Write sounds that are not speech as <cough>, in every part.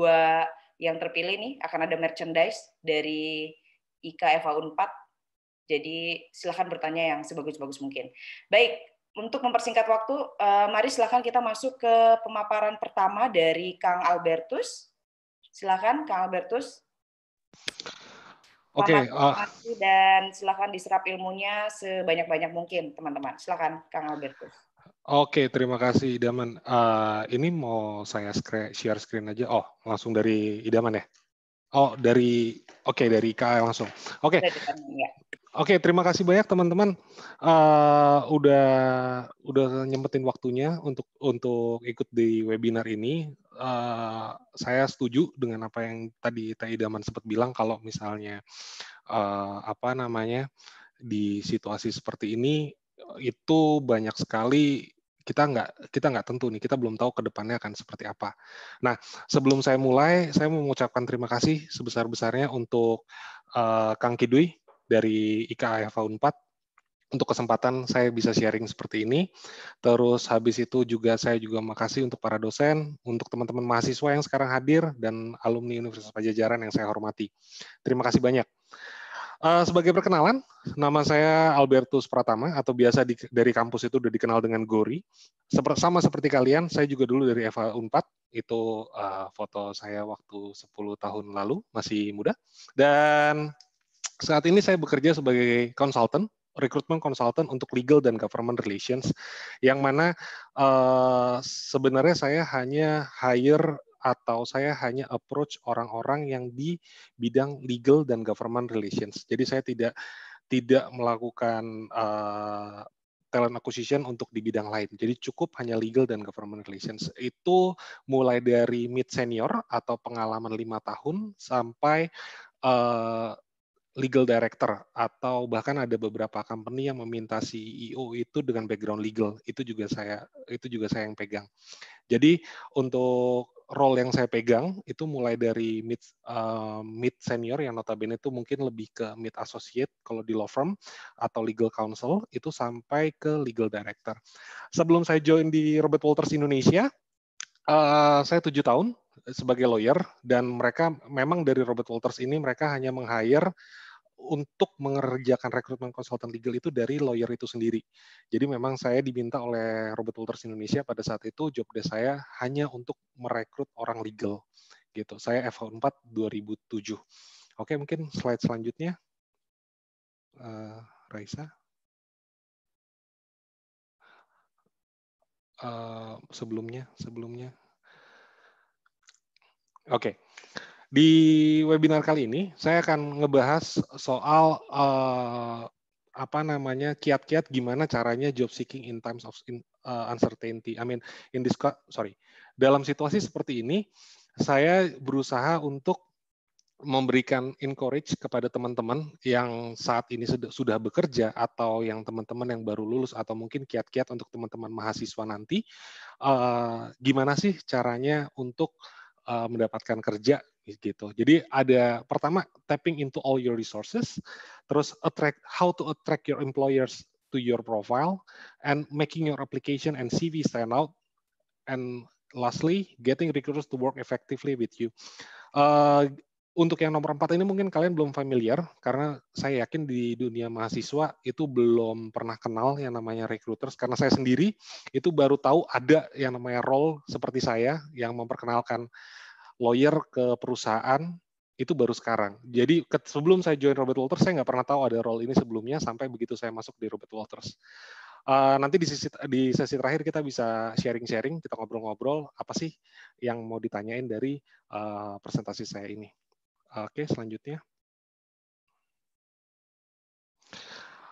dua yang terpilih nih akan ada merchandise dari IKA FA Unpad. Jadi silahkan bertanya yang sebagus-bagus mungkin. Baik, untuk mempersingkat waktu, uh, mari silahkan kita masuk ke pemaparan pertama dari Kang Albertus. Silahkan, Kang Albertus. Oke. Okay, uh, dan silahkan diserap ilmunya sebanyak-banyak mungkin, teman-teman. Silahkan, Kang Albertus. Oke, terima kasih Idaman. Uh, ini mau saya share screen aja. Oh, langsung dari Idaman ya? Oh, dari oke okay, dari KA langsung. Oke. Okay. Ya. Oke, okay, terima kasih banyak teman-teman. Uh, udah udah nyempetin waktunya untuk untuk ikut di webinar ini. Uh, saya setuju dengan apa yang tadi Teh Idaman sempat bilang kalau misalnya uh, apa namanya di situasi seperti ini itu banyak sekali kita nggak kita nggak tentu nih kita belum tahu ke depannya akan seperti apa. Nah sebelum saya mulai saya mau mengucapkan terima kasih sebesar besarnya untuk uh, Kang Kidui dari IKAF 4 untuk kesempatan saya bisa sharing seperti ini. Terus habis itu juga saya juga makasih untuk para dosen, untuk teman-teman mahasiswa yang sekarang hadir dan alumni Universitas Pajajaran yang saya hormati. Terima kasih banyak. Uh, sebagai perkenalan, nama saya Albertus Pratama atau biasa di, dari kampus itu udah dikenal dengan Gori. Seper, sama seperti kalian, saya juga dulu dari Eva Unpad. Itu uh, foto saya waktu 10 tahun lalu, masih muda. Dan saat ini saya bekerja sebagai konsultan, recruitment consultant untuk legal dan government relations, yang mana uh, sebenarnya saya hanya hire atau saya hanya approach orang-orang yang di bidang legal dan government relations. Jadi saya tidak tidak melakukan uh, talent acquisition untuk di bidang lain. Jadi cukup hanya legal dan government relations. Itu mulai dari mid senior atau pengalaman lima tahun sampai uh, legal director atau bahkan ada beberapa company yang meminta CEO itu dengan background legal. Itu juga saya itu juga saya yang pegang. Jadi untuk role yang saya pegang itu mulai dari mid uh, mid senior yang notabene itu mungkin lebih ke mid associate kalau di law firm atau legal counsel itu sampai ke legal director. Sebelum saya join di Robert Walters Indonesia, uh, saya tujuh tahun sebagai lawyer dan mereka memang dari Robert Walters ini mereka hanya meng-hire untuk mengerjakan rekrutmen konsultan legal itu dari lawyer itu sendiri. Jadi memang saya diminta oleh Robert Walters Indonesia pada saat itu job desk saya hanya untuk merekrut orang legal gitu. Saya FH4 2007. Oke, mungkin slide selanjutnya. Uh, Raisa. Uh, sebelumnya, sebelumnya. Oke. Okay. Di webinar kali ini saya akan ngebahas soal uh, apa namanya kiat-kiat gimana caranya job seeking in times of in, uh, uncertainty. I mean in this sorry. Dalam situasi seperti ini saya berusaha untuk memberikan encourage kepada teman-teman yang saat ini sudah bekerja atau yang teman-teman yang baru lulus atau mungkin kiat-kiat untuk teman-teman mahasiswa nanti uh, gimana sih caranya untuk mendapatkan kerja gitu. Jadi ada pertama tapping into all your resources, terus attract how to attract your employers to your profile and making your application and CV stand out and lastly getting recruiters to work effectively with you. Uh, untuk yang nomor empat ini mungkin kalian belum familiar karena saya yakin di dunia mahasiswa itu belum pernah kenal yang namanya recruiters karena saya sendiri itu baru tahu ada yang namanya role seperti saya yang memperkenalkan lawyer ke perusahaan itu baru sekarang. Jadi sebelum saya join Robert Walters, saya nggak pernah tahu ada role ini sebelumnya sampai begitu saya masuk di Robert Walters. Uh, nanti di sesi, di sesi terakhir kita bisa sharing-sharing, kita ngobrol-ngobrol apa sih yang mau ditanyain dari uh, presentasi saya ini. Oke, okay, selanjutnya.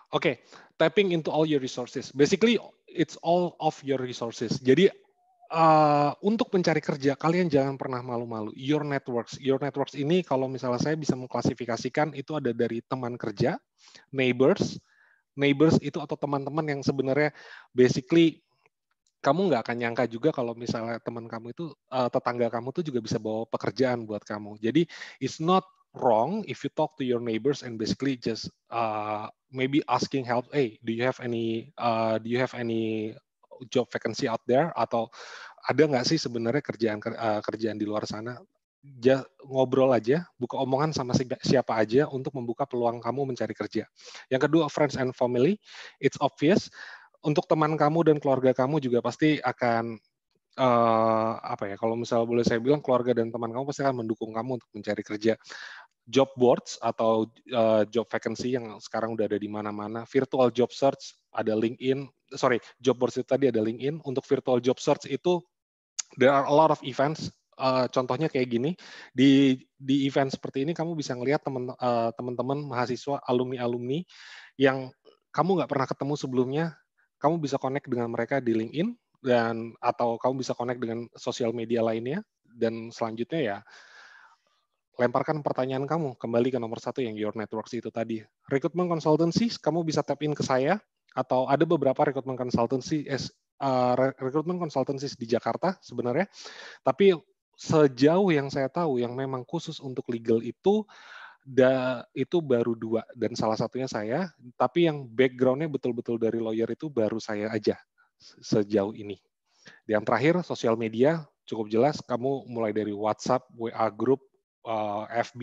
Oke, okay, tapping into all your resources. Basically, it's all of your resources. Jadi uh, untuk mencari kerja kalian jangan pernah malu-malu. Your networks, your networks ini kalau misalnya saya bisa mengklasifikasikan itu ada dari teman kerja, neighbors, neighbors itu atau teman-teman yang sebenarnya basically kamu nggak akan nyangka juga kalau misalnya teman kamu itu uh, tetangga kamu tuh juga bisa bawa pekerjaan buat kamu. Jadi it's not wrong if you talk to your neighbors and basically just uh, maybe asking help. Hey, do you have any uh, do you have any job vacancy out there atau ada nggak sih sebenarnya kerjaan uh, kerjaan di luar sana ngobrol aja, buka omongan sama siapa aja untuk membuka peluang kamu mencari kerja. Yang kedua, friends and family. It's obvious. Untuk teman kamu dan keluarga kamu juga pasti akan uh, apa ya? Kalau misalnya boleh saya bilang, keluarga dan teman kamu pasti akan mendukung kamu untuk mencari kerja. Job boards atau uh, job vacancy yang sekarang udah ada di mana-mana. Virtual job search ada LinkedIn. Sorry, job boards itu tadi ada LinkedIn. Untuk virtual job search itu there are a lot of events uh, contohnya kayak gini di di event seperti ini kamu bisa ngelihat teman uh, teman-teman mahasiswa alumni alumni yang kamu nggak pernah ketemu sebelumnya kamu bisa connect dengan mereka di LinkedIn dan atau kamu bisa connect dengan sosial media lainnya dan selanjutnya ya lemparkan pertanyaan kamu kembali ke nomor satu yang your networks itu tadi. Recruitment consultancy kamu bisa tap in ke saya atau ada beberapa recruitment consultancy uh, recruitment consultancy di Jakarta sebenarnya. Tapi sejauh yang saya tahu yang memang khusus untuk legal itu da, itu baru dua dan salah satunya saya. Tapi yang backgroundnya betul-betul dari lawyer itu baru saya aja sejauh ini. Yang terakhir sosial media cukup jelas kamu mulai dari WhatsApp WA group uh, eh, FB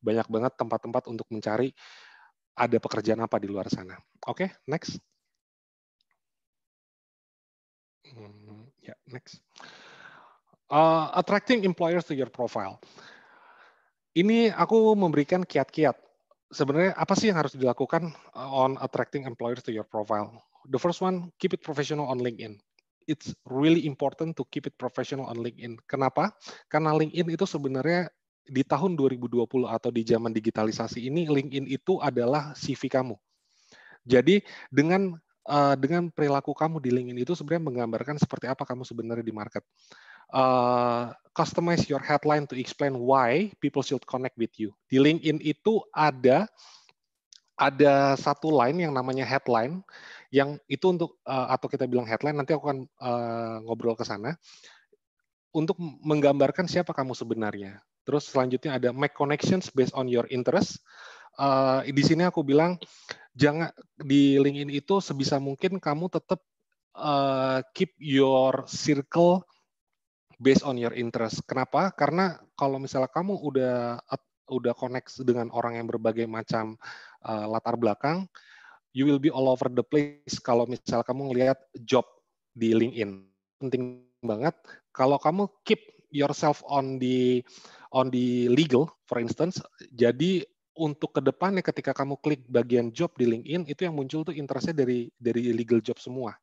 banyak banget tempat-tempat untuk mencari ada pekerjaan apa di luar sana oke okay, next hmm, ya yeah, next Uh, attracting employers to your profile. Ini aku memberikan kiat-kiat. Sebenarnya apa sih yang harus dilakukan uh, on attracting employers to your profile? The first one, keep it professional on LinkedIn. It's really important to keep it professional on LinkedIn. Kenapa? Karena LinkedIn itu sebenarnya di tahun 2020 atau di zaman digitalisasi ini LinkedIn itu adalah CV kamu. Jadi dengan uh, dengan perilaku kamu di LinkedIn itu sebenarnya menggambarkan seperti apa kamu sebenarnya di market uh, customize your headline to explain why people should connect with you. Di LinkedIn itu ada ada satu line yang namanya headline yang itu untuk uh, atau kita bilang headline nanti aku akan uh, ngobrol ke sana untuk menggambarkan siapa kamu sebenarnya. Terus selanjutnya ada make connections based on your interest. Uh, di sini aku bilang jangan di LinkedIn itu sebisa mungkin kamu tetap uh, keep your circle based on your interest. Kenapa? Karena kalau misalnya kamu udah udah connect dengan orang yang berbagai macam uh, latar belakang, you will be all over the place kalau misalnya kamu ngelihat job di LinkedIn. Penting banget kalau kamu keep yourself on the on the legal, for instance. Jadi untuk ke depannya ketika kamu klik bagian job di LinkedIn itu yang muncul tuh interestnya dari dari legal job semua.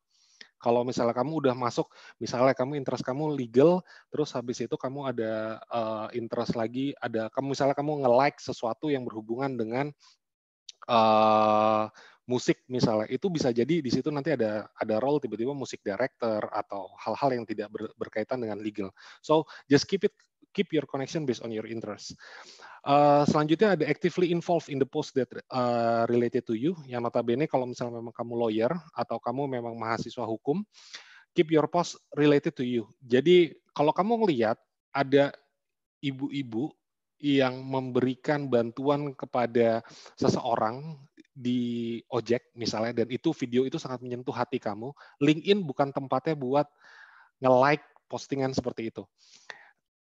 Kalau misalnya kamu udah masuk, misalnya kamu interest kamu legal, terus habis itu kamu ada uh, interest lagi, ada kamu misalnya kamu nge-like sesuatu yang berhubungan dengan uh, musik misalnya, itu bisa jadi di situ nanti ada ada role tiba-tiba musik director atau hal-hal yang tidak ber, berkaitan dengan legal. So just keep it keep your connection based on your interest. Uh, selanjutnya ada actively involved in the post that uh, related to you. Yang notabene kalau misalnya memang kamu lawyer atau kamu memang mahasiswa hukum, keep your post related to you. Jadi kalau kamu ngelihat ada ibu-ibu yang memberikan bantuan kepada seseorang di ojek misalnya dan itu video itu sangat menyentuh hati kamu, LinkedIn bukan tempatnya buat nge-like postingan seperti itu.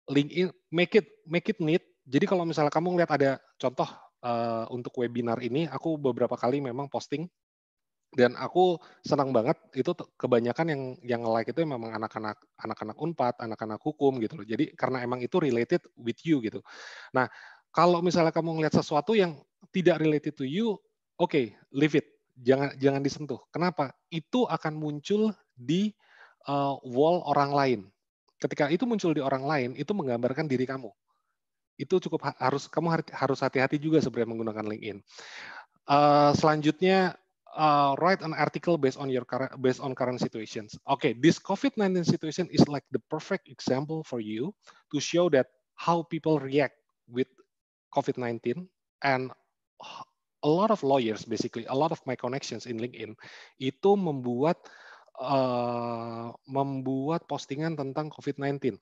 LinkedIn make it make it neat jadi kalau misalnya kamu ngeliat ada contoh uh, untuk webinar ini, aku beberapa kali memang posting dan aku senang banget itu kebanyakan yang yang like itu memang anak-anak anak-anak unpad, anak-anak hukum gitu loh. Jadi karena emang itu related with you gitu. Nah, kalau misalnya kamu ngeliat sesuatu yang tidak related to you, oke, okay, leave it. Jangan jangan disentuh. Kenapa? Itu akan muncul di uh, wall orang lain. Ketika itu muncul di orang lain, itu menggambarkan diri kamu itu cukup harus kamu harus hati-hati juga sebenarnya menggunakan LinkedIn. Uh, selanjutnya uh, write an article based on your current, based on current situations. Okay, this COVID-19 situation is like the perfect example for you to show that how people react with COVID-19 and a lot of lawyers basically, a lot of my connections in LinkedIn itu membuat uh, membuat postingan tentang COVID-19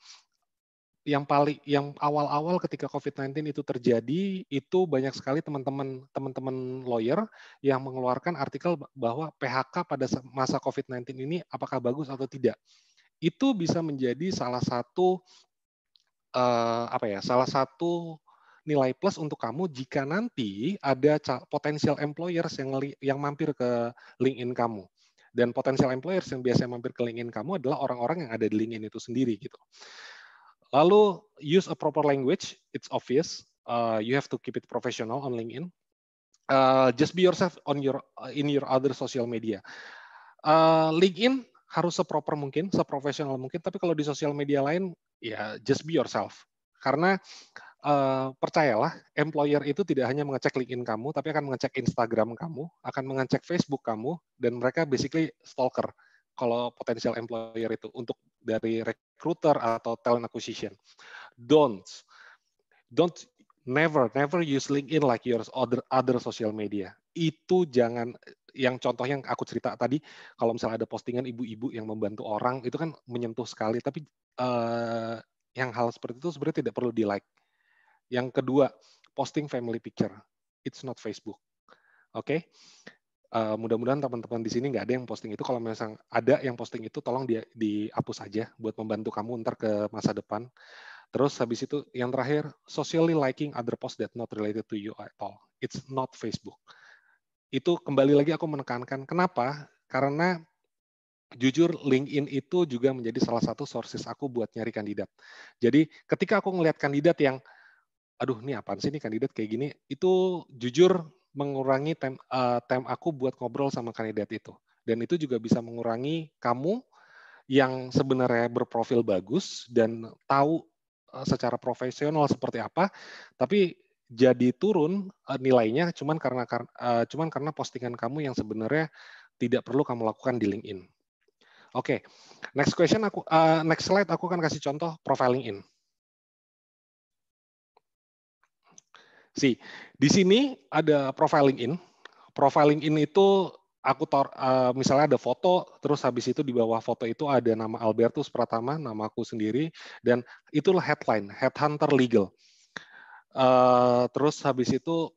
yang paling yang awal-awal ketika COVID-19 itu terjadi itu banyak sekali teman-teman teman-teman lawyer yang mengeluarkan artikel bahwa PHK pada masa COVID-19 ini apakah bagus atau tidak. Itu bisa menjadi salah satu uh, apa ya salah satu nilai plus untuk kamu jika nanti ada potensial employers yang yang mampir ke LinkedIn kamu. Dan potensial employers yang biasa mampir ke LinkedIn kamu adalah orang-orang yang ada di LinkedIn itu sendiri gitu. Lalu use a proper language, it's obvious. Uh, you have to keep it professional on LinkedIn. Uh, just be yourself on your in your other social media. Uh, LinkedIn harus seproper mungkin, seprofesional mungkin. Tapi kalau di sosial media lain, ya just be yourself. Karena uh, percayalah, employer itu tidak hanya mengecek LinkedIn kamu, tapi akan mengecek Instagram kamu, akan mengecek Facebook kamu, dan mereka basically stalker kalau potensial employer itu untuk dari recruiter atau talent acquisition. Don't, don't, never, never use LinkedIn like your other other social media. Itu jangan yang contoh yang aku cerita tadi, kalau misalnya ada postingan ibu-ibu yang membantu orang, itu kan menyentuh sekali. Tapi uh, yang hal seperti itu sebenarnya tidak perlu di like. Yang kedua, posting family picture. It's not Facebook. Oke, okay? uh, mudah-mudahan teman-teman di sini nggak ada yang posting itu. Kalau misalnya ada yang posting itu, tolong dia dihapus saja buat membantu kamu ntar ke masa depan. Terus habis itu yang terakhir, socially liking other posts that not related to you at all. It's not Facebook itu kembali lagi aku menekankan kenapa? Karena jujur LinkedIn itu juga menjadi salah satu sources aku buat nyari kandidat. Jadi ketika aku ngelihat kandidat yang aduh ini apaan sih ini kandidat kayak gini, itu jujur mengurangi time, uh, time aku buat ngobrol sama kandidat itu. Dan itu juga bisa mengurangi kamu yang sebenarnya berprofil bagus dan tahu uh, secara profesional seperti apa, tapi jadi turun uh, nilainya cuman karena uh, cuman karena postingan kamu yang sebenarnya tidak perlu kamu lakukan di LinkedIn. Oke, okay. next question aku uh, next slide aku akan kasih contoh profiling in. Si, di sini ada profiling in. Profiling in itu aku tor, uh, misalnya ada foto, terus habis itu di bawah foto itu ada nama Albertus Pratama, nama aku sendiri, dan itulah headline, Headhunter Legal. Uh, terus habis itu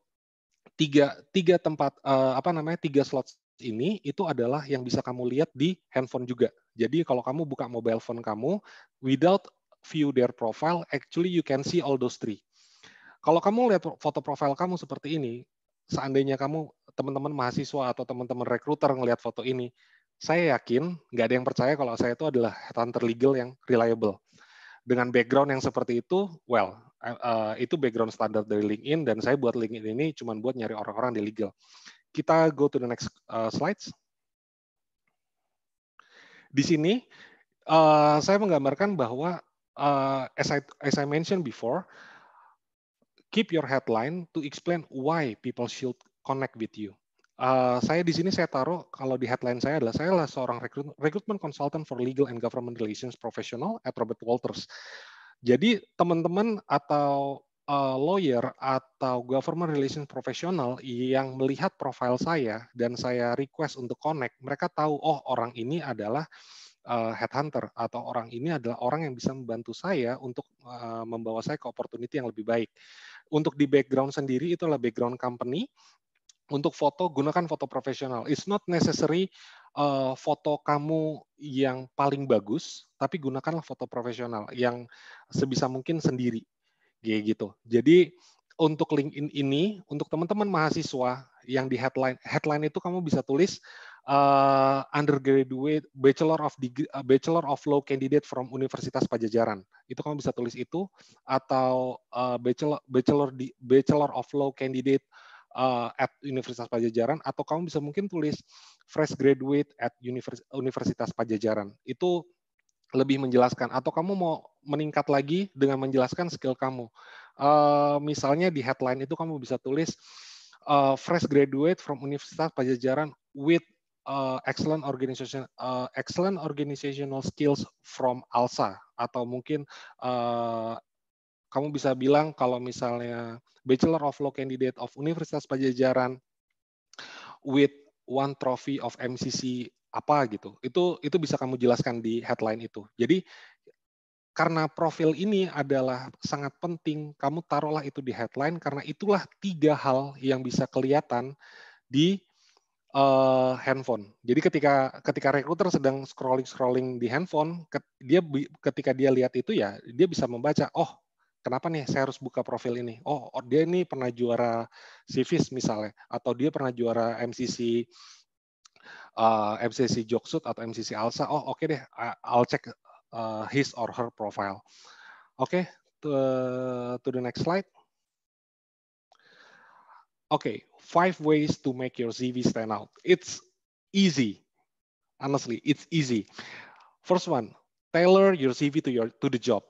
tiga tiga tempat uh, apa namanya tiga slot ini itu adalah yang bisa kamu lihat di handphone juga. Jadi kalau kamu buka mobile phone kamu without view their profile, actually you can see all those three. Kalau kamu lihat foto profile kamu seperti ini, seandainya kamu teman-teman mahasiswa atau teman-teman rekruter ngelihat foto ini, saya yakin nggak ada yang percaya kalau saya itu adalah headhunter legal yang reliable. Dengan background yang seperti itu, well, uh, itu background standar dari LinkedIn dan saya buat LinkedIn ini cuma buat nyari orang-orang di legal. Kita go to the next uh, slides. Di sini uh, saya menggambarkan bahwa uh, as I as I mentioned before, keep your headline to explain why people should connect with you. Uh, saya di sini saya taruh kalau di headline saya adalah saya adalah seorang recruitment consultant for legal and government relations professional at Robert Walters. Jadi teman-teman atau uh, lawyer atau government relations profesional yang melihat profil saya dan saya request untuk connect, mereka tahu oh orang ini adalah uh, headhunter atau orang ini adalah orang yang bisa membantu saya untuk uh, membawa saya ke opportunity yang lebih baik. Untuk di background sendiri itu adalah background company. Untuk foto gunakan foto profesional. It's not necessary uh, foto kamu yang paling bagus, tapi gunakanlah foto profesional yang sebisa mungkin sendiri, kayak gitu. Jadi untuk LinkedIn ini, untuk teman-teman mahasiswa yang di headline, headline itu kamu bisa tulis uh, undergraduate bachelor of degree, uh, bachelor of law candidate from Universitas Pajajaran. Itu kamu bisa tulis itu atau uh, bachelor bachelor di bachelor of law candidate uh, at Universitas Pajajaran atau kamu bisa mungkin tulis fresh graduate at Universitas Pajajaran. Itu lebih menjelaskan atau kamu mau meningkat lagi dengan menjelaskan skill kamu. Uh, misalnya di headline itu kamu bisa tulis uh, fresh graduate from Universitas Pajajaran with uh, excellent organization uh, excellent organizational skills from ALSA atau mungkin uh, kamu bisa bilang kalau misalnya Bachelor of Law candidate of Universitas Pajajaran with one trophy of MCC apa gitu. Itu itu bisa kamu jelaskan di headline itu. Jadi karena profil ini adalah sangat penting, kamu taruhlah itu di headline karena itulah tiga hal yang bisa kelihatan di uh, handphone. Jadi ketika ketika recruiter sedang scrolling scrolling di handphone, dia ketika dia lihat itu ya dia bisa membaca, oh kenapa nih saya harus buka profil ini? Oh, oh dia ini pernah juara Civis misalnya, atau dia pernah juara MCC uh, MCC Joksut atau MCC Alsa. Oh, oke okay deh, I'll check uh, his or her profile. Oke, okay, to, to the next slide. Oke, okay, five ways to make your CV stand out. It's easy. Honestly, it's easy. First one, tailor your CV to your to the job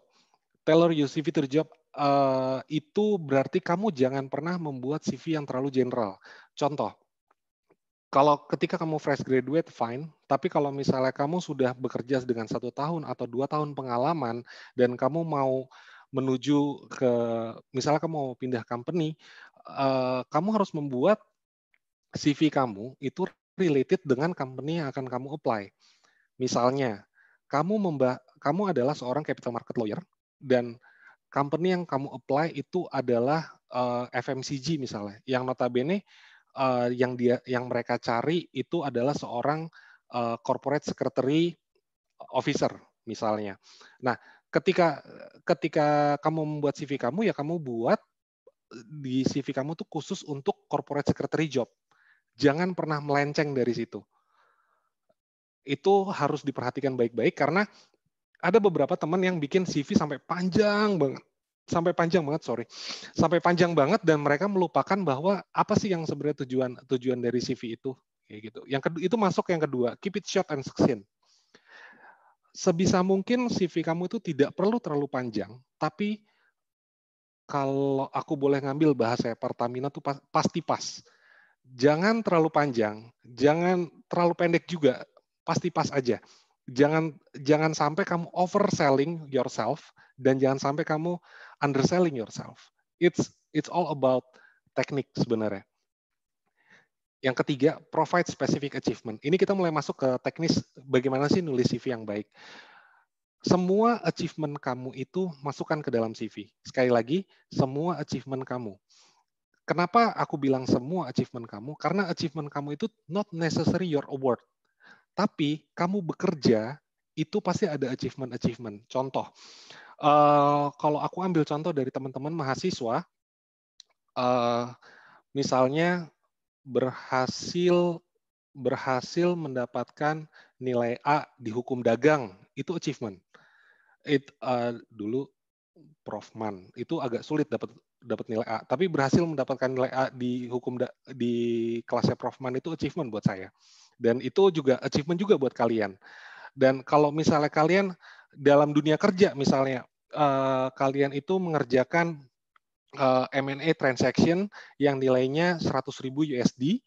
tailor your CV to the job uh, itu berarti kamu jangan pernah membuat CV yang terlalu general. Contoh, kalau ketika kamu fresh graduate fine, tapi kalau misalnya kamu sudah bekerja dengan satu tahun atau dua tahun pengalaman dan kamu mau menuju ke misalnya kamu mau pindah company, uh, kamu harus membuat CV kamu itu related dengan company yang akan kamu apply. Misalnya, kamu memba kamu adalah seorang capital market lawyer dan company yang kamu apply itu adalah uh, eh, FMCG misalnya, yang notabene uh, yang dia yang mereka cari itu adalah seorang uh, corporate secretary officer misalnya. Nah, ketika ketika kamu membuat CV kamu ya kamu buat di CV kamu tuh khusus untuk corporate secretary job. Jangan pernah melenceng dari situ. Itu harus diperhatikan baik-baik karena ada beberapa teman yang bikin CV sampai panjang banget. Sampai panjang banget sorry. Sampai panjang banget dan mereka melupakan bahwa apa sih yang sebenarnya tujuan tujuan dari CV itu? Kayak gitu. Yang kedua itu masuk yang kedua keep it short and succinct. Sebisa mungkin CV kamu itu tidak perlu terlalu panjang tapi kalau aku boleh ngambil bahasa Pertamina tuh pasti pas jangan terlalu panjang jangan terlalu pendek juga pasti pas aja jangan jangan sampai kamu overselling yourself dan jangan sampai kamu underselling yourself. It's it's all about teknik sebenarnya. Yang ketiga, provide specific achievement. Ini kita mulai masuk ke teknis bagaimana sih nulis CV yang baik. Semua achievement kamu itu masukkan ke dalam CV. Sekali lagi, semua achievement kamu. Kenapa aku bilang semua achievement kamu? Karena achievement kamu itu not necessary your award. Tapi kamu bekerja itu pasti ada achievement-achievement. Contoh, uh, kalau aku ambil contoh dari teman-teman mahasiswa, uh, misalnya berhasil berhasil mendapatkan nilai A di hukum dagang, itu achievement. It, uh, dulu Prof Man itu agak sulit dapat dapat nilai A, tapi berhasil mendapatkan nilai A di hukum da, di kelasnya Prof Man itu achievement buat saya. Dan itu juga achievement juga buat kalian. Dan kalau misalnya kalian dalam dunia kerja misalnya uh, kalian itu mengerjakan uh, M&A transaction yang nilainya 100.000 USD,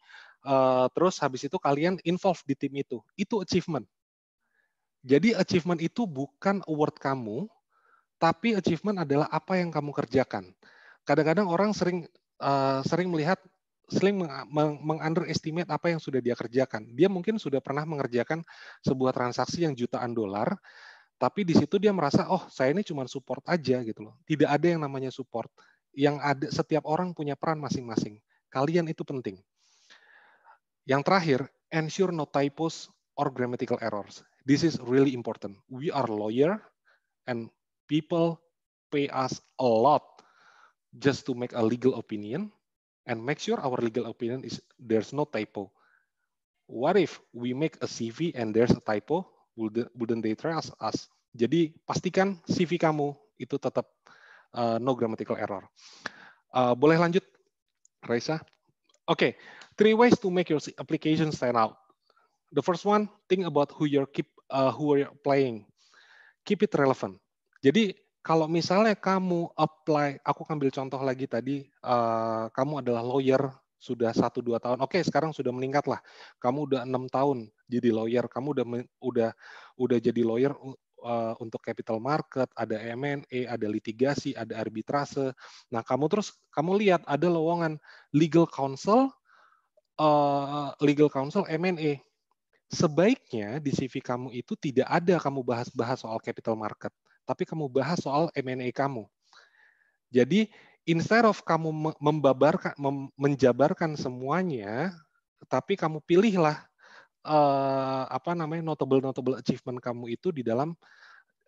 uh, terus habis itu kalian involve di tim itu, itu achievement. Jadi achievement itu bukan award kamu, tapi achievement adalah apa yang kamu kerjakan. Kadang-kadang orang sering uh, sering melihat sering mengunderestimate apa yang sudah dia kerjakan. Dia mungkin sudah pernah mengerjakan sebuah transaksi yang jutaan dolar, tapi di situ dia merasa, oh saya ini cuma support aja gitu loh. Tidak ada yang namanya support. Yang ada setiap orang punya peran masing-masing. Kalian itu penting. Yang terakhir, ensure no typos or grammatical errors. This is really important. We are lawyer and people pay us a lot just to make a legal opinion and make sure our legal opinion is there's no typo. What if we make a CV and there's a typo? Wouldn't they trust us? Jadi pastikan CV kamu itu tetap uh, no grammatical error. Uh, boleh lanjut, Raisa? Oke, okay. three ways to make your application stand out. The first one, think about who you're keep uh, who are playing. Keep it relevant. Jadi kalau misalnya kamu apply, aku ambil contoh lagi tadi, uh, kamu adalah lawyer sudah satu dua tahun, oke okay, sekarang sudah meningkat lah, kamu udah enam tahun jadi lawyer, kamu udah udah udah jadi lawyer uh, untuk capital market, ada M&A, ada litigasi, ada arbitrase. Nah kamu terus kamu lihat ada lowongan legal counsel, uh, legal counsel M&A. Sebaiknya di CV kamu itu tidak ada kamu bahas-bahas soal capital market tapi kamu bahas soal M&A kamu. Jadi instead of kamu membabarkan, menjabarkan semuanya, tapi kamu pilihlah uh, apa namanya notable notable achievement kamu itu di dalam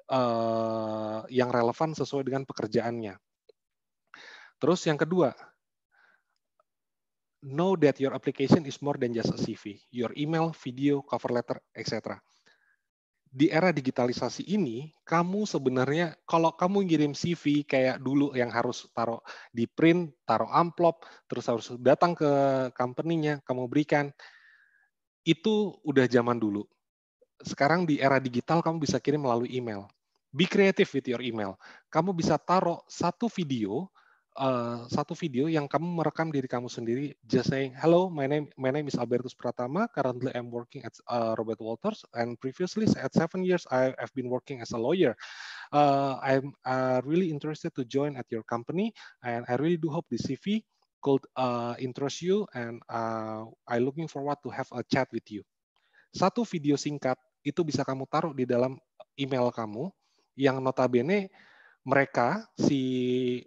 uh, yang relevan sesuai dengan pekerjaannya. Terus yang kedua, know that your application is more than just a CV, your email, video, cover letter, etc. Di era digitalisasi ini, kamu sebenarnya kalau kamu ngirim CV kayak dulu yang harus taruh di print, taruh amplop, terus harus datang ke company-nya, kamu berikan, itu udah zaman dulu. Sekarang di era digital kamu bisa kirim melalui email. Be creative with your email. Kamu bisa taruh satu video uh, satu video yang kamu merekam diri kamu sendiri just saying hello my name my name is Albertus Pratama. Currently I'm working at uh, Robert Walters and previously at seven years I, have been working as a lawyer. Uh, I'm uh, really interested to join at your company and I really do hope the CV could uh, interest you and uh, I looking forward to have a chat with you. Satu video singkat itu bisa kamu taruh di dalam email kamu yang notabene mereka si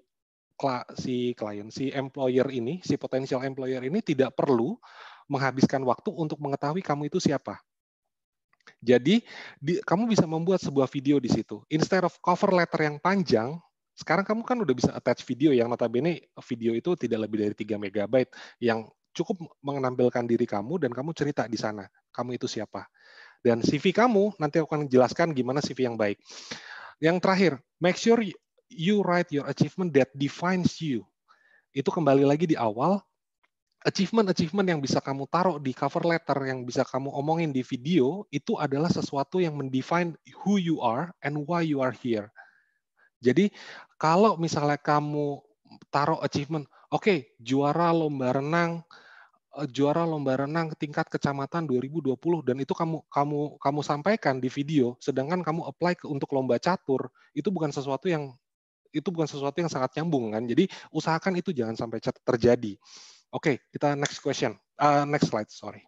si klien, si employer ini, si potensial employer ini tidak perlu menghabiskan waktu untuk mengetahui kamu itu siapa. Jadi di, kamu bisa membuat sebuah video di situ. Instead of cover letter yang panjang, sekarang kamu kan udah bisa attach video yang notabene video itu tidak lebih dari 3 megabyte yang cukup menampilkan diri kamu dan kamu cerita di sana. Kamu itu siapa. Dan CV kamu nanti aku akan jelaskan gimana CV yang baik. Yang terakhir, make sure you write your achievement that defines you. Itu kembali lagi di awal, achievement-achievement yang bisa kamu taruh di cover letter, yang bisa kamu omongin di video, itu adalah sesuatu yang mendefine who you are and why you are here. Jadi kalau misalnya kamu taruh achievement, oke, okay, juara lomba renang Eh, juara lomba renang tingkat kecamatan 2020 dan itu kamu kamu kamu sampaikan di video sedangkan kamu apply ke untuk lomba catur itu bukan sesuatu yang itu bukan sesuatu yang sangat nyambung kan? Jadi usahakan itu jangan sampai terjadi. Oke okay, kita next question uh, next slide sorry.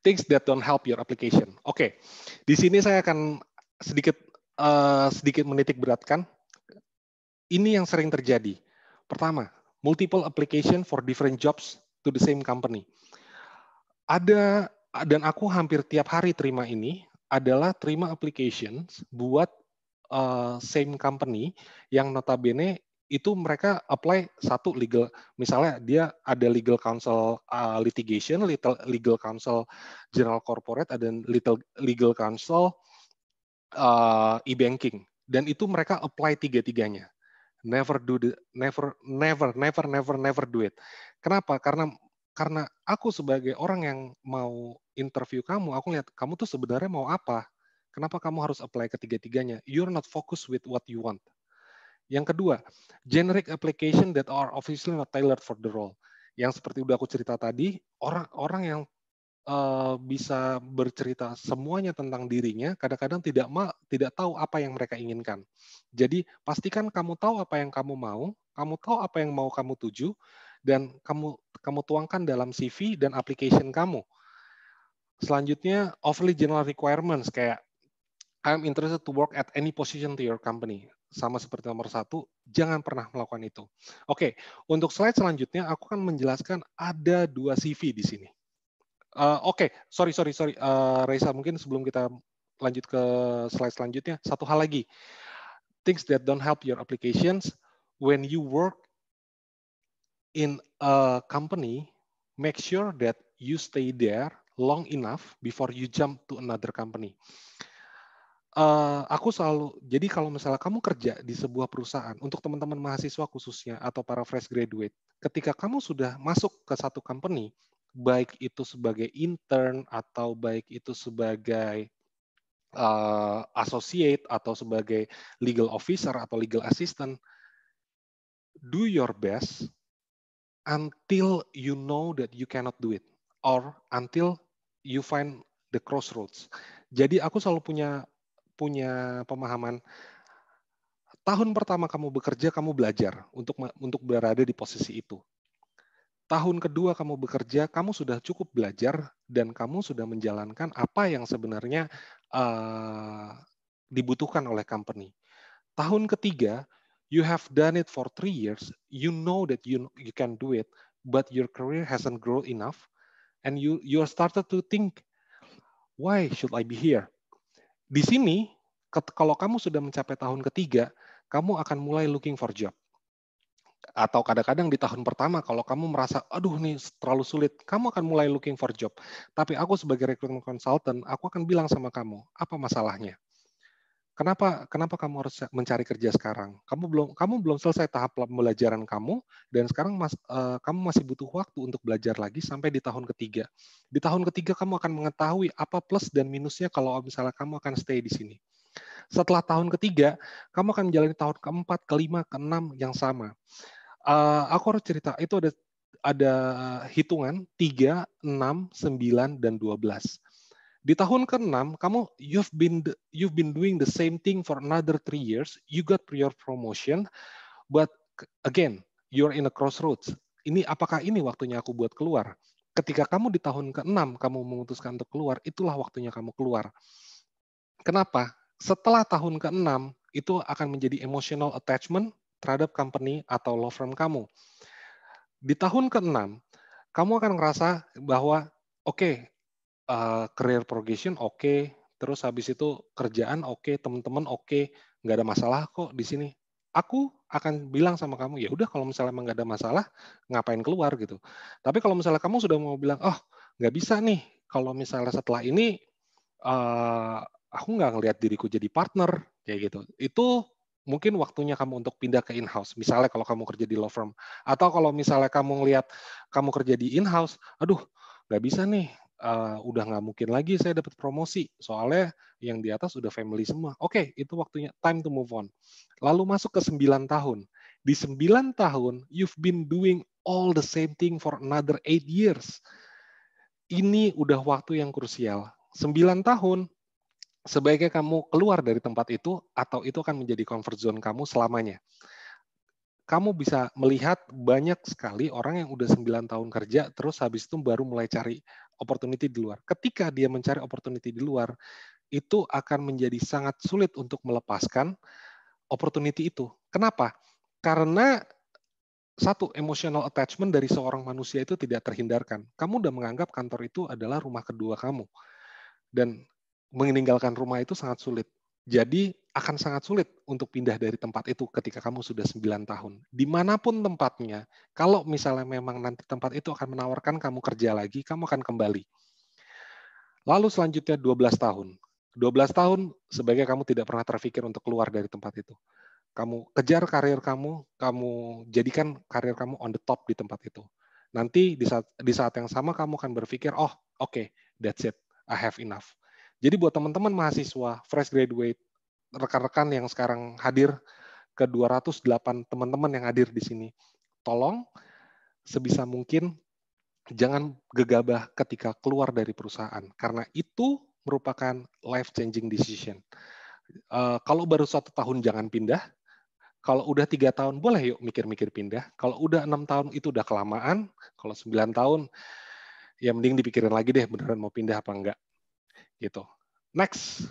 Things that don't help your application. Oke okay. di sini saya akan sedikit uh, sedikit menitik beratkan. Ini yang sering terjadi. Pertama multiple application for different jobs to the same company. Ada dan aku hampir tiap hari terima ini adalah terima applications buat uh, same company yang notabene itu mereka apply satu legal misalnya dia ada legal counsel uh, litigation, legal legal counsel general corporate, ada legal legal counsel uh, e-banking dan itu mereka apply tiga-tiganya never do the never never never never never do it. Kenapa? Karena karena aku sebagai orang yang mau interview kamu, aku lihat kamu tuh sebenarnya mau apa? Kenapa kamu harus apply ketiga-tiganya? You're not focused with what you want. Yang kedua, generic application that are obviously not tailored for the role. Yang seperti udah aku cerita tadi, orang-orang yang uh, bisa bercerita semuanya tentang dirinya, kadang-kadang tidak ma tidak tahu apa yang mereka inginkan. Jadi pastikan kamu tahu apa yang kamu mau, kamu tahu apa yang mau kamu tuju, dan kamu kamu tuangkan dalam CV dan application kamu. Selanjutnya, overly general requirements kayak I'm interested to work at any position to your company. Sama seperti nomor satu, jangan pernah melakukan itu. Oke, untuk slide selanjutnya, aku akan menjelaskan ada dua CV di sini. Uh, Oke, okay. sorry, sorry, sorry. Uh, Reza, mungkin sebelum kita lanjut ke slide selanjutnya, satu hal lagi. Things that don't help your applications, when you work in a company, make sure that you stay there long enough before you jump to another company. Uh, aku selalu, jadi kalau misalnya kamu kerja di sebuah perusahaan, untuk teman-teman mahasiswa khususnya, atau para fresh graduate, ketika kamu sudah masuk ke satu company, baik itu sebagai intern atau baik itu sebagai uh, associate atau sebagai legal officer atau legal assistant, do your best until you know that you cannot do it or until you find the crossroads. Jadi aku selalu punya punya pemahaman tahun pertama kamu bekerja kamu belajar untuk untuk berada di posisi itu tahun kedua kamu bekerja, kamu sudah cukup belajar dan kamu sudah menjalankan apa yang sebenarnya uh, dibutuhkan oleh company. Tahun ketiga, you have done it for three years, you know that you you can do it, but your career hasn't grown enough, and you you started to think, why should I be here? Di sini, kalau kamu sudah mencapai tahun ketiga, kamu akan mulai looking for job. Atau kadang-kadang di tahun pertama, kalau kamu merasa, aduh nih terlalu sulit, kamu akan mulai looking for job. Tapi aku sebagai recruitment consultant, aku akan bilang sama kamu, apa masalahnya? Kenapa kenapa kamu harus mencari kerja sekarang? Kamu belum kamu belum selesai tahap pembelajaran kamu dan sekarang mas, uh, kamu masih butuh waktu untuk belajar lagi sampai di tahun ketiga. Di tahun ketiga kamu akan mengetahui apa plus dan minusnya kalau misalnya kamu akan stay di sini. Setelah tahun ketiga, kamu akan menjalani tahun keempat, kelima, keenam yang sama. Uh, aku harus cerita, itu ada ada hitungan 3, 6, 9, dan 12 di tahun ke-6, kamu you've been you've been doing the same thing for another three years. You got your promotion, but again, you're in a crossroads. Ini apakah ini waktunya aku buat keluar? Ketika kamu di tahun ke-6 kamu memutuskan untuk keluar, itulah waktunya kamu keluar. Kenapa? Setelah tahun ke-6 itu akan menjadi emotional attachment terhadap company atau law firm kamu. Di tahun ke-6, kamu akan merasa bahwa oke, okay, uh, career progression oke, okay. terus habis itu kerjaan oke, okay. teman-teman oke, okay. nggak ada masalah kok di sini. Aku akan bilang sama kamu, ya udah kalau misalnya emang nggak ada masalah, ngapain keluar gitu. Tapi kalau misalnya kamu sudah mau bilang, oh nggak bisa nih, kalau misalnya setelah ini uh, aku nggak ngelihat diriku jadi partner kayak gitu. Itu mungkin waktunya kamu untuk pindah ke in-house. Misalnya kalau kamu kerja di law firm. Atau kalau misalnya kamu ngelihat kamu kerja di in-house, aduh nggak bisa nih, uh, udah nggak mungkin lagi saya dapat promosi soalnya yang di atas udah family semua. Oke, okay, itu waktunya time to move on. Lalu masuk ke 9 tahun. Di 9 tahun, you've been doing all the same thing for another 8 years. Ini udah waktu yang krusial. 9 tahun, sebaiknya kamu keluar dari tempat itu atau itu akan menjadi comfort zone kamu selamanya kamu bisa melihat banyak sekali orang yang udah 9 tahun kerja, terus habis itu baru mulai cari opportunity di luar. Ketika dia mencari opportunity di luar, itu akan menjadi sangat sulit untuk melepaskan opportunity itu. Kenapa? Karena satu, emotional attachment dari seorang manusia itu tidak terhindarkan. Kamu udah menganggap kantor itu adalah rumah kedua kamu. Dan meninggalkan rumah itu sangat sulit. Jadi akan sangat sulit untuk pindah dari tempat itu ketika kamu sudah 9 tahun. Di mana pun tempatnya, kalau misalnya memang nanti tempat itu akan menawarkan kamu kerja lagi, kamu akan kembali. Lalu selanjutnya 12 tahun. 12 tahun sebagai kamu tidak pernah terpikir untuk keluar dari tempat itu. Kamu kejar karir kamu, kamu jadikan karir kamu on the top di tempat itu. Nanti di saat, di saat yang sama kamu akan berpikir, oh oke, okay, that's it, I have enough. Jadi buat teman-teman mahasiswa, fresh graduate, rekan-rekan yang sekarang hadir ke 208 teman-teman yang hadir di sini. Tolong sebisa mungkin jangan gegabah ketika keluar dari perusahaan karena itu merupakan life changing decision. Uh, kalau baru satu tahun jangan pindah. Kalau udah tiga tahun boleh yuk mikir-mikir pindah. Kalau udah enam tahun itu udah kelamaan. Kalau sembilan tahun ya mending dipikirin lagi deh beneran mau pindah apa enggak. Gitu. Next.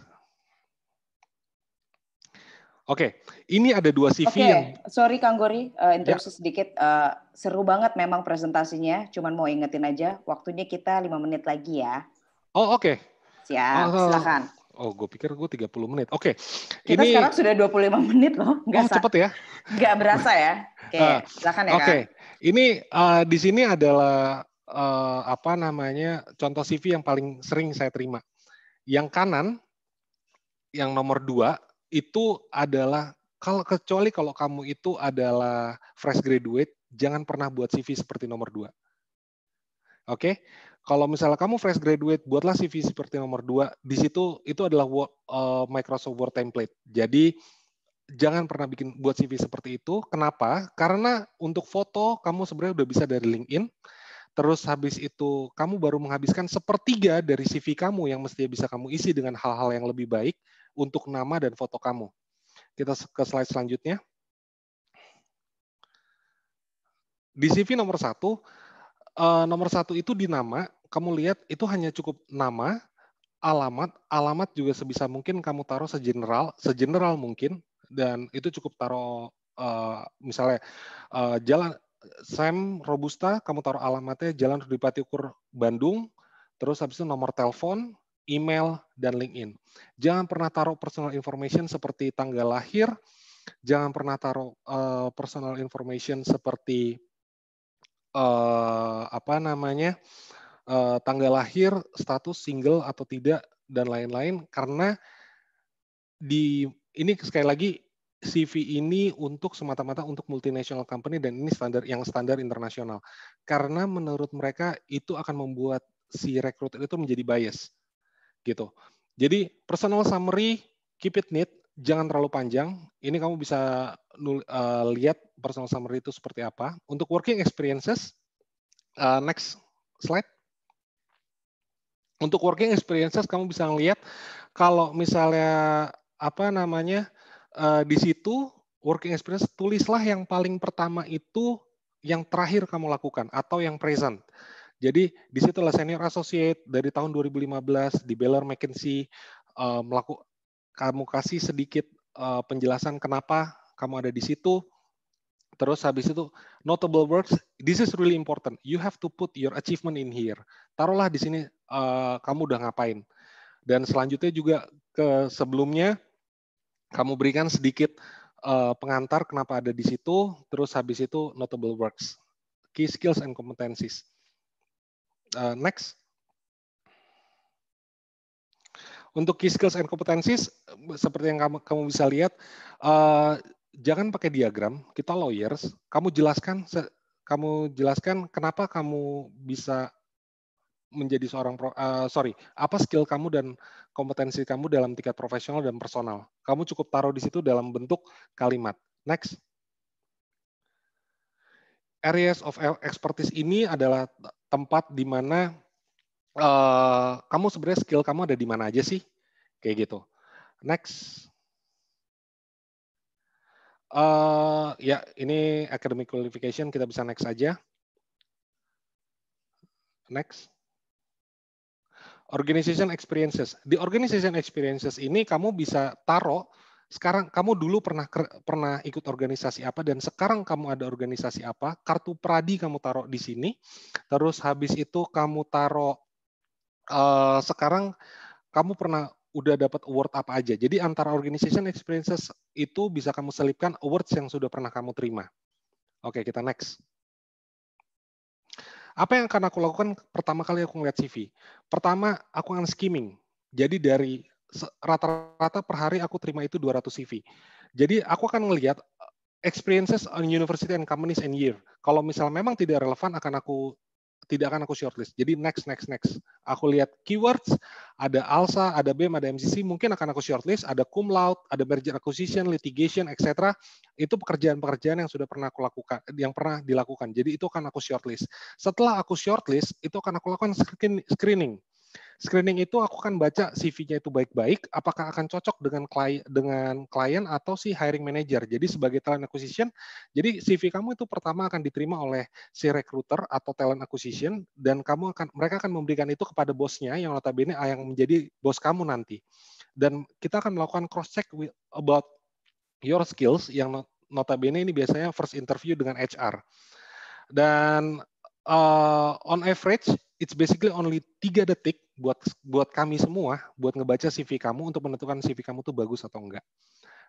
Oke, okay. ini ada dua CV okay. yang. Sorry Kang Gori, uh, interupsi ya. sedikit. Uh, seru banget memang presentasinya. Cuman mau ingetin aja, waktunya kita lima menit lagi ya. Oh oke. Okay. Siap, oh, silakan. Oh, gue pikir gue 30 menit. Oke. Okay. Kita ini... sekarang sudah 25 menit loh. Nggak oh, cepet ya? Nggak berasa ya. Oke, okay. uh, silakan ya Oke, okay. ini uh, di sini adalah uh, apa namanya contoh CV yang paling sering saya terima. Yang kanan, yang nomor dua, itu adalah kalau kecuali kalau kamu itu adalah fresh graduate, jangan pernah buat CV seperti nomor dua. Oke, okay? kalau misalnya kamu fresh graduate, buatlah CV seperti nomor dua. Di situ itu adalah uh, Microsoft Word template. Jadi jangan pernah bikin buat CV seperti itu. Kenapa? Karena untuk foto kamu sebenarnya udah bisa dari LinkedIn. Terus habis itu kamu baru menghabiskan sepertiga dari CV kamu yang mestinya bisa kamu isi dengan hal-hal yang lebih baik untuk nama dan foto kamu. Kita ke slide selanjutnya. Di CV nomor satu, eh, nomor satu itu di nama, kamu lihat itu hanya cukup nama, alamat, alamat juga sebisa mungkin kamu taruh segeneral, segeneral mungkin, dan itu cukup taruh uh, misalnya uh, jalan Sam Robusta, kamu taruh alamatnya Jalan Rudipati Ukur Bandung, terus habis itu nomor telepon, email, dan LinkedIn. Jangan pernah taruh personal information seperti tanggal lahir, jangan pernah taruh uh, personal information seperti uh, apa namanya uh, tanggal lahir, status single atau tidak, dan lain-lain. Karena di ini sekali lagi CV ini untuk semata-mata untuk multinational company dan ini standar yang standar internasional. Karena menurut mereka itu akan membuat si recruiter itu menjadi bias. Gitu. Jadi personal summary keep it neat, jangan terlalu panjang. Ini kamu bisa uh, lihat personal summary itu seperti apa. Untuk working experiences uh, next slide. Untuk working experiences kamu bisa lihat kalau misalnya apa namanya uh, di situ working experience tulislah yang paling pertama itu yang terakhir kamu lakukan atau yang present. Jadi di situlah senior associate dari tahun 2015 di Baylor McKinsey uh, melaku, kamu kasih sedikit uh, penjelasan kenapa kamu ada di situ. Terus habis itu notable works, this is really important. You have to put your achievement in here. Taruhlah di sini uh, kamu udah ngapain. Dan selanjutnya juga ke sebelumnya kamu berikan sedikit uh, pengantar kenapa ada di situ, terus habis itu notable works, key skills and competencies. Uh, next. Untuk key skills and competencies, seperti yang kamu, kamu bisa lihat, uh, jangan pakai diagram. Kita lawyers, kamu jelaskan, kamu jelaskan kenapa kamu bisa menjadi seorang pro, uh, sorry apa skill kamu dan kompetensi kamu dalam tingkat profesional dan personal. Kamu cukup taruh di situ dalam bentuk kalimat. Next. Areas of expertise ini adalah tempat di mana uh, kamu sebenarnya skill kamu ada di mana aja sih? Kayak gitu. Next. Uh, ya ini academic qualification kita bisa next aja. Next organization experiences. Di organization experiences ini kamu bisa taruh sekarang kamu dulu pernah pernah ikut organisasi apa dan sekarang kamu ada organisasi apa, kartu pradi kamu taruh di sini. Terus habis itu kamu taruh uh, sekarang kamu pernah udah dapat award apa aja. Jadi antara organization experiences itu bisa kamu selipkan awards yang sudah pernah kamu terima. Oke, kita next. Apa yang akan aku lakukan pertama kali aku ngeliat CV? Pertama, aku akan skimming. Jadi dari rata-rata per hari aku terima itu 200 CV. Jadi aku akan ngelihat eh, experiences on university and companies and year. Kalau misal memang tidak relevan akan aku tidak akan aku shortlist. Jadi next, next, next. Aku lihat keywords, ada ALSA, ada BEM, ada MCC, mungkin akan aku shortlist. Ada cum laude, ada merger acquisition, litigation, etc. Itu pekerjaan-pekerjaan yang sudah pernah aku lakukan, yang pernah dilakukan. Jadi itu akan aku shortlist. Setelah aku shortlist, itu akan aku lakukan screening. Screening itu aku akan baca CV-nya itu baik-baik, apakah akan cocok dengan klien, dengan klien atau si hiring manager. Jadi sebagai talent acquisition, jadi CV kamu itu pertama akan diterima oleh si recruiter atau talent acquisition dan kamu akan mereka akan memberikan itu kepada bosnya yang notabene yang menjadi bos kamu nanti. Dan kita akan melakukan cross check about your skills yang notabene ini biasanya first interview dengan HR. Dan uh, on average it's basically only tiga detik buat buat kami semua buat ngebaca CV kamu untuk menentukan CV kamu tuh bagus atau enggak.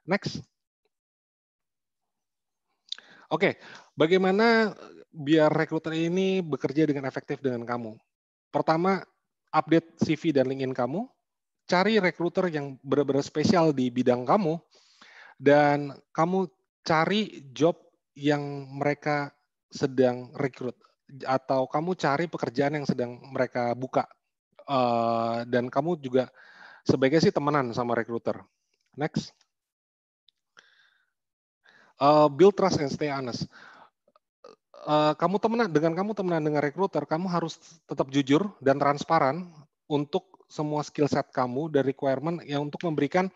Next. Oke, okay. bagaimana biar rekruter ini bekerja dengan efektif dengan kamu? Pertama, update CV dan LinkedIn kamu, cari rekruter yang benar-benar spesial di bidang kamu, dan kamu cari job yang mereka sedang rekrut atau kamu cari pekerjaan yang sedang mereka buka uh, dan kamu juga sebaiknya sih temenan sama recruiter. Next. Uh, build trust and stay honest. Uh, kamu temenan dengan kamu temenan dengan recruiter, kamu harus tetap jujur dan transparan untuk semua skill set kamu dan requirement yang untuk memberikan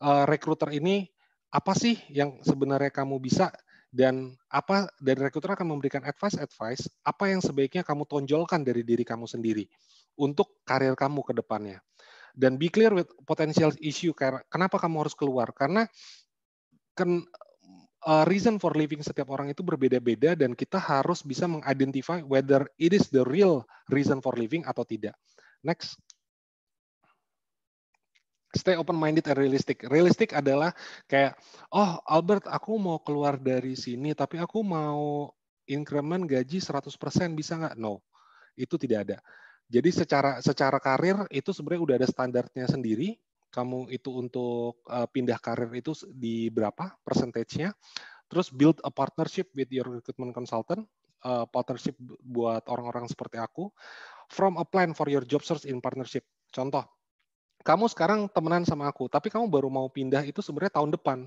uh, recruiter ini apa sih yang sebenarnya kamu bisa dan apa dari recruiter akan memberikan advice-advice apa yang sebaiknya kamu tonjolkan dari diri kamu sendiri untuk karir kamu ke depannya. Dan be clear with potential issue kenapa kamu harus keluar karena kan uh, reason for living setiap orang itu berbeda-beda dan kita harus bisa mengidentify whether it is the real reason for living atau tidak. Next. Stay open minded and realistic. Realistic adalah kayak oh Albert aku mau keluar dari sini tapi aku mau increment gaji 100% bisa nggak? No. Itu tidak ada. Jadi secara secara karir itu sebenarnya udah ada standarnya sendiri. Kamu itu untuk uh, pindah karir itu di berapa persentage-nya. Terus build a partnership with your recruitment consultant, uh, partnership buat orang-orang seperti aku. From a plan for your job search in partnership. Contoh, kamu sekarang temenan sama aku, tapi kamu baru mau pindah itu sebenarnya tahun depan.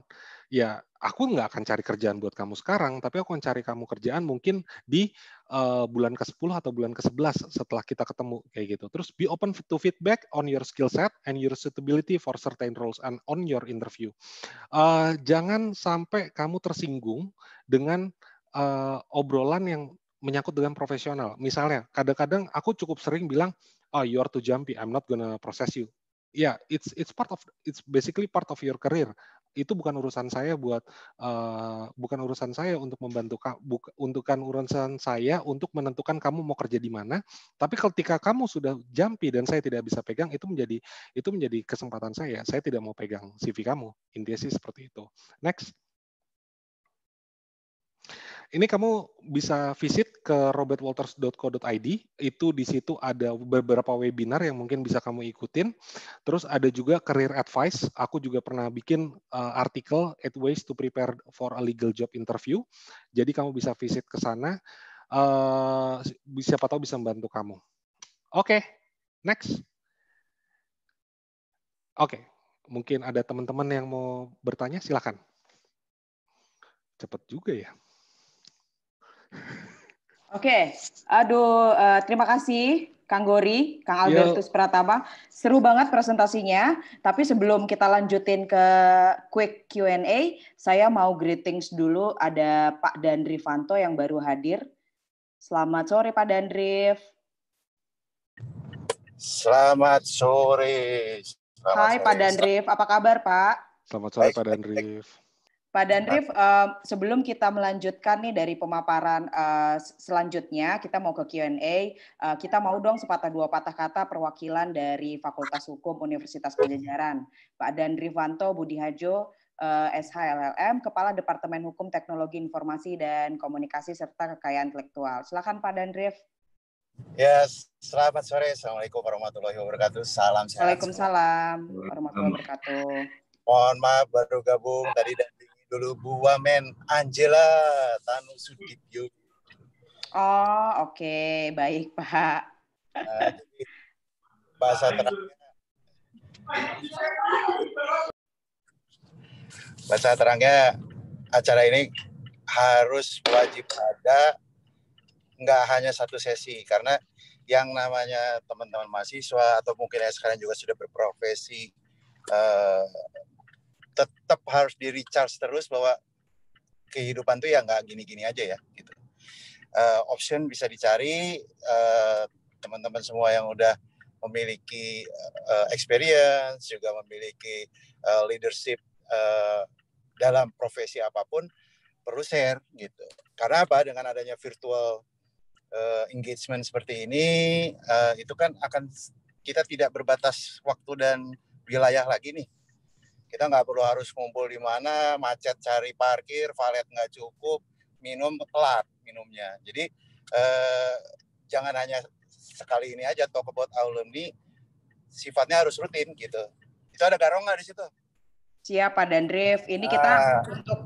Ya, aku nggak akan cari kerjaan buat kamu sekarang, tapi aku akan cari kamu kerjaan mungkin di uh, bulan ke-10 atau bulan ke-11 setelah kita ketemu kayak gitu. Terus be open to feedback on your skill set and your suitability for certain roles and on your interview. Uh, jangan sampai kamu tersinggung dengan uh, obrolan yang menyangkut dengan profesional. Misalnya, kadang-kadang aku cukup sering bilang, oh you are too jumpy, I'm not gonna process you ya yeah, it's it's part of it's basically part of your career. Itu bukan urusan saya buat uh, bukan urusan saya untuk membantu bukan untukkan urusan saya untuk menentukan kamu mau kerja di mana. Tapi ketika kamu sudah jumpy dan saya tidak bisa pegang itu menjadi itu menjadi kesempatan saya. Saya tidak mau pegang CV kamu. Intinya sih seperti itu. Next ini kamu bisa visit ke robertwalters.co.id. Itu di situ ada beberapa webinar yang mungkin bisa kamu ikutin. Terus ada juga career advice. Aku juga pernah bikin uh, artikel eight ways to prepare for a legal job interview. Jadi kamu bisa visit ke sana. Uh, siapa tahu bisa membantu kamu. Oke, okay, next. Oke, okay. mungkin ada teman-teman yang mau bertanya, silakan. Cepat juga ya. Oke, aduh, uh, terima kasih Kang Gori, Kang Albertus Yo. Pratama. Seru banget presentasinya. Tapi sebelum kita lanjutin ke quick Q&A, saya mau greetings dulu. Ada Pak Dandrivanto yang baru hadir. Selamat sore Pak Dandriv. Selamat sore. Selamat Hai sore. Pak Dandriv, apa kabar Pak? Selamat sore. Pak Dandriv. Pak Dandriv, uh, sebelum kita melanjutkan nih dari pemaparan uh, selanjutnya, kita mau ke Q&A. Uh, kita mau dong sepatah dua patah kata perwakilan dari Fakultas Hukum Universitas Pajajaran. Pak Dandrivanto Budihajo, uh, SHLLM, Kepala Departemen Hukum Teknologi Informasi dan Komunikasi serta Kekayaan Intelektual. Silakan Pak Dandriv. Ya, selamat sore. Assalamualaikum warahmatullahi wabarakatuh. Salam sehat. Waalaikumsalam warahmatullahi wabarakatuh. Mohon maaf baru gabung tadi dari dulu Bu Wamen Angela Tanu Sudibyo. Oh, oke, okay. baik Pak. Nah, jadi bahasa terangnya bahasa terangnya acara ini harus wajib ada nggak hanya satu sesi karena yang namanya teman-teman mahasiswa atau mungkin yang sekarang juga sudah berprofesi uh, tetap harus di recharge terus bahwa kehidupan tuh ya nggak gini-gini aja ya gitu. Uh, option bisa dicari uh, teman-teman semua yang udah memiliki uh, experience juga memiliki uh, leadership uh, dalam profesi apa pun perlu share gitu. Karena apa? Dengan adanya virtual uh, engagement seperti ini uh, itu kan akan kita tidak berbatas waktu dan wilayah lagi nih kita nggak perlu harus kumpul di mana, macet cari parkir, valet nggak cukup, minum telat minumnya. Jadi eh, jangan hanya sekali ini aja talk about alumni, sifatnya harus rutin gitu. Itu ada garong nggak di situ? Siap Pak Dandriv. Ini kita ah. untuk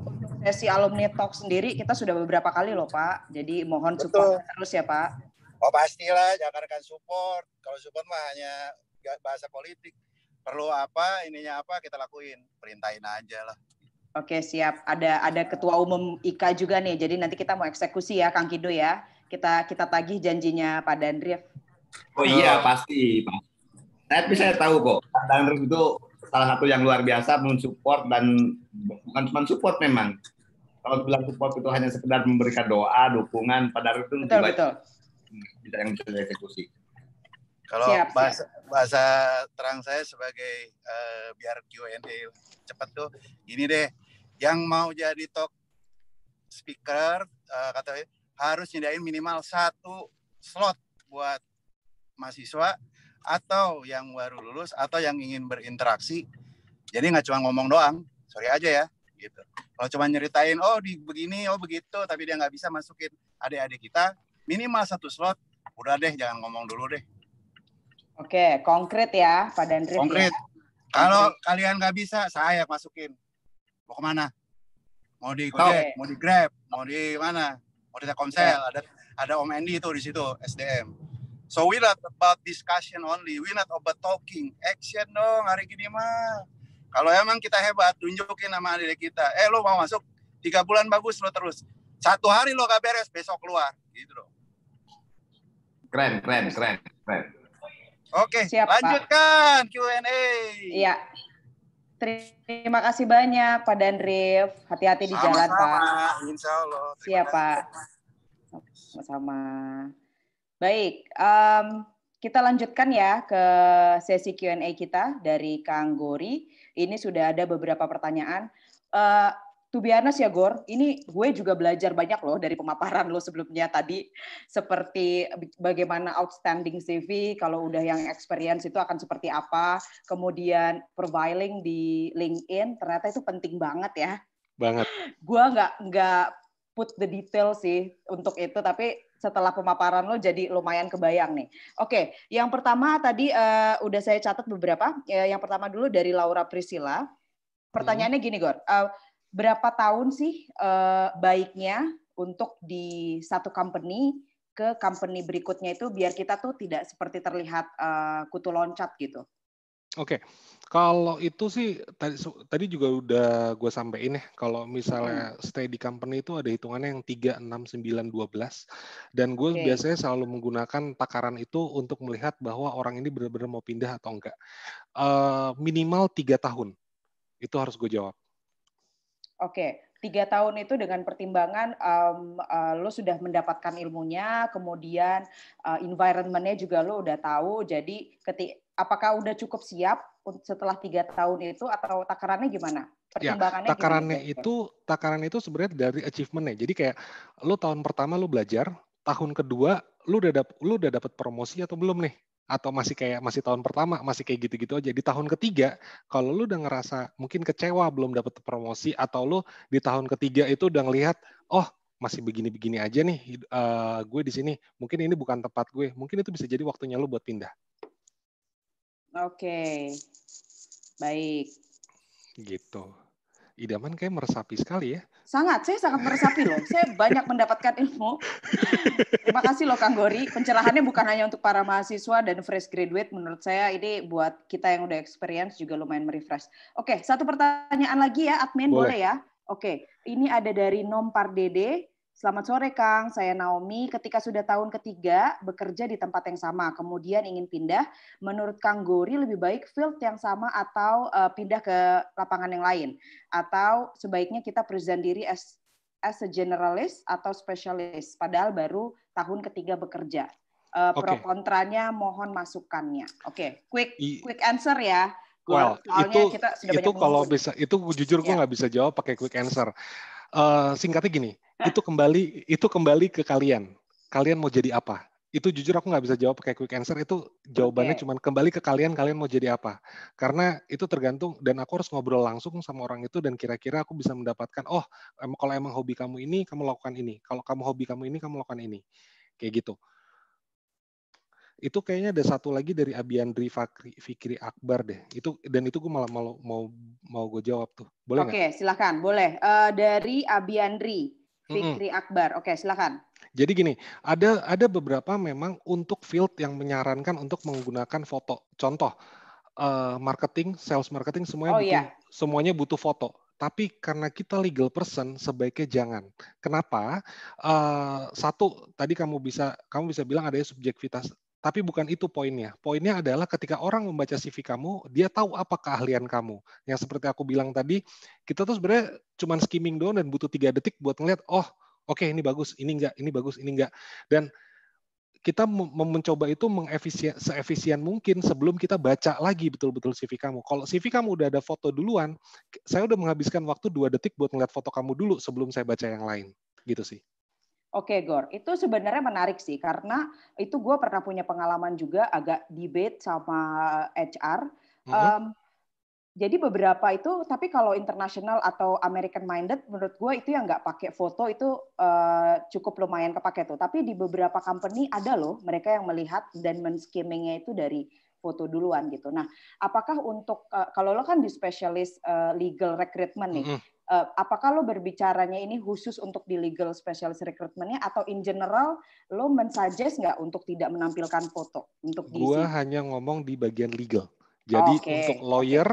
sesi alumni talk sendiri kita sudah beberapa kali loh Pak. Jadi mohon Betul. support terus ya Pak. Oh pastilah, jangan kan support. Kalau support mah hanya bahasa politik perlu apa ininya apa kita lakuin perintahin aja lah Oke siap. Ada ada ketua umum IKA juga nih. Jadi nanti kita mau eksekusi ya Kang Kido ya. Kita kita tagih janjinya Pak Dandriv. Oh iya pasti Pak. Tapi saya tahu kok Pak Dandriv itu salah satu yang luar biasa mensupport dan bukan cuma support memang. Kalau bilang support itu hanya sekedar memberikan doa, dukungan, pada itu betul, betul. bisa yang bisa dieksekusi. Kalau siap, bahasa, siap. bahasa terang saya sebagai uh, biar Q&A cepat tuh, gini deh, yang mau jadi talk speaker uh, kata harus nyediain minimal satu slot buat mahasiswa atau yang baru lulus atau yang ingin berinteraksi. Jadi nggak cuma ngomong doang, sorry aja ya, gitu. Kalau cuma nyeritain, oh di begini, oh begitu, tapi dia nggak bisa masukin adik-adik kita, minimal satu slot, udah deh, jangan ngomong dulu deh. Oke, konkret ya, Pak Dandri. Konkret. Ya. Kalau kalian nggak bisa, saya masukin. Mau ke mana? Mau di Gojek, mau di Grab, mau di mana? Mau di Telkomsel, yeah. ada ada Om Andy itu di situ, SDM. So we not about discussion only, we not about talking. Action dong hari gini mah. Kalau emang kita hebat, tunjukin nama adik kita. Eh lo mau masuk tiga bulan bagus lo terus. Satu hari lo gak beres, besok keluar. Gitu loh. Keren, keren, keren, keren. Oke, Siap, lanjutkan Q&A. Iya. Terima kasih banyak Pak Dandrif. Hati-hati di jalan Pak. Insya Allah. Siap Pak. Sama-sama. Baik, um, kita lanjutkan ya ke sesi Q&A kita dari Kang Gori. Ini sudah ada beberapa pertanyaan. Uh, to be honest ya Gor, ini gue juga belajar banyak loh dari pemaparan lo sebelumnya tadi seperti bagaimana outstanding CV kalau udah yang experience itu akan seperti apa, kemudian profiling di LinkedIn ternyata itu penting banget ya. Banget. Gue nggak nggak put the detail sih untuk itu, tapi setelah pemaparan lo jadi lumayan kebayang nih. Oke, yang pertama tadi uh, udah saya catat beberapa. Ya, yang pertama dulu dari Laura Priscilla. Pertanyaannya gini Gor, uh, berapa tahun sih uh, baiknya untuk di satu company ke company berikutnya itu biar kita tuh tidak seperti terlihat uh, kutu loncat gitu. Oke, okay. kalau itu sih tadi tadi juga udah gue sampaikan ya. Kalau misalnya hmm. stay di company itu ada hitungannya yang 3, 6, 9, 12. Dan gue okay. biasanya selalu menggunakan takaran itu untuk melihat bahwa orang ini benar-benar mau pindah atau enggak. Uh, minimal tiga tahun. Itu harus gue jawab. Oke, tiga tahun itu dengan pertimbangan um, uh, lo sudah mendapatkan ilmunya, kemudian uh, environmentnya juga lo udah tahu. Jadi, ketik, apakah udah cukup siap setelah tiga tahun itu atau takarannya gimana? Ya, Pertimbangannya ya, takarannya gimana? itu takaran itu sebenarnya dari achievementnya. Jadi kayak lo tahun pertama lo belajar, tahun kedua lo udah dap, lo udah dapat promosi atau belum nih? Atau masih kayak masih tahun pertama masih kayak gitu-gitu aja. Di tahun ketiga kalau lu udah ngerasa mungkin kecewa belum dapat promosi atau lu di tahun ketiga itu udah ngelihat oh masih begini-begini aja nih uh, gue di sini. Mungkin ini bukan tempat gue. Mungkin itu bisa jadi waktunya lu buat pindah. Oke. Okay. baik. Gitu. Idaman kayak meresapi sekali ya. Sangat, saya sangat meresapi loh. Saya banyak mendapatkan ilmu. Terima kasih loh Kang Gori. Pencerahannya bukan hanya untuk para mahasiswa dan fresh graduate. Menurut saya ini buat kita yang udah experience juga lumayan merefresh. Oke, satu pertanyaan lagi ya, admin boleh, boleh ya? Oke, ini ada dari Nom Pardede. Selamat sore Kang, saya Naomi. Ketika sudah tahun ketiga bekerja di tempat yang sama, kemudian ingin pindah, menurut Kang Gori lebih baik field yang sama atau uh, pindah ke lapangan yang lain? Atau sebaiknya kita present diri as as a generalist atau specialist, padahal baru tahun ketiga bekerja. Uh, okay. Pro kontranya mohon masukannya. Oke, okay. quick quick answer ya. Well, itu kita sudah itu kalau bisa itu jujur gue iya. nggak bisa jawab pakai quick answer. Uh, singkatnya gini, itu kembali itu kembali ke kalian. Kalian mau jadi apa? Itu jujur aku nggak bisa jawab pakai quick answer. Itu jawabannya okay. cuma kembali ke kalian. Kalian mau jadi apa? Karena itu tergantung dan aku harus ngobrol langsung sama orang itu dan kira-kira aku bisa mendapatkan. Oh, kalau emang hobi kamu ini, kamu lakukan ini. Kalau kamu hobi kamu ini, kamu lakukan ini. Kayak gitu itu kayaknya ada satu lagi dari Abiandri Fakri, Fikri Akbar deh. Itu dan itu gue malah mau mau mau gue jawab tuh. Boleh Oke, okay, silakan. Boleh. Uh, dari Abiandri Fikri mm-hmm. Akbar. Oke, okay, silakan. Jadi gini, ada ada beberapa memang untuk field yang menyarankan untuk menggunakan foto. Contoh, uh, marketing, sales marketing semuanya oh, butuh iya. semuanya butuh foto. Tapi karena kita legal person, sebaiknya jangan. Kenapa? Uh, satu, tadi kamu bisa kamu bisa bilang ada subjektivitas tapi bukan itu poinnya. Poinnya adalah ketika orang membaca CV kamu, dia tahu apa keahlian kamu. Yang seperti aku bilang tadi, kita tuh sebenarnya cuma skimming doang dan butuh tiga detik buat ngeliat, oh oke okay, ini bagus, ini enggak, ini bagus, ini enggak. Dan kita mencoba itu mengefisien seefisien mungkin sebelum kita baca lagi betul-betul CV kamu. Kalau CV kamu udah ada foto duluan, saya udah menghabiskan waktu dua detik buat ngeliat foto kamu dulu sebelum saya baca yang lain. Gitu sih. Oke, Gor. Itu sebenarnya menarik sih karena itu gue pernah punya pengalaman juga agak debate sama HR. Mm -hmm. um, jadi beberapa itu, tapi kalau internasional atau American minded, menurut gue itu yang nggak pakai foto itu uh, cukup lumayan kepake tuh. Tapi di beberapa company ada loh mereka yang melihat dan men-skimmingnya itu dari foto duluan gitu. Nah, apakah untuk uh, kalau lo kan di spesialis uh, legal recruitment nih, mm -hmm. uh, apakah lo berbicaranya ini khusus untuk di legal specialist recruitmentnya atau in general lo mensuggest nggak untuk tidak menampilkan foto untuk Gue hanya ngomong di bagian legal. Jadi okay. untuk lawyer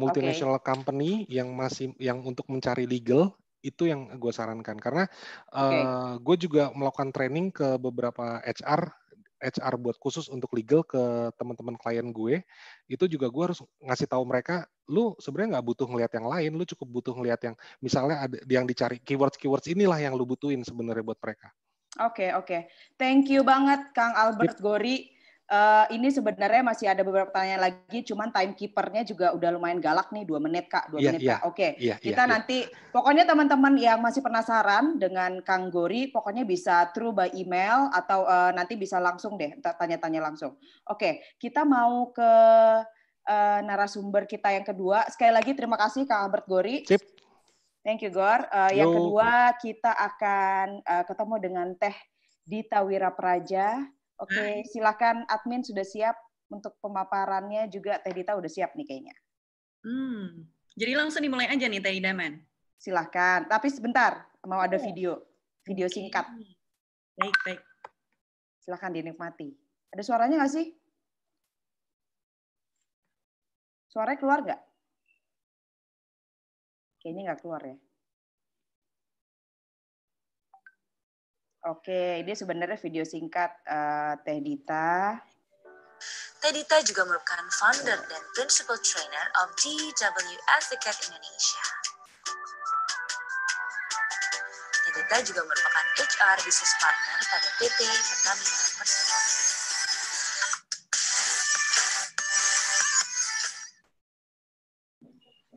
multinational okay. company yang masih yang untuk mencari legal itu yang gue sarankan karena okay. uh, gue juga melakukan training ke beberapa HR HR buat khusus untuk legal ke teman-teman klien gue itu juga gue harus ngasih tahu mereka lu sebenarnya nggak butuh ngelihat yang lain lu cukup butuh ngelihat yang misalnya ada yang dicari keywords keywords inilah yang lu butuhin sebenarnya buat mereka oke okay, oke okay. thank you banget Kang Albert yep. Gori Uh, ini sebenarnya masih ada beberapa pertanyaan lagi, cuman timekeepernya juga udah lumayan galak nih, dua menit kak, dua yeah, menit yeah, kak. Oke, okay. yeah, kita yeah, nanti, yeah. pokoknya teman-teman yang masih penasaran dengan Kang Gori, pokoknya bisa through by email atau uh, nanti bisa langsung deh tanya-tanya langsung. Oke, okay. kita mau ke uh, narasumber kita yang kedua. Sekali lagi terima kasih Kang Albert Gori. Sip. Thank you Gor. Uh, yang kedua kita akan uh, ketemu dengan Teh Dita Wira Praja Oke, okay, silakan admin sudah siap untuk pemaparannya juga Teh Dita udah siap nih kayaknya. Hmm, jadi langsung dimulai aja nih Teh Daman. Silahkan, tapi sebentar mau ada video, video singkat. Baik, baik. Silahkan dinikmati. Ada suaranya nggak sih? Suaranya keluar nggak? Kayaknya nggak keluar ya. Oke, ini sebenarnya video singkat uh, Teh Dita. Teh Dita juga merupakan founder dan principal trainer of DW Advocate Indonesia. Teh Dita juga merupakan HR business partner pada PT Pertamina Persero.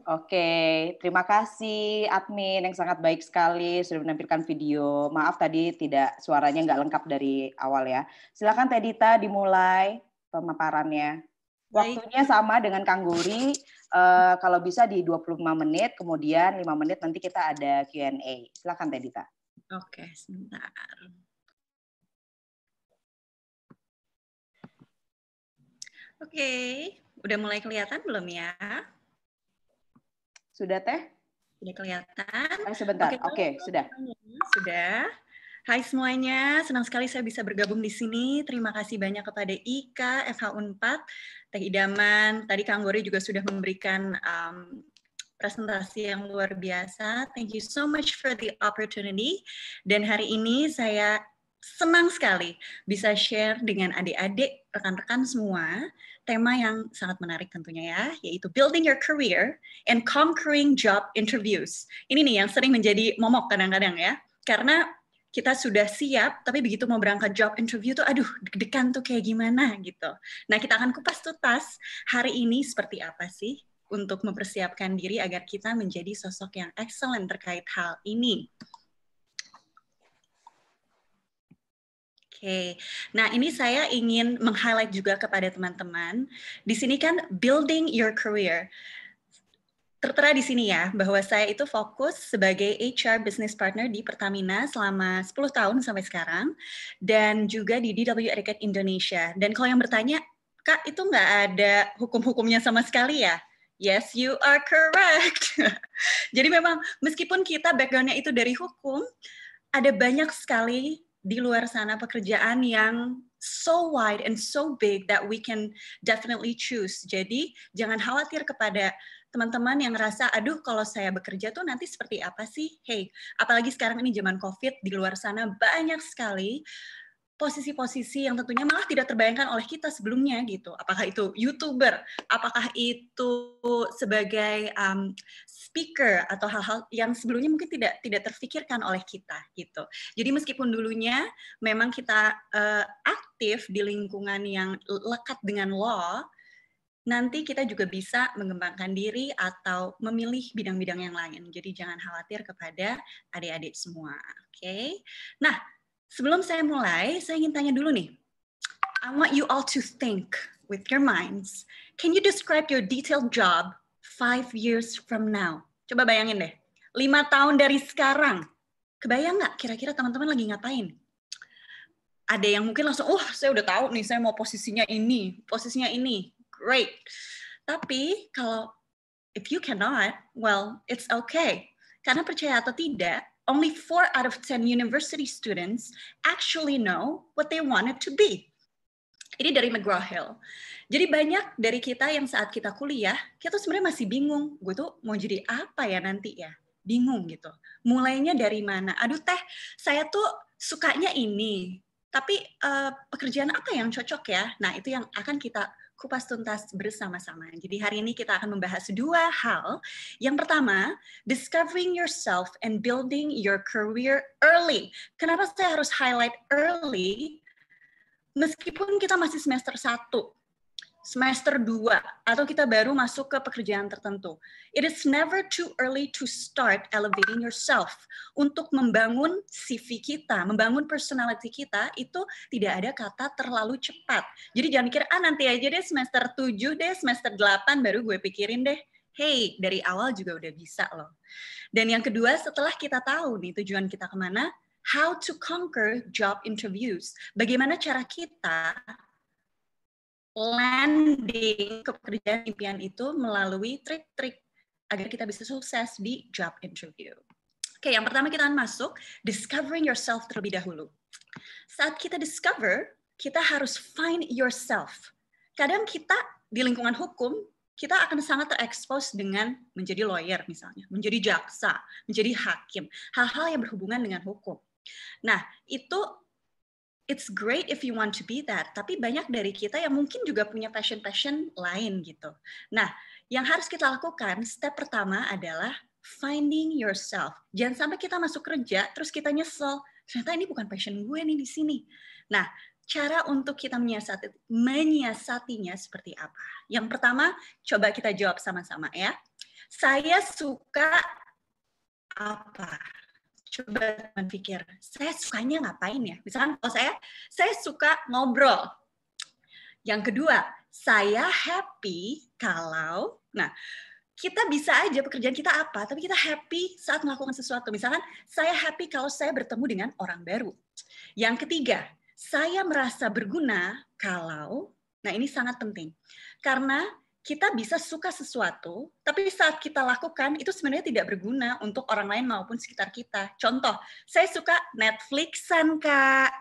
Oke, terima kasih admin yang sangat baik sekali sudah menampilkan video. Maaf tadi tidak suaranya nggak lengkap dari awal ya. Silakan Teh Dita dimulai pemaparannya. Waktunya sama dengan Kang Guri, uh, kalau bisa di 25 menit, kemudian 5 menit nanti kita ada Q&A. Silakan Teh Dita. Oke, sebentar. Oke, udah mulai kelihatan belum ya? Sudah teh? Sudah kelihatan. Oh, sebentar. Oke, okay, sudah. Sudah. Hai semuanya, senang sekali saya bisa bergabung di sini. Terima kasih banyak kepada IKA, FH Unpad, Teh Idaman. Tadi Kang Gori juga sudah memberikan um, presentasi yang luar biasa. Thank you so much for the opportunity. Dan hari ini saya senang sekali bisa share dengan adik-adik, rekan-rekan semua tema yang sangat menarik tentunya ya, yaitu building your career and conquering job interviews. Ini nih yang sering menjadi momok kadang-kadang ya, karena kita sudah siap, tapi begitu mau berangkat job interview tuh, aduh, deg-degan tuh kayak gimana gitu. Nah, kita akan kupas tuntas hari ini seperti apa sih untuk mempersiapkan diri agar kita menjadi sosok yang excellent terkait hal ini. Oke, nah ini saya ingin meng-highlight juga kepada teman-teman. Di sini kan building your career. Tertera di sini ya, bahwa saya itu fokus sebagai HR business partner di Pertamina selama 10 tahun sampai sekarang, dan juga di DW Etiquette Indonesia. Dan kalau yang bertanya, Kak, itu nggak ada hukum-hukumnya sama sekali ya? Yes, you are correct. <laughs> Jadi memang meskipun kita backgroundnya itu dari hukum, ada banyak sekali di luar sana pekerjaan yang so wide and so big that we can definitely choose. Jadi jangan khawatir kepada teman-teman yang ngerasa, aduh kalau saya bekerja tuh nanti seperti apa sih? Hey, apalagi sekarang ini zaman COVID di luar sana banyak sekali posisi-posisi yang tentunya malah tidak terbayangkan oleh kita sebelumnya gitu. Apakah itu youtuber, apakah itu sebagai um, speaker atau hal-hal yang sebelumnya mungkin tidak tidak terfikirkan oleh kita gitu. Jadi meskipun dulunya memang kita uh, aktif di lingkungan yang lekat dengan law, nanti kita juga bisa mengembangkan diri atau memilih bidang-bidang yang lain. Jadi jangan khawatir kepada adik-adik semua, oke? Okay? Nah, Sebelum saya mulai, saya ingin tanya dulu nih. I want you all to think with your minds. Can you describe your detailed job five years from now? Coba bayangin deh. Lima tahun dari sekarang. Kebayang nggak kira-kira teman-teman lagi ngapain? Ada yang mungkin langsung, oh saya udah tahu nih, saya mau posisinya ini, posisinya ini. Great. Tapi kalau if you cannot, well, it's okay. Karena percaya atau tidak, only four out of 10 university students actually know what they wanted to be. Ini dari McGraw-Hill. Jadi banyak dari kita yang saat kita kuliah, kita tuh sebenarnya masih bingung, gue tuh mau jadi apa ya nanti ya? Bingung gitu. Mulainya dari mana? Aduh teh, saya tuh sukanya ini, tapi uh, pekerjaan apa yang cocok ya? Nah itu yang akan kita kupas tuntas bersama-sama. Jadi hari ini kita akan membahas dua hal. Yang pertama, discovering yourself and building your career early. Kenapa saya harus highlight early? meskipun kita masih semester 1, semester 2, atau kita baru masuk ke pekerjaan tertentu. It is never too early to start elevating yourself. Untuk membangun CV kita, membangun personality kita, itu tidak ada kata terlalu cepat. Jadi jangan mikir, ah nanti aja deh semester 7 deh, semester 8 baru gue pikirin deh. Hey, dari awal juga udah bisa loh. Dan yang kedua, setelah kita tahu nih tujuan kita ke mana, how to conquer job interviews. Bagaimana cara kita landing ke pekerjaan impian itu melalui trik-trik agar kita bisa sukses di job interview. Oke, yang pertama kita akan masuk discovering yourself terlebih dahulu. Saat kita discover, kita harus find yourself. Kadang kita di lingkungan hukum, kita akan sangat terekspos dengan menjadi lawyer misalnya, menjadi jaksa, menjadi hakim, hal-hal yang berhubungan dengan hukum. Nah, itu it's great if you want to be that, tapi banyak dari kita yang mungkin juga punya passion-passion lain gitu. Nah, yang harus kita lakukan, step pertama adalah finding yourself. Jangan sampai kita masuk kerja, terus kita nyesel, ternyata ini bukan passion gue nih di sini. Nah, cara untuk kita menyiasati, menyiasatinya seperti apa? Yang pertama, coba kita jawab sama-sama ya. Saya suka apa? Coba teman pikir, saya sukanya ngapain ya? Misalkan kalau saya, saya suka ngobrol. Yang kedua, saya happy kalau, nah kita bisa aja pekerjaan kita apa, tapi kita happy saat melakukan sesuatu. Misalkan saya happy kalau saya bertemu dengan orang baru. Yang ketiga, saya merasa berguna kalau, nah ini sangat penting, karena kita bisa suka sesuatu, tapi saat kita lakukan itu sebenarnya tidak berguna untuk orang lain maupun sekitar kita. Contoh, saya suka Netflixan, Kak.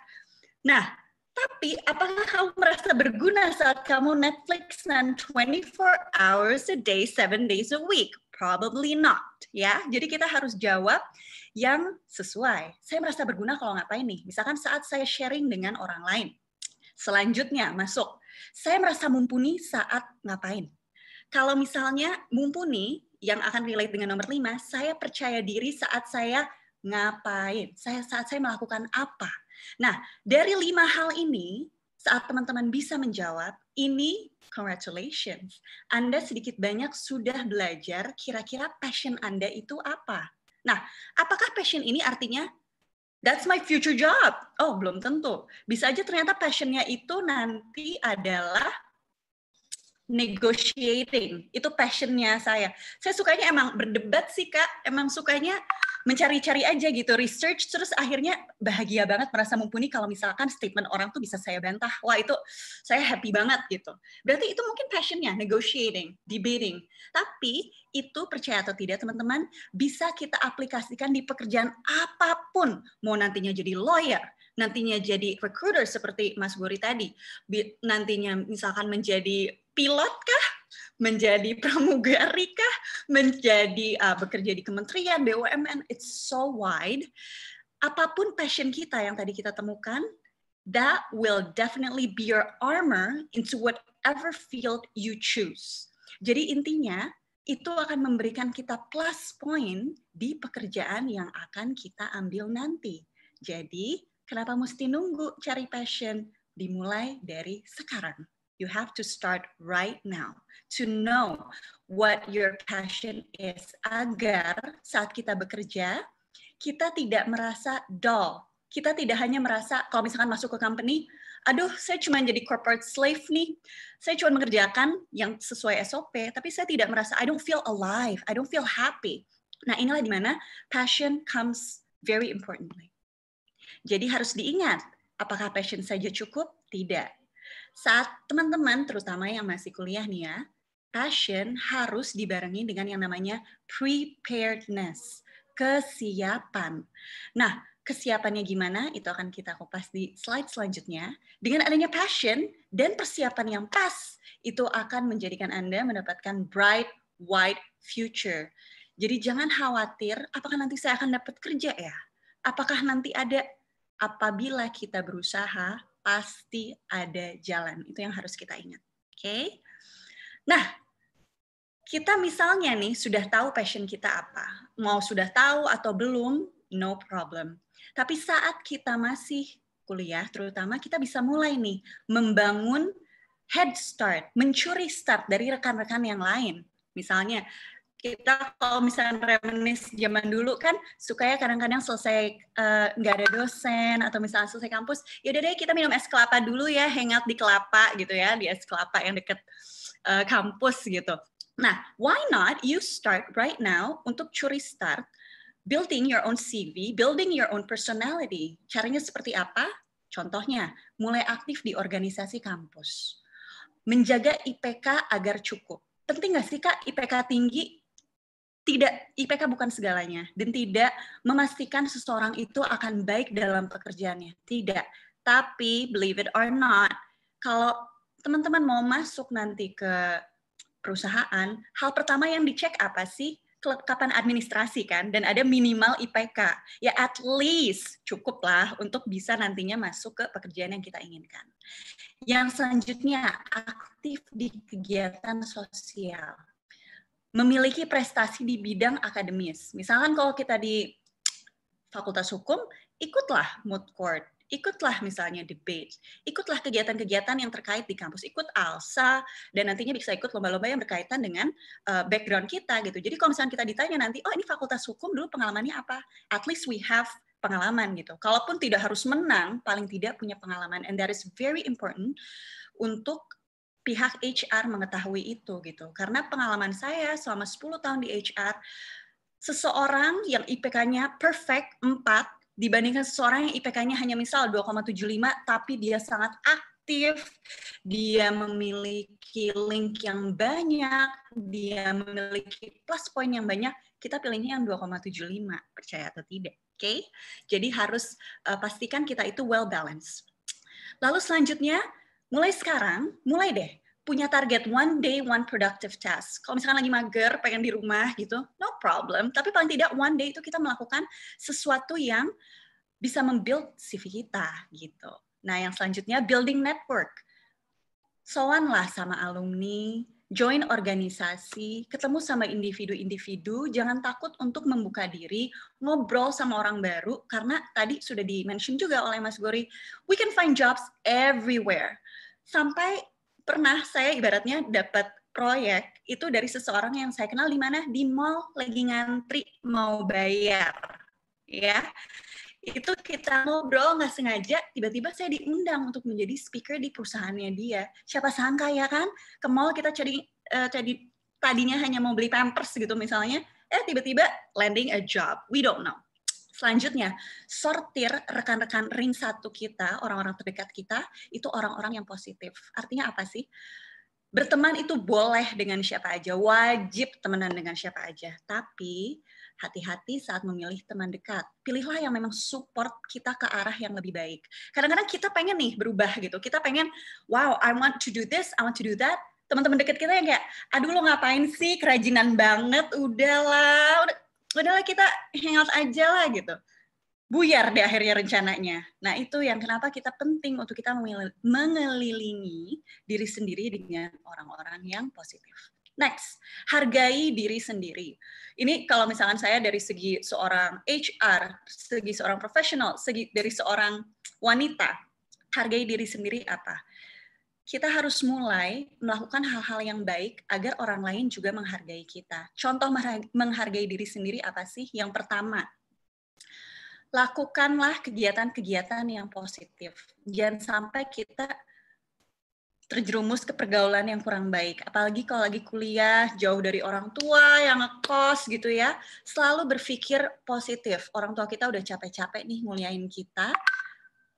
Nah, tapi apakah kamu merasa berguna saat kamu Netflixan 24 hours a day, 7 days a week? Probably not, ya. Jadi kita harus jawab yang sesuai. Saya merasa berguna kalau ngapain nih? Misalkan saat saya sharing dengan orang lain. Selanjutnya masuk, saya merasa mumpuni saat ngapain? Kalau misalnya mumpuni yang akan relate dengan nomor lima, saya percaya diri saat saya ngapain, saya saat saya melakukan apa. Nah, dari lima hal ini, saat teman-teman bisa menjawab, ini congratulations. Anda sedikit banyak sudah belajar kira-kira passion Anda itu apa. Nah, apakah passion ini artinya that's my future job? Oh, belum tentu. Bisa aja ternyata passionnya itu nanti adalah negotiating. Itu passionnya saya. Saya sukanya emang berdebat sih kak. Emang sukanya mencari-cari aja gitu, research, terus akhirnya bahagia banget merasa mumpuni kalau misalkan statement orang tuh bisa saya bantah. Wah itu saya happy banget gitu. Berarti itu mungkin passionnya, negotiating, debating. Tapi itu percaya atau tidak teman-teman, bisa kita aplikasikan di pekerjaan apa pun. Mau nantinya jadi lawyer, nantinya jadi recruiter seperti Mas Gori tadi, nantinya misalkan menjadi pilot kah? Menjadi pramugari kah? Menjadi uh, bekerja di kementerian, BUMN, it's so wide. Apa pun passion kita yang tadi kita temukan, that will definitely be your armor into whatever field you choose. Jadi intinya, itu akan memberikan kita plus point di pekerjaan yang akan kita ambil nanti. Jadi, kenapa mesti nunggu cari passion? Dimulai dari sekarang. You have to start right now to know what your passion is agar saat kita bekerja kita tidak merasa dull, kita tidak hanya merasa kalau misalkan masuk ke company, aduh saya cuma jadi corporate slave nih, saya cuma mengerjakan yang sesuai SOP, tapi saya tidak merasa I don't feel alive, I don't feel happy. Nah inilah di mana passion comes very importantly. Jadi harus diingat, apakah passion saja cukup? Tidak. Saat teman-teman, terutama yang masih kuliah nih ya, passion harus dibarengi dengan yang namanya preparedness, kesiapan. Nah, kesiapannya gimana itu akan kita kupas di slide selanjutnya. Dengan adanya passion dan persiapan yang pas, itu akan menjadikan Anda mendapatkan bright, white future. Jadi jangan khawatir, apakah nanti saya akan dapat kerja ya? Apakah nanti ada? Apabila kita berusaha, pasti ada jalan. Itu yang harus kita ingat. Oke? Okay? Nah, kita misalnya nih sudah tahu passion kita apa. Mau sudah tahu atau belum, no problem. Tapi saat kita masih kuliah, terutama kita bisa mulai nih membangun head start, mencuri start dari rekan-rekan yang lain. Misalnya, kita kalau misalnya reminis zaman dulu kan suka ya kadang-kadang selesai eh, nggak uh, ada dosen atau misalnya selesai kampus ya udah deh kita minum es kelapa dulu ya hangout di kelapa gitu ya di es kelapa yang deket uh, kampus gitu nah why not you start right now untuk curi start building your own CV, building your own personality. Caranya seperti apa? Contohnya, mulai aktif di organisasi kampus. Menjaga IPK agar cukup. Penting nggak sih Kak IPK tinggi? Tidak, IPK bukan segalanya. Dan tidak memastikan seseorang itu akan baik dalam pekerjaannya. Tidak. Tapi, believe it or not, kalau teman-teman mau masuk nanti ke perusahaan, hal pertama yang dicek apa sih? kelengkapan administrasi kan dan ada minimal IPK. Ya at least cukuplah untuk bisa nantinya masuk ke pekerjaan yang kita inginkan. Yang selanjutnya aktif di kegiatan sosial. Memiliki prestasi di bidang akademis. Misalkan kalau kita di Fakultas Hukum, ikutlah mood court, ikutlah misalnya debate, ikutlah kegiatan-kegiatan yang terkait di kampus, ikut ALSA, dan nantinya bisa ikut lomba-lomba yang berkaitan dengan uh, background kita gitu. Jadi kalau misalnya kita ditanya nanti, oh ini fakultas hukum dulu pengalamannya apa? At least we have pengalaman gitu. Kalaupun tidak harus menang, paling tidak punya pengalaman. And that is very important untuk pihak HR mengetahui itu gitu. Karena pengalaman saya selama 10 tahun di HR, seseorang yang IPK-nya perfect 4 dibandingkan seseorang yang IPK-nya hanya misal 2,75 tapi dia sangat aktif, dia memiliki link yang banyak, dia memiliki plus point yang banyak, kita pilihnya yang 2,75, percaya atau tidak. Oke, okay? jadi harus uh, pastikan kita itu well balanced. Lalu selanjutnya, mulai sekarang, mulai deh punya target one day one productive task. Kalau misalkan lagi mager, pengen di rumah gitu, no problem. Tapi paling tidak one day itu kita melakukan sesuatu yang bisa membuild CV kita gitu. Nah, yang selanjutnya building network. Soan lah sama alumni, join organisasi, ketemu sama individu-individu, jangan takut untuk membuka diri, ngobrol sama orang baru, karena tadi sudah di-mention juga oleh Mas Gori, we can find jobs everywhere. Sampai pernah saya ibaratnya dapat proyek itu dari seseorang yang saya kenal di mana di mall lagi ngantri mau bayar ya itu kita ngobrol nggak sengaja tiba-tiba saya diundang untuk menjadi speaker di perusahaannya dia siapa sangka ya kan ke mall kita cari uh, cari tadinya hanya mau beli pampers gitu misalnya eh tiba-tiba landing a job we don't know Selanjutnya, sortir rekan-rekan ring satu kita, orang-orang terdekat kita, itu orang-orang yang positif. Artinya apa sih? Berteman itu boleh dengan siapa aja, wajib temenan dengan siapa aja. Tapi hati-hati saat memilih teman dekat. Pilihlah yang memang support kita ke arah yang lebih baik. Kadang-kadang kita pengen nih berubah gitu. Kita pengen, wow, I want to do this, I want to do that. Teman-teman dekat kita yang kayak, aduh lo ngapain sih, kerajinan banget, udahlah, udah udahlah kita hangout aja lah gitu buyar di akhirnya rencananya. Nah itu yang kenapa kita penting untuk kita mengelilingi diri sendiri dengan orang-orang yang positif. Next, hargai diri sendiri. Ini kalau misalkan saya dari segi seorang HR, segi seorang profesional, segi dari seorang wanita, hargai diri sendiri apa? kita harus mulai melakukan hal-hal yang baik agar orang lain juga menghargai kita. Contoh menghargai diri sendiri apa sih? Yang pertama, lakukanlah kegiatan-kegiatan yang positif. Jangan sampai kita terjerumus ke pergaulan yang kurang baik. Apalagi kalau lagi kuliah, jauh dari orang tua, yang ngekos gitu ya. Selalu berpikir positif. Orang tua kita udah capek-capek nih muliain kita.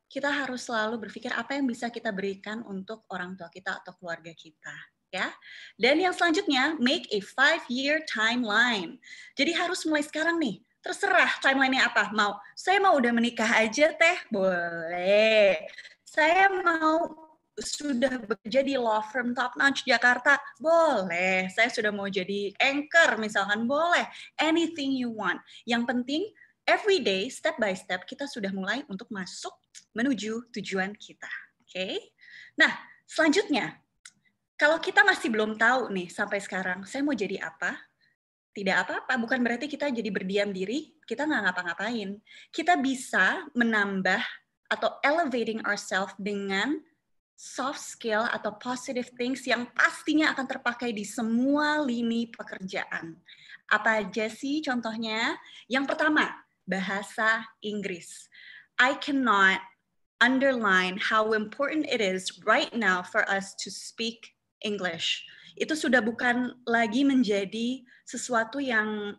Kita harus selalu berpikir apa yang bisa kita berikan untuk orang tua kita atau keluarga kita. ya. Dan yang selanjutnya, make a five-year timeline. Jadi harus mulai sekarang nih. Terserah timelinenya apa. Mau, saya mau udah menikah aja teh, boleh. Saya mau sudah bekerja di law firm top notch Jakarta, boleh. Saya sudah mau jadi anchor misalkan, boleh. Anything you want. Yang penting every day, step by step, kita sudah mulai untuk masuk menuju tujuan kita. Oke. Okay? Nah, selanjutnya, kalau kita masih belum tahu nih sampai sekarang, saya mau jadi apa, tidak apa-apa, bukan berarti kita jadi berdiam diri, kita nggak ngapa-ngapain. Kita bisa menambah atau elevating ourselves dengan soft skill atau positive things yang pastinya akan terpakai di semua lini pekerjaan. Apa aja sih contohnya? Yang pertama, bahasa Inggris. I cannot underline how important it is right now for us to speak English. Itu sudah bukan lagi menjadi sesuatu yang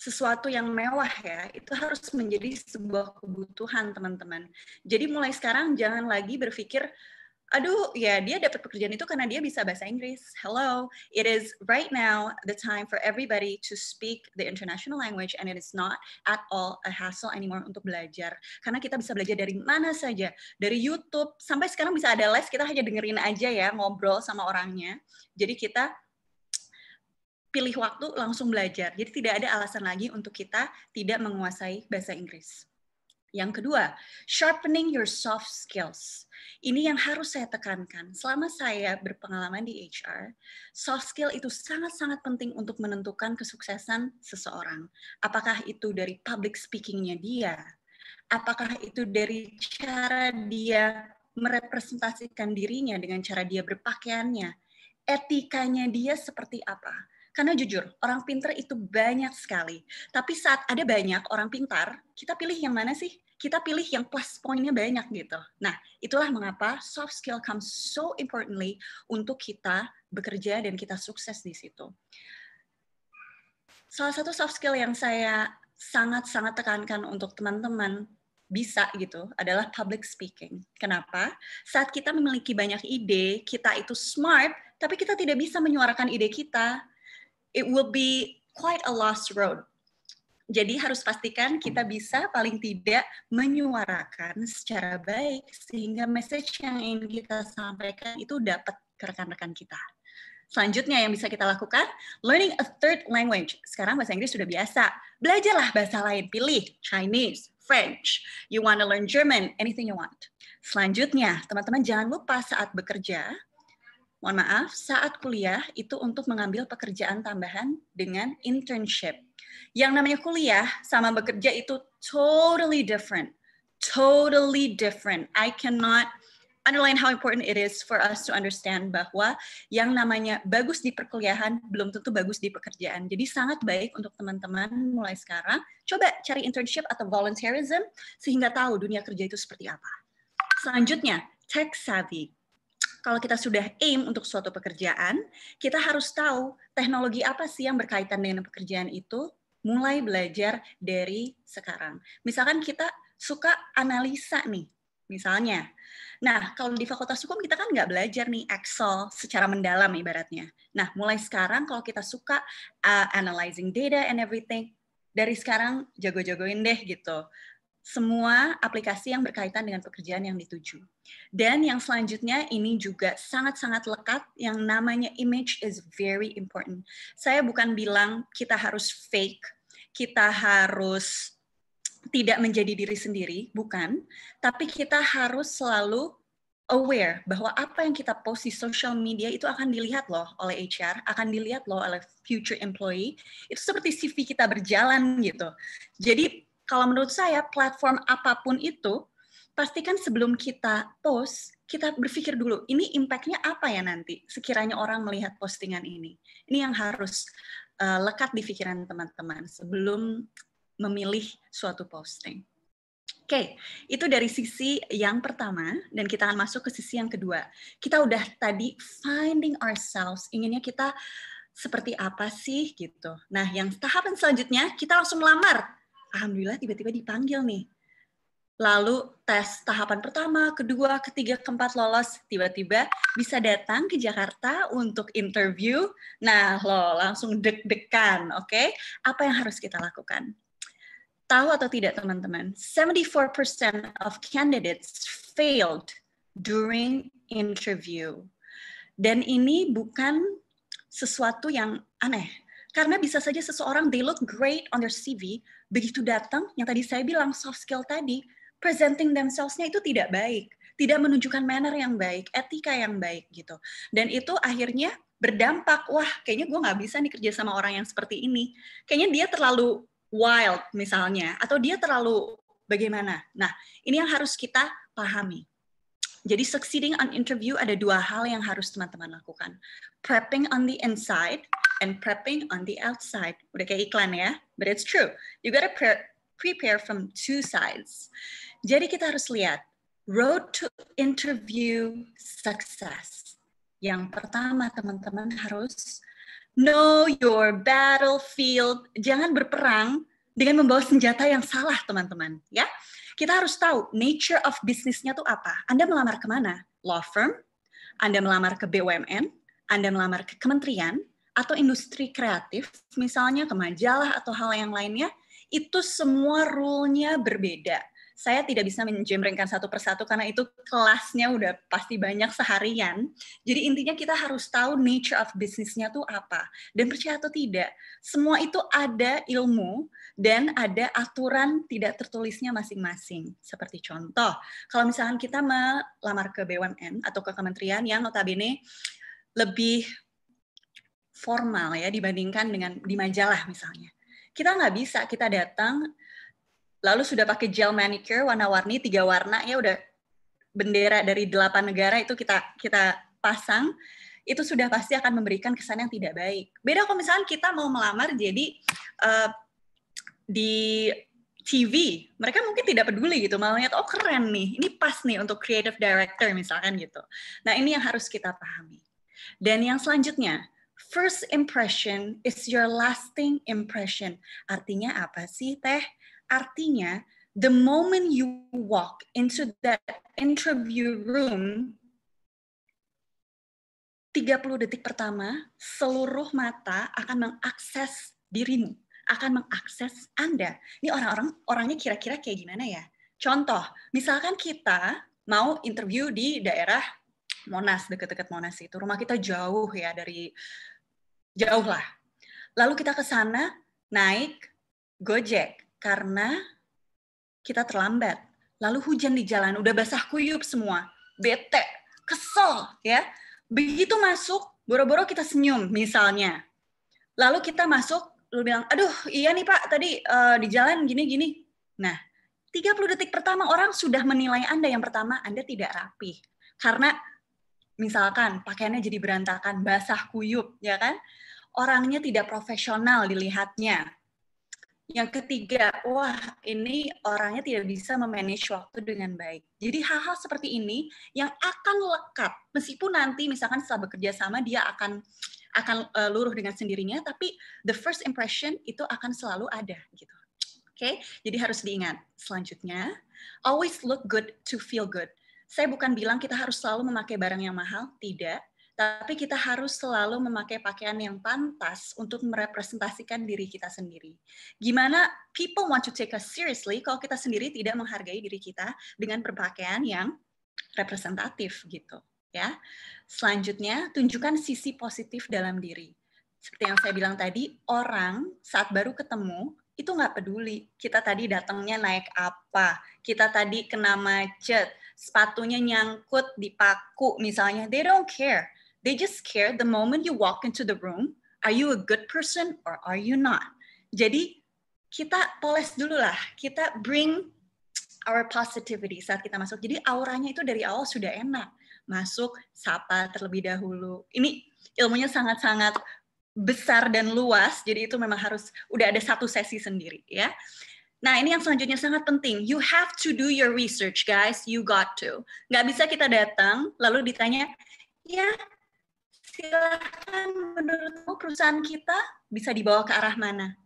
sesuatu yang mewah ya, itu harus menjadi sebuah kebutuhan teman-teman. Jadi mulai sekarang jangan lagi berpikir, aduh ya dia dapat pekerjaan itu karena dia bisa bahasa Inggris. Hello, it is right now the time for everybody to speak the international language and it is not at all a hassle anymore untuk belajar. Karena kita bisa belajar dari mana saja, dari YouTube sampai sekarang bisa ada les kita hanya dengerin aja ya ngobrol sama orangnya. Jadi kita pilih waktu langsung belajar. Jadi tidak ada alasan lagi untuk kita tidak menguasai bahasa Inggris. Yang kedua, sharpening your soft skills. Ini yang harus saya tekankan. Selama saya berpengalaman di HR, soft skill itu sangat-sangat penting untuk menentukan kesuksesan seseorang. Apakah itu dari public speakingnya dia, apakah itu dari cara dia merepresentasikan dirinya dengan cara dia berpakaiannya, etikanya dia seperti apa karena jujur, orang pintar itu banyak sekali. Tapi saat ada banyak orang pintar, kita pilih yang mana sih? Kita pilih yang plus poinnya banyak gitu. Nah, itulah mengapa soft skill comes so importantly untuk kita bekerja dan kita sukses di situ. Salah satu soft skill yang saya sangat-sangat tekankan untuk teman-teman bisa gitu adalah public speaking. Kenapa? Saat kita memiliki banyak ide, kita itu smart, tapi kita tidak bisa menyuarakan ide kita it will be quite a lost road. Jadi harus pastikan kita bisa paling tidak menyuarakan secara baik sehingga message yang ingin kita sampaikan itu dapat ke rekan-rekan kita. Selanjutnya yang bisa kita lakukan, learning a third language. Sekarang bahasa Inggris sudah biasa. Belajarlah bahasa lain, pilih Chinese, French, you want to learn German, anything you want. Selanjutnya, teman-teman jangan lupa saat bekerja, mohon maaf, saat kuliah itu untuk mengambil pekerjaan tambahan dengan internship. Yang namanya kuliah sama bekerja itu totally different. Totally different. I cannot underline how important it is for us to understand bahwa yang namanya bagus di perkuliahan belum tentu bagus di pekerjaan. Jadi sangat baik untuk teman-teman mulai sekarang coba cari internship atau volunteerism sehingga tahu dunia kerja itu seperti apa. Selanjutnya, tech savvy kalau kita sudah aim untuk suatu pekerjaan, kita harus tahu teknologi apa sih yang berkaitan dengan pekerjaan itu, mulai belajar dari sekarang. Misalkan kita suka analisa nih, misalnya. Nah, kalau di Fakultas Hukum kita kan nggak belajar nih Excel secara mendalam ibaratnya. Nah, mulai sekarang kalau kita suka uh, analyzing data and everything, dari sekarang jago-jagoin deh gitu semua aplikasi yang berkaitan dengan pekerjaan yang dituju. Dan yang selanjutnya ini juga sangat-sangat lekat yang namanya image is very important. Saya bukan bilang kita harus fake, kita harus tidak menjadi diri sendiri, bukan, tapi kita harus selalu aware bahwa apa yang kita post di social media itu akan dilihat loh oleh HR, akan dilihat loh oleh future employee. Itu seperti CV kita berjalan gitu. Jadi kalau menurut saya platform apa pun itu pastikan sebelum kita post kita berpikir dulu ini impactnya apa ya nanti sekiranya orang melihat postingan ini ini yang harus uh, lekat di pikiran teman-teman sebelum memilih suatu posting. Oke, okay, itu dari sisi yang pertama dan kita akan masuk ke sisi yang kedua. Kita udah tadi finding ourselves, inginnya kita seperti apa sih gitu. Nah, yang tahapan selanjutnya kita langsung melamar. Alhamdulillah tiba-tiba dipanggil nih. Lalu tes tahapan pertama, kedua, ketiga, keempat lolos, tiba-tiba bisa datang ke Jakarta untuk interview. Nah, lo langsung deg-degan, oke? Okay? Apa yang harus kita lakukan? Tahu atau tidak teman-teman, 74% of candidates failed during interview. Dan ini bukan sesuatu yang aneh. Karena bisa saja seseorang they look great on their CV, begitu datang yang tadi saya bilang soft skill tadi, presenting themselves-nya itu tidak baik, tidak menunjukkan manner yang baik, etika yang baik gitu. Dan itu akhirnya berdampak, wah kayaknya gue nggak bisa nih kerja sama orang yang seperti ini. Kayaknya dia terlalu wild misalnya, atau dia terlalu bagaimana. Nah, ini yang harus kita pahami. Jadi succeeding on interview ada dua hal yang harus teman-teman lakukan. Prepping on the inside and prepping on the outside. Udah kayak iklan ya, but it's true. You gotta pre prepare from two sides. Jadi kita harus lihat road to interview success. Yang pertama teman-teman harus Know your battlefield. Jangan berperang dengan membawa senjata yang salah, teman-teman. Ya, kita harus tahu nature of bisnisnya tuh apa. Anda melamar ke mana? Law firm, Anda melamar ke BUMN, Anda melamar ke kementerian, atau industri kreatif, misalnya ke majalah atau hal yang lainnya, itu semua rule-nya berbeda saya tidak bisa menjembrengkan satu persatu karena itu kelasnya udah pasti banyak seharian. Jadi intinya kita harus tahu nature of bisnisnya tuh apa. Dan percaya atau tidak, semua itu ada ilmu dan ada aturan tidak tertulisnya masing-masing. Seperti contoh, kalau misalkan kita melamar ke BUMN atau ke kementerian yang notabene lebih formal ya dibandingkan dengan di majalah misalnya. Kita nggak bisa kita datang lalu sudah pakai gel manicure warna-warni tiga warna ya udah bendera dari delapan negara itu kita kita pasang itu sudah pasti akan memberikan kesan yang tidak baik. Beda kalau misalnya kita mau melamar jadi uh, di TV, mereka mungkin tidak peduli gitu, malah lihat oh keren nih, ini pas nih untuk creative director misalkan gitu. Nah ini yang harus kita pahami. Dan yang selanjutnya, first impression is your lasting impression. Artinya apa sih teh? Artinya, the moment you walk into that interview room, 30 detik pertama, seluruh mata akan mengakses dirimu, akan mengakses Anda. Ini orang-orang orangnya kira-kira kayak gimana ya? Contoh, misalkan kita mau interview di daerah Monas, deket-deket Monas itu. Rumah kita jauh ya dari jauh lah. Lalu kita ke sana naik Gojek karena kita terlambat. Lalu hujan di jalan, udah basah kuyup semua. Bete, kesel ya. Begitu masuk, boro-boro kita senyum misalnya. Lalu kita masuk, lu bilang, aduh iya nih Pak, tadi uh, di jalan gini-gini. Nah, 30 detik pertama orang sudah menilai Anda yang pertama, Anda tidak rapi. Karena misalkan pakaiannya jadi berantakan, basah kuyup, ya kan? Orangnya tidak profesional dilihatnya yang ketiga, wah ini orangnya tidak bisa memanage waktu dengan baik. Jadi hal-hal seperti ini yang akan lekat, meskipun nanti misalkan setelah bekerja sama dia akan akan uh, luruh dengan sendirinya, tapi the first impression itu akan selalu ada gitu. Oke, okay? jadi harus diingat. Selanjutnya, always look good to feel good. Saya bukan bilang kita harus selalu memakai barang yang mahal, tidak tapi kita harus selalu memakai pakaian yang pantas untuk merepresentasikan diri kita sendiri. Gimana people want to take us seriously kalau kita sendiri tidak menghargai diri kita dengan berpakaian yang representatif gitu, ya. Selanjutnya, tunjukkan sisi positif dalam diri. Seperti yang saya bilang tadi, orang saat baru ketemu itu nggak peduli kita tadi datangnya naik apa, kita tadi kena macet, sepatunya nyangkut di paku misalnya, they don't care They just care the moment you walk into the room, are you a good person or are you not? Jadi kita poles dulu lah, kita bring our positivity saat kita masuk. Jadi auranya itu dari awal sudah enak. Masuk, sapa terlebih dahulu. Ini ilmunya sangat-sangat besar dan luas, jadi itu memang harus udah ada satu sesi sendiri ya. Nah, ini yang selanjutnya sangat penting. You have to do your research, guys. You got to. Nggak bisa kita datang, lalu ditanya, ya silahkan menurutmu perusahaan kita bisa dibawa ke arah mana?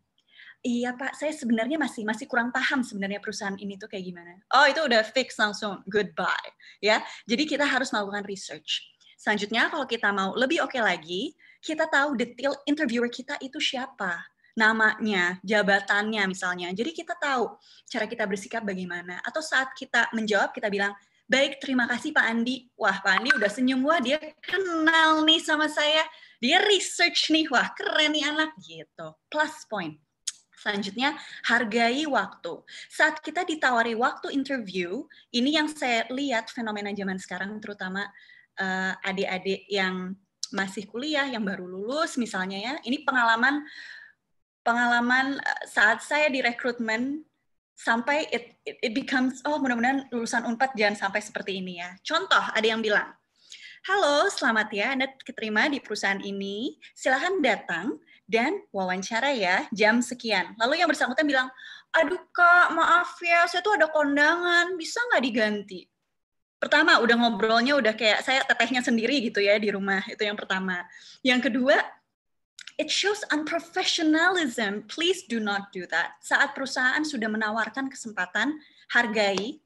Iya Pak, saya sebenarnya masih masih kurang paham sebenarnya perusahaan ini tuh kayak gimana. Oh itu udah fix langsung goodbye ya. Jadi kita harus melakukan research. Selanjutnya kalau kita mau lebih oke okay lagi, kita tahu detail interviewer kita itu siapa namanya, jabatannya misalnya. Jadi kita tahu cara kita bersikap bagaimana. Atau saat kita menjawab kita bilang, baik terima kasih Pak Andi. Wah Pak Andi udah senyum, wah dia kenal nih sama saya. Dia research nih, wah keren nih anak gitu. Plus point. Selanjutnya, hargai waktu. Saat kita ditawari waktu interview, ini yang saya lihat fenomena zaman sekarang, terutama uh, adik-adik yang masih kuliah, yang baru lulus misalnya ya. Ini pengalaman pengalaman eh, saat saya di rekrutmen sampai it, it, it becomes oh mudah-mudahan lulusan Unpad jangan sampai seperti ini ya. Contoh ada yang bilang, Halo, selamat ya, Anda keterima di perusahaan ini. Silahkan datang dan wawancara ya jam sekian. Lalu yang bersangkutan bilang, aduh kak maaf ya saya tuh ada kondangan, bisa nggak diganti? Pertama udah ngobrolnya udah kayak saya tetehnya sendiri gitu ya di rumah, itu yang pertama. Yang kedua, it shows unprofessionalism. Please do not do that. Saat perusahaan sudah menawarkan kesempatan, hargai,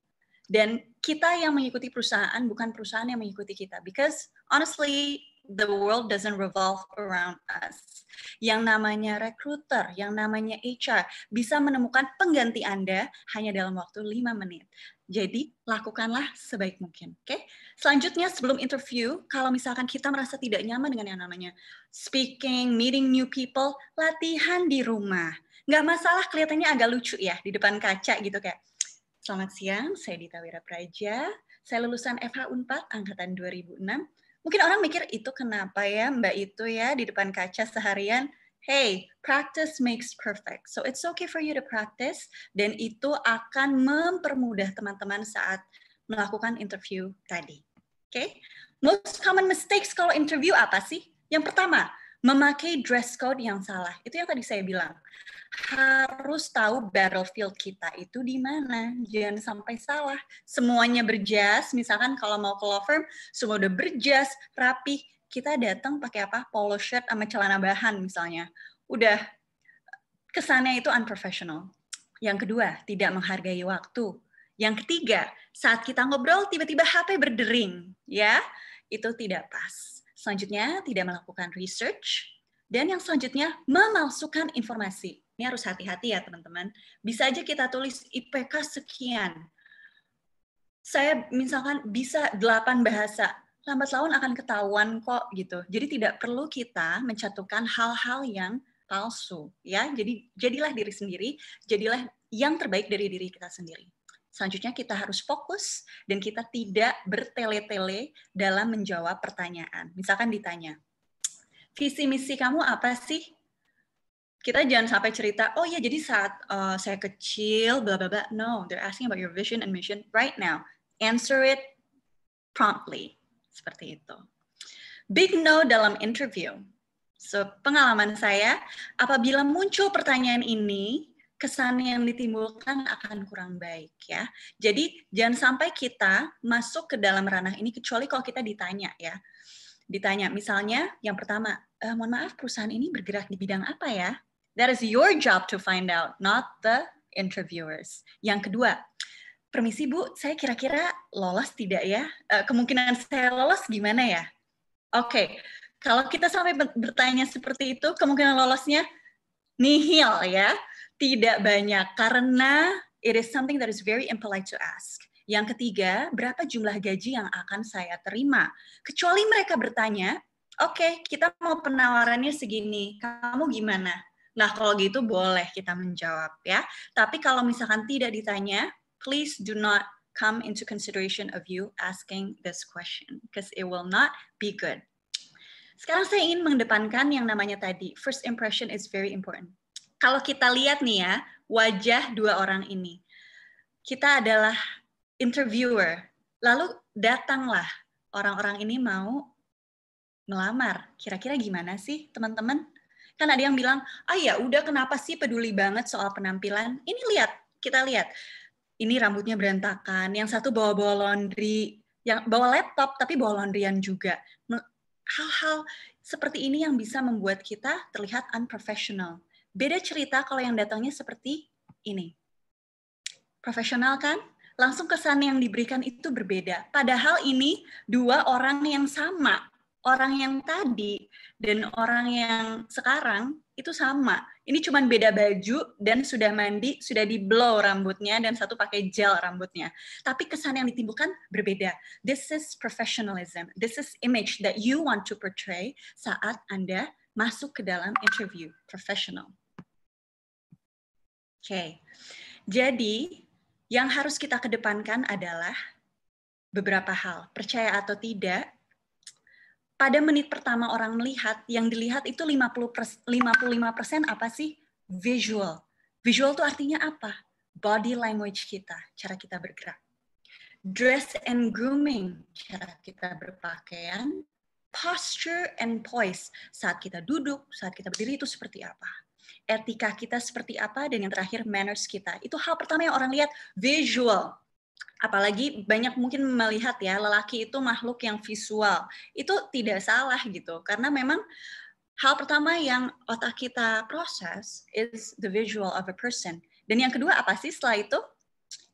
dan kita yang mengikuti perusahaan bukan perusahaan yang mengikuti kita. Because honestly, the world doesn't revolve around us. Yang namanya recruiter, yang namanya HR bisa menemukan pengganti Anda hanya dalam waktu 5 menit. Jadi, lakukanlah sebaik mungkin. Oke. Okay? Selanjutnya, sebelum interview, kalau misalkan kita merasa tidak nyaman dengan yang namanya speaking, meeting new people, latihan di rumah. Nggak masalah kelihatannya agak lucu ya di depan kaca gitu kayak, Selamat siang, saya Dita Wira Praja. Saya lulusan FH Unpad angkatan 2006 Mungkin orang mikir itu kenapa ya Mbak itu ya di depan kaca seharian. Hey, practice makes perfect. So it's okay for you to practice dan itu akan mempermudah teman-teman saat melakukan interview tadi. Oke? Okay? Most common mistakes kalau interview apa sih? Yang pertama, memakai dress code yang salah. Itu yang tadi saya bilang harus tahu battlefield kita itu di mana. Jangan sampai salah. Semuanya berjas, misalkan kalau mau ke law firm, semua udah berjas, rapi. Kita datang pakai apa? Polo shirt sama celana bahan misalnya. Udah kesannya itu unprofessional. Yang kedua, tidak menghargai waktu. Yang ketiga, saat kita ngobrol tiba-tiba HP berdering, ya. Itu tidak pas. Selanjutnya, tidak melakukan research. Dan yang selanjutnya, memalsukan informasi ini harus hati-hati ya teman-teman. Bisa aja kita tulis IPK sekian. Saya misalkan bisa 8 bahasa, lambat laun akan ketahuan kok gitu. Jadi tidak perlu kita mencantumkan hal-hal yang palsu ya. Jadi jadilah diri sendiri, jadilah yang terbaik dari diri kita sendiri. Selanjutnya kita harus fokus dan kita tidak bertele-tele dalam menjawab pertanyaan. Misalkan ditanya, visi misi kamu apa sih? kita jangan sampai cerita, oh ya jadi saat uh, saya kecil, bla bla bla. No, they're asking about your vision and mission right now. Answer it promptly. Seperti itu. Big no dalam interview. So, pengalaman saya, apabila muncul pertanyaan ini, kesan yang ditimbulkan akan kurang baik ya. Jadi jangan sampai kita masuk ke dalam ranah ini kecuali kalau kita ditanya ya. Ditanya misalnya yang pertama, e, mohon maaf perusahaan ini bergerak di bidang apa ya? That is your job to find out, not the interviewers. Yang kedua, permisi Bu, saya kira-kira lolos tidak ya? Uh, kemungkinan saya lolos gimana ya? Oke, okay. kalau kita sampai bertanya seperti itu, kemungkinan lolosnya nihil ya, tidak banyak karena it is something that is very impolite to ask. Yang ketiga, berapa jumlah gaji yang akan saya terima? Kecuali mereka bertanya, oke, okay, kita mau penawarannya segini, kamu gimana? Nah, kalau gitu boleh kita menjawab ya. Tapi kalau misalkan tidak ditanya, please do not come into consideration of you asking this question because it will not be good. Sekarang saya ingin mengedepankan yang namanya tadi, first impression is very important. Kalau kita lihat nih ya, wajah dua orang ini. Kita adalah interviewer, lalu datanglah orang-orang ini mau melamar. Kira-kira gimana sih teman-teman? Kan ada yang bilang, ah ya udah kenapa sih peduli banget soal penampilan? Ini lihat, kita lihat. Ini rambutnya berantakan, yang satu bawa-bawa laundry, yang bawa laptop tapi bawa laundryan juga. Hal-hal seperti ini yang bisa membuat kita terlihat unprofessional. Beda cerita kalau yang datangnya seperti ini. Profesional kan? Langsung kesan yang diberikan itu berbeda. Padahal ini dua orang yang sama orang yang tadi dan orang yang sekarang itu sama. Ini cuma beda baju dan sudah mandi, sudah di blow rambutnya dan satu pakai gel rambutnya. Tapi kesan yang ditimbulkan berbeda. This is professionalism. This is image that you want to portray saat Anda masuk ke dalam interview professional. Oke. Okay. Jadi, yang harus kita kedepankan adalah beberapa hal. Percaya atau tidak, pada menit pertama orang melihat, yang dilihat itu 50 55% apa sih? Visual. Visual itu artinya apa? Body language kita, cara kita bergerak. Dress and grooming, cara kita berpakaian. Posture and poise, saat kita duduk, saat kita berdiri itu seperti apa? Etika kita seperti apa? Dan yang terakhir, manners kita. Itu hal pertama yang orang lihat, visual. Apalagi banyak mungkin melihat ya lelaki itu makhluk yang visual. Itu tidak salah gitu karena memang hal pertama yang otak kita proses is the visual of a person. Dan yang kedua apa sih setelah itu?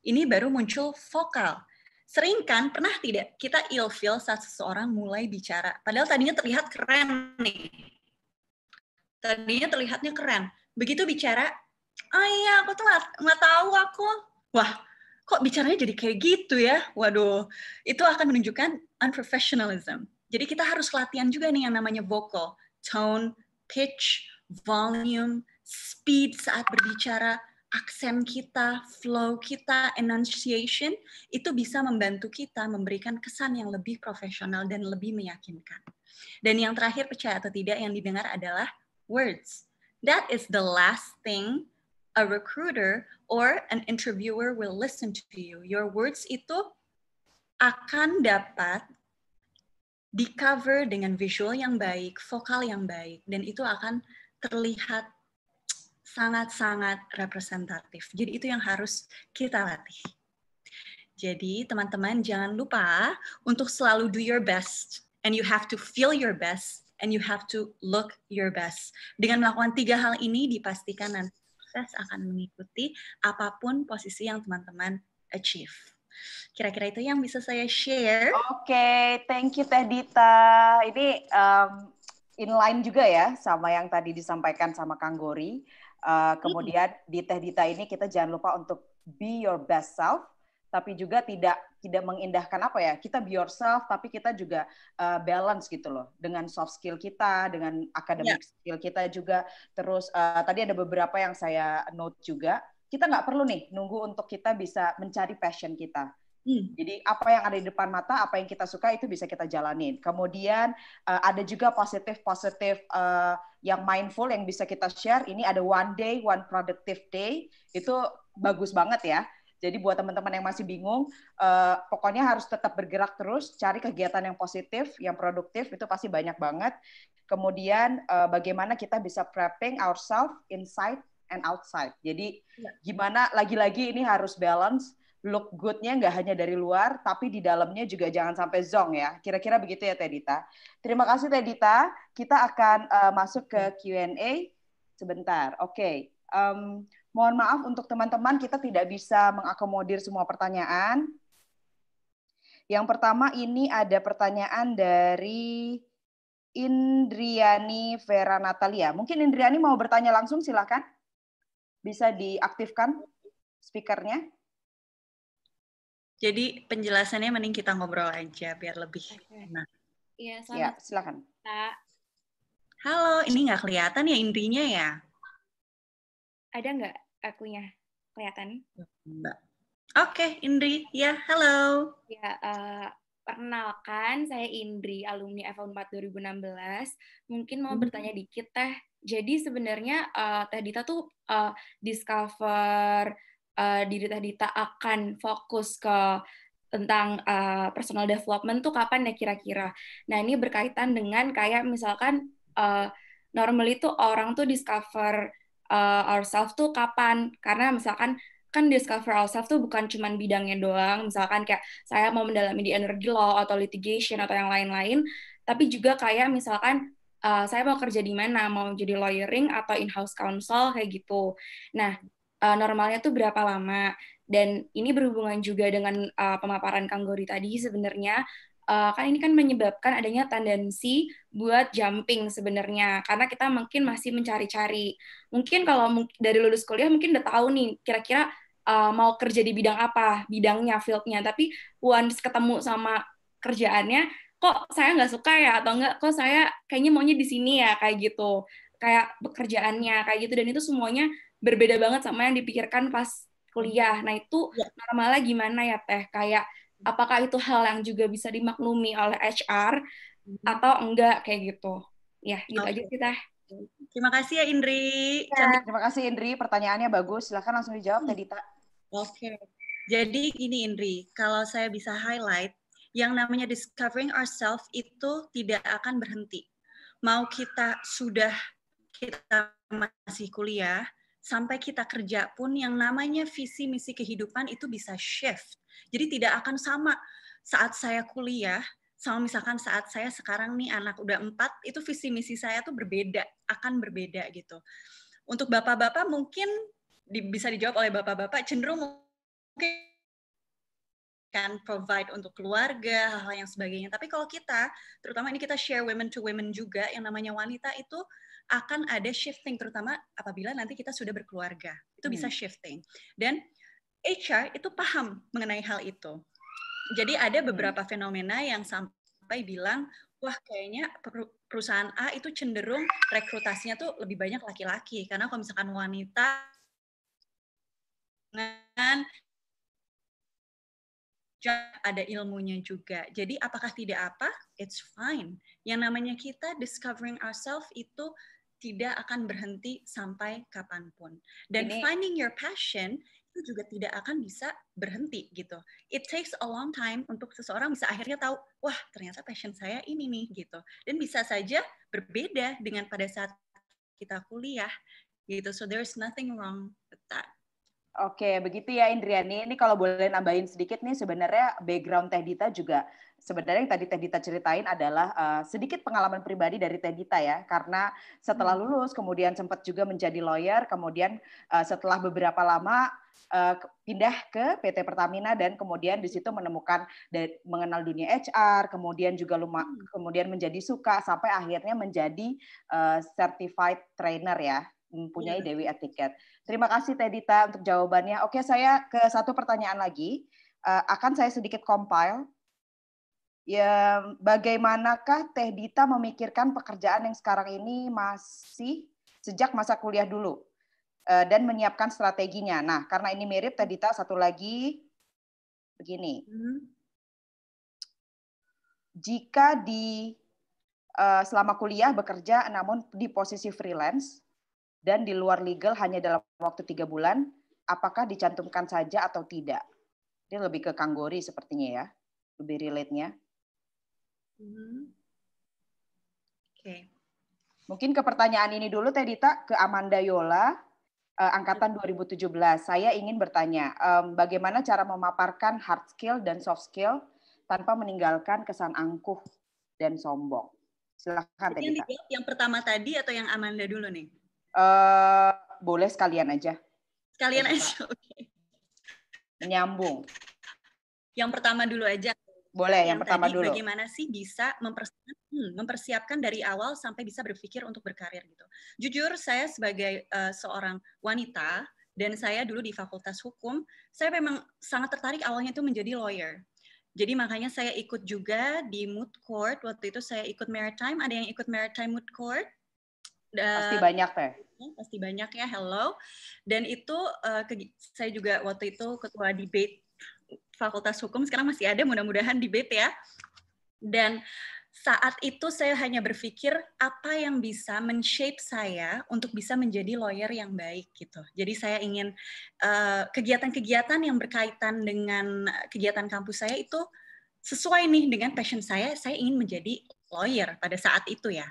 Ini baru muncul vokal. Sering kan pernah tidak kita ilfeel saat seseorang mulai bicara? Padahal tadinya terlihat keren nih tadinya terlihatnya keren begitu bicara ah iya aku tuh nggak tahu aku wah kok bicaranya jadi kayak gitu ya? Waduh, itu akan menunjukkan unprofessionalism. Jadi kita harus latihan juga nih yang namanya vocal, tone, pitch, volume, speed saat berbicara, aksen kita, flow kita, enunciation, itu bisa membantu kita memberikan kesan yang lebih profesional dan lebih meyakinkan. Dan yang terakhir, percaya atau tidak, yang didengar adalah words. That is the last thing a recruiter or an interviewer will listen to you. Your words itu akan dapat di cover dengan visual yang baik, vokal yang baik, dan itu akan terlihat sangat-sangat representatif. Jadi itu yang harus kita latih. Jadi teman-teman jangan lupa untuk selalu do your best and you have to feel your best and you have to look your best. Dengan melakukan tiga hal ini dipastikan nanti sukses akan mengikuti apa pun posisi yang teman-teman achieve. Kira-kira itu yang bisa saya share. Oke, okay, thank you Teh Dita. Ini um, inline juga ya sama yang tadi disampaikan sama Kang Gori. Uh, kemudian hmm. di Teh Dita ini kita jangan lupa untuk be your best self tapi juga tidak tidak mengindahkan apa ya kita be yourself tapi kita juga uh, balance gitu loh dengan soft skill kita dengan academic yeah. skill kita juga terus uh, tadi ada beberapa yang saya note juga kita nggak perlu nih nunggu untuk kita bisa mencari passion kita Hmm. Jadi apa yang ada di depan mata, apa yang kita suka itu bisa kita jalanin. Kemudian uh, ada juga positif positif uh, yang mindful yang bisa kita share. Ini ada one day, one productive day. Itu bagus banget ya. Jadi buat teman-teman yang masih bingung, uh, pokoknya harus tetap bergerak terus, cari kegiatan yang positif, yang produktif, itu pasti banyak banget. Kemudian uh, bagaimana kita bisa prepping ourselves inside and outside. Jadi ya. gimana lagi-lagi ini harus balance, look good-nya nggak hanya dari luar, tapi di dalamnya juga jangan sampai zong ya. Kira-kira begitu ya Tedita. Terima kasih Tedita. Kita akan uh, masuk ke Q&A sebentar. Oke. Okay. Um, Mohon maaf untuk teman-teman kita tidak bisa mengakomodir semua pertanyaan. Yang pertama ini ada pertanyaan dari Indriani Vera Natalia. Mungkin Indriani mau bertanya langsung, silakan. Bisa diaktifkan speakernya. Jadi penjelasannya mending kita ngobrol aja biar lebih enak. Iya, ya, silakan. Halo, ini nggak kelihatan ya Indrinya ya? Ada nggak akunya kelihatan? Mbak. Oke, okay, Indri. Ya, halo. Ya, uh, perkenalkan saya Indri, alumni FA4 2016. Mungkin mau hmm. bertanya dikit, Teh. Jadi sebenarnya uh, Teh Dita tuh uh, discover uh, diri Teh Dita akan fokus ke tentang uh, personal development tuh kapan ya kira-kira? Nah ini berkaitan dengan kayak misalkan uh, normally tuh orang tuh discover uh, ourselves tuh kapan? Karena misalkan kan discover ourselves tuh bukan cuma bidangnya doang, misalkan kayak saya mau mendalami di energy law atau litigation atau yang lain-lain, tapi juga kayak misalkan uh, saya mau kerja di mana, mau jadi lawyering atau in-house counsel kayak gitu. Nah, uh, normalnya tuh berapa lama? Dan ini berhubungan juga dengan uh, pemaparan Kang Gori tadi sebenarnya uh, kan ini kan menyebabkan adanya tendensi buat jumping sebenarnya. Karena kita mungkin masih mencari-cari. Mungkin kalau dari lulus kuliah mungkin udah tahu nih kira-kira uh, mau kerja di bidang apa bidangnya fieldnya. Tapi once ketemu sama kerjaannya kok saya nggak suka ya? Atau enggak kok saya kayaknya maunya di sini ya? Kayak gitu. Kayak pekerjaannya kayak gitu. Dan itu semuanya berbeda banget sama yang dipikirkan pas kuliah. Nah itu ya. normalnya gimana ya teh? Kayak apakah itu hal yang juga bisa dimaklumi oleh HR hmm. atau enggak kayak gitu ya gitu okay. aja sih teh Terima kasih ya Indri. Ya, terima kasih Indri. Pertanyaannya bagus. Silahkan langsung dijawab, Dita. Oke. Okay. Jadi ini Indri, kalau saya bisa highlight, yang namanya discovering ourselves itu tidak akan berhenti. Mau kita sudah kita masih kuliah, sampai kita kerja pun yang namanya visi misi kehidupan itu bisa shift. Jadi tidak akan sama saat saya kuliah sama misalkan saat saya sekarang nih anak udah empat itu visi misi saya tuh berbeda akan berbeda gitu. Untuk bapak-bapak mungkin di, bisa dijawab oleh bapak-bapak cenderung mungkin kan provide untuk keluarga hal-hal yang sebagainya. Tapi kalau kita, terutama ini kita share women to women juga, yang namanya wanita itu akan ada shifting, terutama apabila nanti kita sudah berkeluarga. Itu bisa hmm. shifting. Dan HR itu paham mengenai hal itu. Jadi ada hmm. beberapa fenomena yang sampai bilang, wah kayaknya perusahaan A itu cenderung rekrutasinya tuh lebih banyak laki-laki. Karena kalau misalkan wanita dengan ada ilmunya juga. Jadi apakah tidak apa? It's fine. Yang namanya kita discovering ourselves itu tidak akan berhenti sampai kapan pun. Dan Ini... finding your passion itu juga tidak akan bisa berhenti gitu. It takes a long time untuk seseorang bisa akhirnya tahu, wah ternyata passion saya ini nih gitu. Dan bisa saja berbeda dengan pada saat kita kuliah gitu. So there's nothing wrong with that. Oke, begitu ya Indriani. Ini kalau boleh nambahin sedikit nih, sebenarnya background Teh Dita juga sebenarnya yang tadi Teh Dita ceritain adalah uh, sedikit pengalaman pribadi dari Teh Dita ya. Karena setelah hmm. lulus, kemudian sempat juga menjadi lawyer, kemudian uh, setelah beberapa lama uh, pindah ke PT Pertamina dan kemudian di situ menemukan dan mengenal dunia HR, kemudian juga luma, hmm. kemudian menjadi suka sampai akhirnya menjadi uh, certified trainer ya mempunyai yeah. Dewi Etiket. Terima kasih Teh Dita untuk jawabannya. Oke, saya ke satu pertanyaan lagi. Uh, akan saya sedikit compile. Ya, bagaimanakah Teh Dita memikirkan pekerjaan yang sekarang ini masih sejak masa kuliah dulu uh, dan menyiapkan strateginya. Nah, karena ini mirip Teh Dita satu lagi begini. Hmm. Jika di uh, selama kuliah bekerja namun di posisi freelance, dan di luar legal hanya dalam waktu tiga bulan, apakah dicantumkan saja atau tidak? Ini lebih ke kanggori sepertinya ya, lebih relate-nya. Hmm. Oke. Okay. Mungkin ke pertanyaan ini dulu, Teh Dita, ke Amanda Yola, uh, angkatan 2017. Saya ingin bertanya, um, bagaimana cara memaparkan hard skill dan soft skill tanpa meninggalkan kesan angkuh dan sombong? Silahkan, Teh Dita. Yang pertama tadi atau yang Amanda dulu nih? Uh, boleh sekalian aja. Sekalian aja, oke. Okay. Menyambung. Yang pertama dulu aja. Boleh, yang, yang pertama tadi, dulu. Bagaimana sih bisa mempersiapkan, hmm, mempersiapkan dari awal sampai bisa berpikir untuk berkarir gitu. Jujur, saya sebagai uh, seorang wanita dan saya dulu di Fakultas Hukum, saya memang sangat tertarik awalnya itu menjadi lawyer. Jadi makanya saya ikut juga di moot court. Waktu itu saya ikut maritime. Ada yang ikut maritime moot court? Pasti banyak teh pasti banyak ya hello dan itu uh, ke, saya juga waktu itu ketua debate Fakultas Hukum sekarang masih ada mudah-mudahan debate ya dan saat itu saya hanya berpikir apa yang bisa men-shape saya untuk bisa menjadi lawyer yang baik gitu. Jadi saya ingin kegiatan kegiatan-kegiatan yang berkaitan dengan kegiatan kampus saya itu sesuai nih dengan passion saya. Saya ingin menjadi lawyer pada saat itu ya.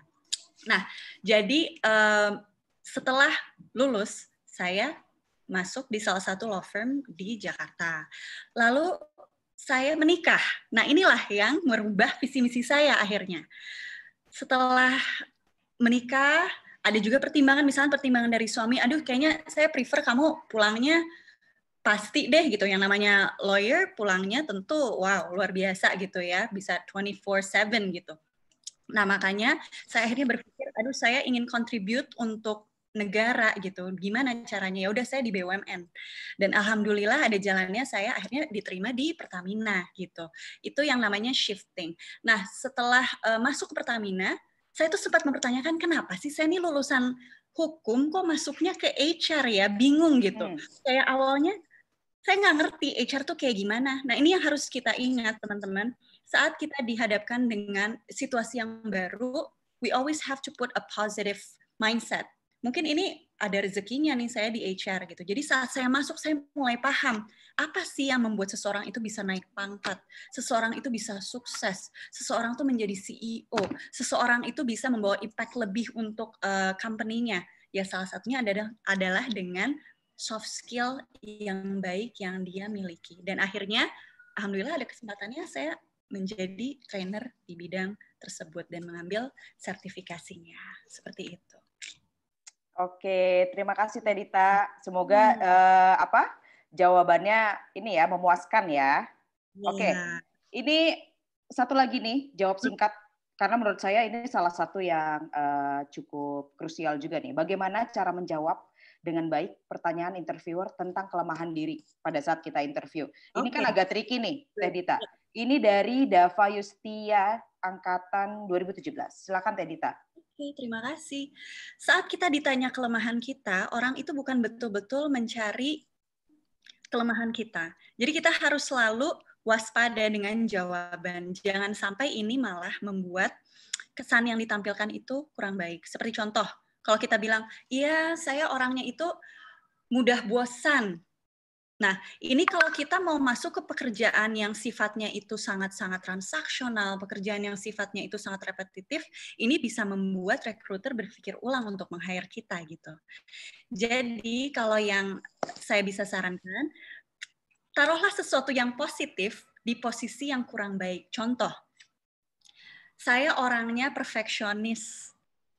Nah, jadi um, setelah lulus, saya masuk di salah satu law firm di Jakarta. Lalu saya menikah. Nah, inilah yang merubah visi misi saya akhirnya. Setelah menikah, ada juga pertimbangan, misalnya pertimbangan dari suami, aduh kayaknya saya prefer kamu pulangnya pasti deh gitu yang namanya lawyer pulangnya tentu wow luar biasa gitu ya bisa 24/7 gitu. Nah, makanya saya akhirnya berpikir aduh saya ingin contribute untuk negara gitu. Gimana caranya? Ya udah saya di BUMN. Dan alhamdulillah ada jalannya saya akhirnya diterima di Pertamina gitu. Itu yang namanya shifting. Nah, setelah uh, masuk ke Pertamina, saya tuh sempat mempertanyakan kenapa sih saya ini lulusan hukum kok masuknya ke HR ya bingung gitu hmm. kayak awalnya saya nggak ngerti HR tuh kayak gimana nah ini yang harus kita ingat teman-teman saat kita dihadapkan dengan situasi yang baru we always have to put a positive mindset mungkin ini ada rezekinya nih saya di HR gitu. Jadi saat saya masuk saya mulai paham apa sih yang membuat seseorang itu bisa naik pangkat, seseorang itu bisa sukses, seseorang itu menjadi CEO, seseorang itu bisa membawa impact lebih untuk uh, company-nya. Ya salah satunya adalah adalah dengan soft skill yang baik yang dia miliki. Dan akhirnya alhamdulillah ada kesempatannya saya menjadi trainer di bidang tersebut dan mengambil sertifikasinya. Seperti itu. Oke, terima kasih Tedita. Semoga hmm. uh, apa jawabannya ini ya memuaskan ya. Yeah. Oke, ini satu lagi nih jawab singkat karena menurut saya ini salah satu yang uh, cukup krusial juga nih. Bagaimana cara menjawab dengan baik pertanyaan interviewer tentang kelemahan diri pada saat kita interview. Ini okay. kan agak tricky nih, Tedita. Ini dari Dava Yustia angkatan 2017. Silakan Tedita. Oke, terima kasih. Saat kita ditanya kelemahan kita, orang itu bukan betul-betul mencari kelemahan kita. Jadi kita harus selalu waspada dengan jawaban. Jangan sampai ini malah membuat kesan yang ditampilkan itu kurang baik. Seperti contoh, kalau kita bilang, iya saya orangnya itu mudah bosan. Nah, ini kalau kita mau masuk ke pekerjaan yang sifatnya itu sangat-sangat transaksional, pekerjaan yang sifatnya itu sangat repetitif, ini bisa membuat recruiter berpikir ulang untuk meng-hire kita gitu. Jadi, kalau yang saya bisa sarankan, taruhlah sesuatu yang positif di posisi yang kurang baik. Contoh, saya orangnya perfeksionis.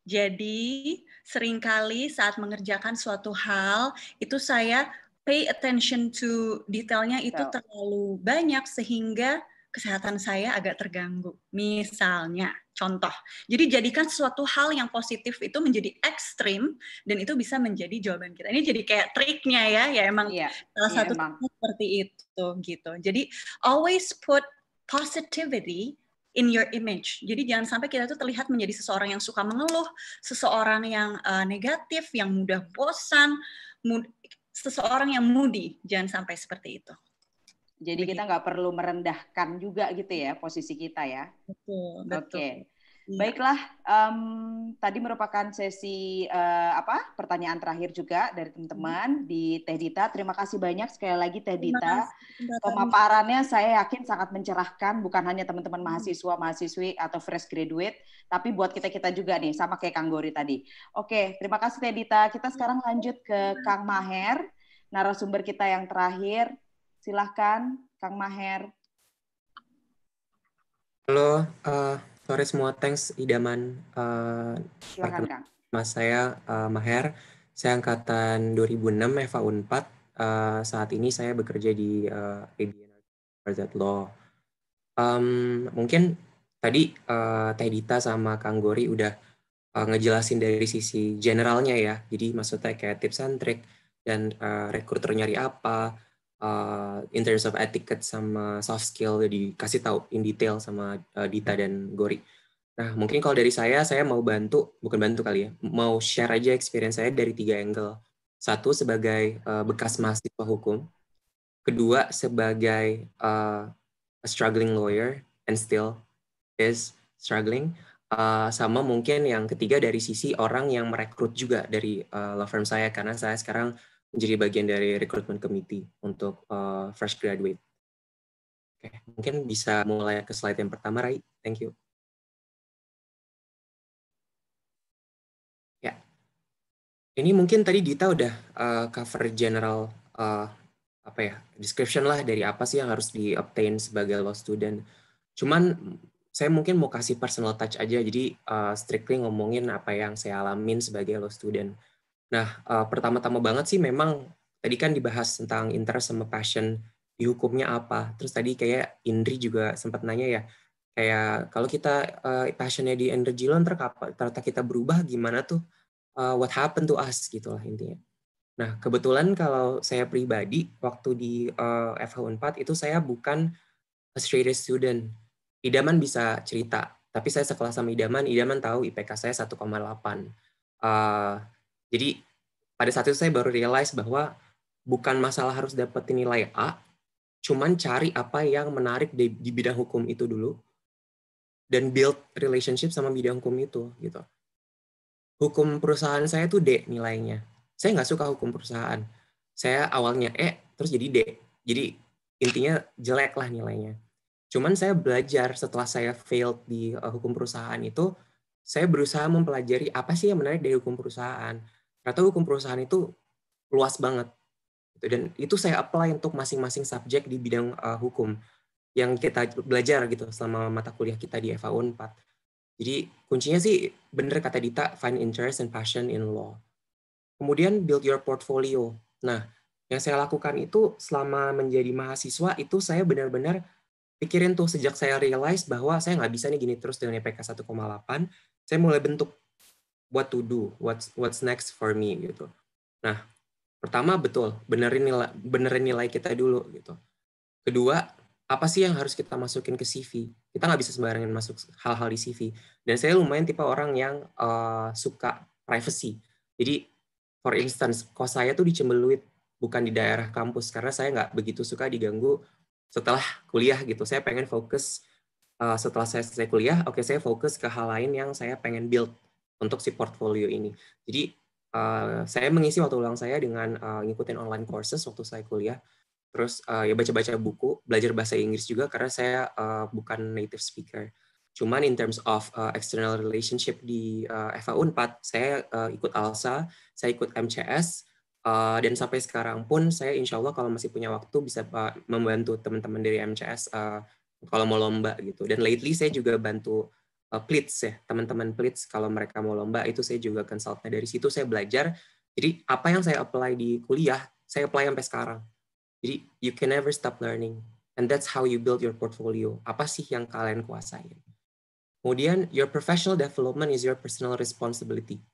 Jadi, sering kali saat mengerjakan suatu hal, itu saya pay attention to detailnya itu terlalu banyak sehingga kesehatan saya agak terganggu. Misalnya, contoh. Jadi jadikan suatu hal yang positif itu menjadi ekstrim dan itu bisa menjadi jawaban kita. Ini jadi kayak triknya ya, ya emang yeah, salah yeah, satu emang. seperti itu gitu. Jadi always put positivity in your image. Jadi jangan sampai kita tuh terlihat menjadi seseorang yang suka mengeluh, seseorang yang uh, negatif, yang mudah bosan, mud seseorang yang moody, jangan sampai seperti itu. Jadi Begitu. kita nggak perlu merendahkan juga gitu ya posisi kita ya. Betul. Oke. Okay. Baiklah, um, tadi merupakan sesi uh, apa pertanyaan terakhir juga dari teman-teman hmm. di Teh Dita. Terima kasih banyak sekali lagi Teh Dita. Pemaparannya saya yakin sangat mencerahkan bukan hanya teman-teman hmm. mahasiswa, mahasiswi atau fresh graduate, tapi buat kita kita juga nih sama kayak Kang Gori tadi. Oke, terima kasih Teh Dita. Kita sekarang lanjut ke Kang Maher, narasumber kita yang terakhir. Silahkan, Kang Maher. Halo, uh, sore semua. Thanks Idaman. Uh, Mas saya uh, Maher. Saya angkatan 2006 Eva Unpad. Uh, saat ini saya bekerja di uh, ABN Law. Um, mungkin tadi uh, Teh Dita sama Kang Gori udah uh, ngejelasin dari sisi generalnya ya. Jadi maksudnya kayak tips and trick dan uh, recruiter nyari apa, uh, in terms of etiquette sama soft skill dikasih tahu in detail sama uh, Dita dan Gori. Nah, mungkin kalau dari saya, saya mau bantu, bukan bantu kali ya, mau share aja experience saya dari tiga angle. Satu, sebagai uh, bekas mahasiswa hukum. Kedua, sebagai uh, a struggling lawyer and still is struggling. Uh, sama mungkin yang ketiga dari sisi orang yang merekrut juga dari uh, law firm saya, karena saya sekarang menjadi bagian dari recruitment committee untuk uh, fresh graduate. Oke, mungkin bisa mulai ke slide yang pertama, Rai. Thank you. ini mungkin tadi Dita udah uh, cover general uh, apa ya description lah dari apa sih yang harus di obtain sebagai law student. Cuman saya mungkin mau kasih personal touch aja, jadi uh, strictly ngomongin apa yang saya alamin sebagai law student. Nah, uh, pertama-tama banget sih memang tadi kan dibahas tentang interest sama passion di hukumnya apa. Terus tadi kayak Indri juga sempat nanya ya, kayak kalau kita uh, passionnya di energy loan, ternyata kita berubah gimana tuh? uh, what happened to us gitu lah intinya. Nah, kebetulan kalau saya pribadi waktu di uh, FH4 itu saya bukan a straight student. Idaman bisa cerita, tapi saya sekelas sama Idaman, Idaman tahu IPK saya 1,8. Uh, jadi pada saat itu saya baru realize bahwa bukan masalah harus dapetin nilai A, cuman cari apa yang menarik di, di bidang hukum itu dulu dan build relationship sama bidang hukum itu gitu hukum perusahaan saya tuh D nilainya. Saya nggak suka hukum perusahaan. Saya awalnya E, terus jadi D. Jadi intinya jelek lah nilainya. Cuman saya belajar setelah saya failed di uh, hukum perusahaan itu, saya berusaha mempelajari apa sih yang menarik dari hukum perusahaan. Ternyata hukum perusahaan itu luas banget. Gitu. Dan itu saya apply untuk masing-masing subjek di bidang uh, hukum yang kita belajar gitu selama mata kuliah kita di FAU 4 jadi kuncinya sih bener kata Dita, find interest and passion in law. Kemudian build your portfolio. Nah, yang saya lakukan itu selama menjadi mahasiswa itu saya benar-benar pikirin tuh sejak saya realize bahwa saya nggak bisa nih gini terus dengan IPK 1,8, saya mulai bentuk what to do, what's what's next for me gitu. Nah, pertama betul benerin nilai benerin nilai kita dulu gitu. Kedua, apa sih yang harus kita masukin ke CV? Kita nggak bisa sembarangan masuk hal-hal di CV. Dan saya lumayan tipe orang yang uh, suka privacy. Jadi, for instance, kos saya tuh di Cembeluit, bukan di daerah kampus, karena saya nggak begitu suka diganggu setelah kuliah gitu. Saya pengen fokus uh, setelah saya selesai kuliah, oke okay, saya fokus ke hal lain yang saya pengen build untuk si portfolio ini. Jadi, uh, saya mengisi waktu luang saya dengan uh, ngikutin online courses waktu saya kuliah terus uh, ya baca-baca buku, belajar bahasa Inggris juga karena saya uh, bukan native speaker. Cuman in terms of uh, external relationship di uh, FAU 4, saya uh, ikut ALSA, saya ikut MCS, uh, dan sampai sekarang pun saya insya Allah kalau masih punya waktu bisa uh, membantu teman-teman dari MCS uh, kalau mau lomba gitu. Dan lately saya juga bantu uh, PLITS ya, teman-teman PLITS kalau mereka mau lomba itu saya juga consultnya dari situ saya belajar. Jadi apa yang saya apply di kuliah, saya apply sampai sekarang jadi you can never stop learning. And that's how you build your portfolio. Apa sih yang kalian kuasain? Kemudian, your professional development is your personal responsibility.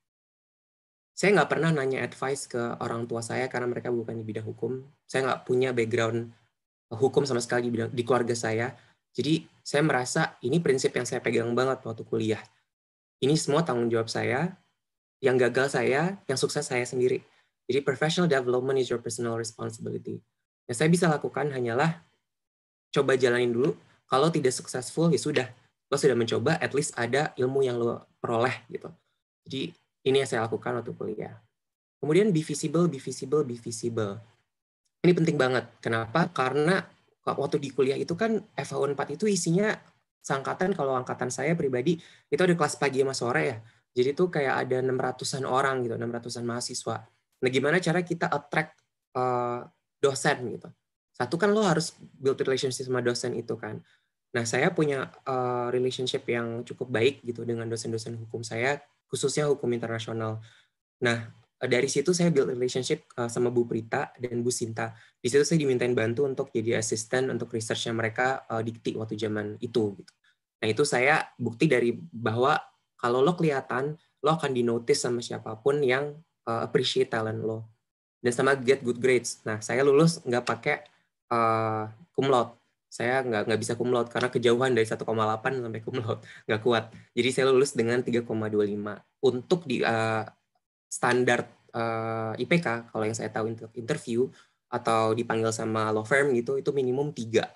Saya nggak pernah nanya advice ke orang tua saya karena mereka bukan di bidang hukum. Saya nggak punya background hukum sama sekali di keluarga saya. Jadi saya merasa ini prinsip yang saya pegang banget waktu kuliah. Ini semua tanggung jawab saya, yang gagal saya, yang sukses saya sendiri. Jadi professional development is your personal responsibility. Yang saya bisa lakukan hanyalah coba jalanin dulu. Kalau tidak successful ya sudah, lo sudah mencoba, at least ada ilmu yang lo peroleh gitu. Jadi ini yang saya lakukan waktu kuliah. Kemudian be visible, be visible, be visible. Ini penting banget. Kenapa? Karena waktu di kuliah itu kan FH 4 itu isinya seangkatan kalau angkatan saya pribadi itu ada kelas pagi sama sore ya. Jadi itu kayak ada 600-an orang gitu, 600-an mahasiswa. Nah, gimana cara kita attract uh, dosen gitu. Satu kan lo harus build relationship sama dosen itu kan. Nah, saya punya uh, relationship yang cukup baik gitu dengan dosen-dosen hukum saya, khususnya hukum internasional. Nah, dari situ saya build relationship uh, sama Bu Prita dan Bu Sinta. Di situ saya dimintain bantu untuk jadi asisten untuk researchnya mereka uh, dikti waktu zaman itu. Gitu. Nah, itu saya bukti dari bahwa kalau lo kelihatan, lo akan dinotis sama siapa pun yang appreciate talent lo dan sama get good grades. Nah, saya lulus nggak pakai uh, cum laude. Saya nggak nggak bisa cum laude karena kejauhan dari 1,8 sampai cum laude nggak kuat. Jadi saya lulus dengan 3,25. Untuk di uh, standar uh, IPK kalau yang saya tahu interview atau dipanggil sama law firm gitu itu minimum tiga.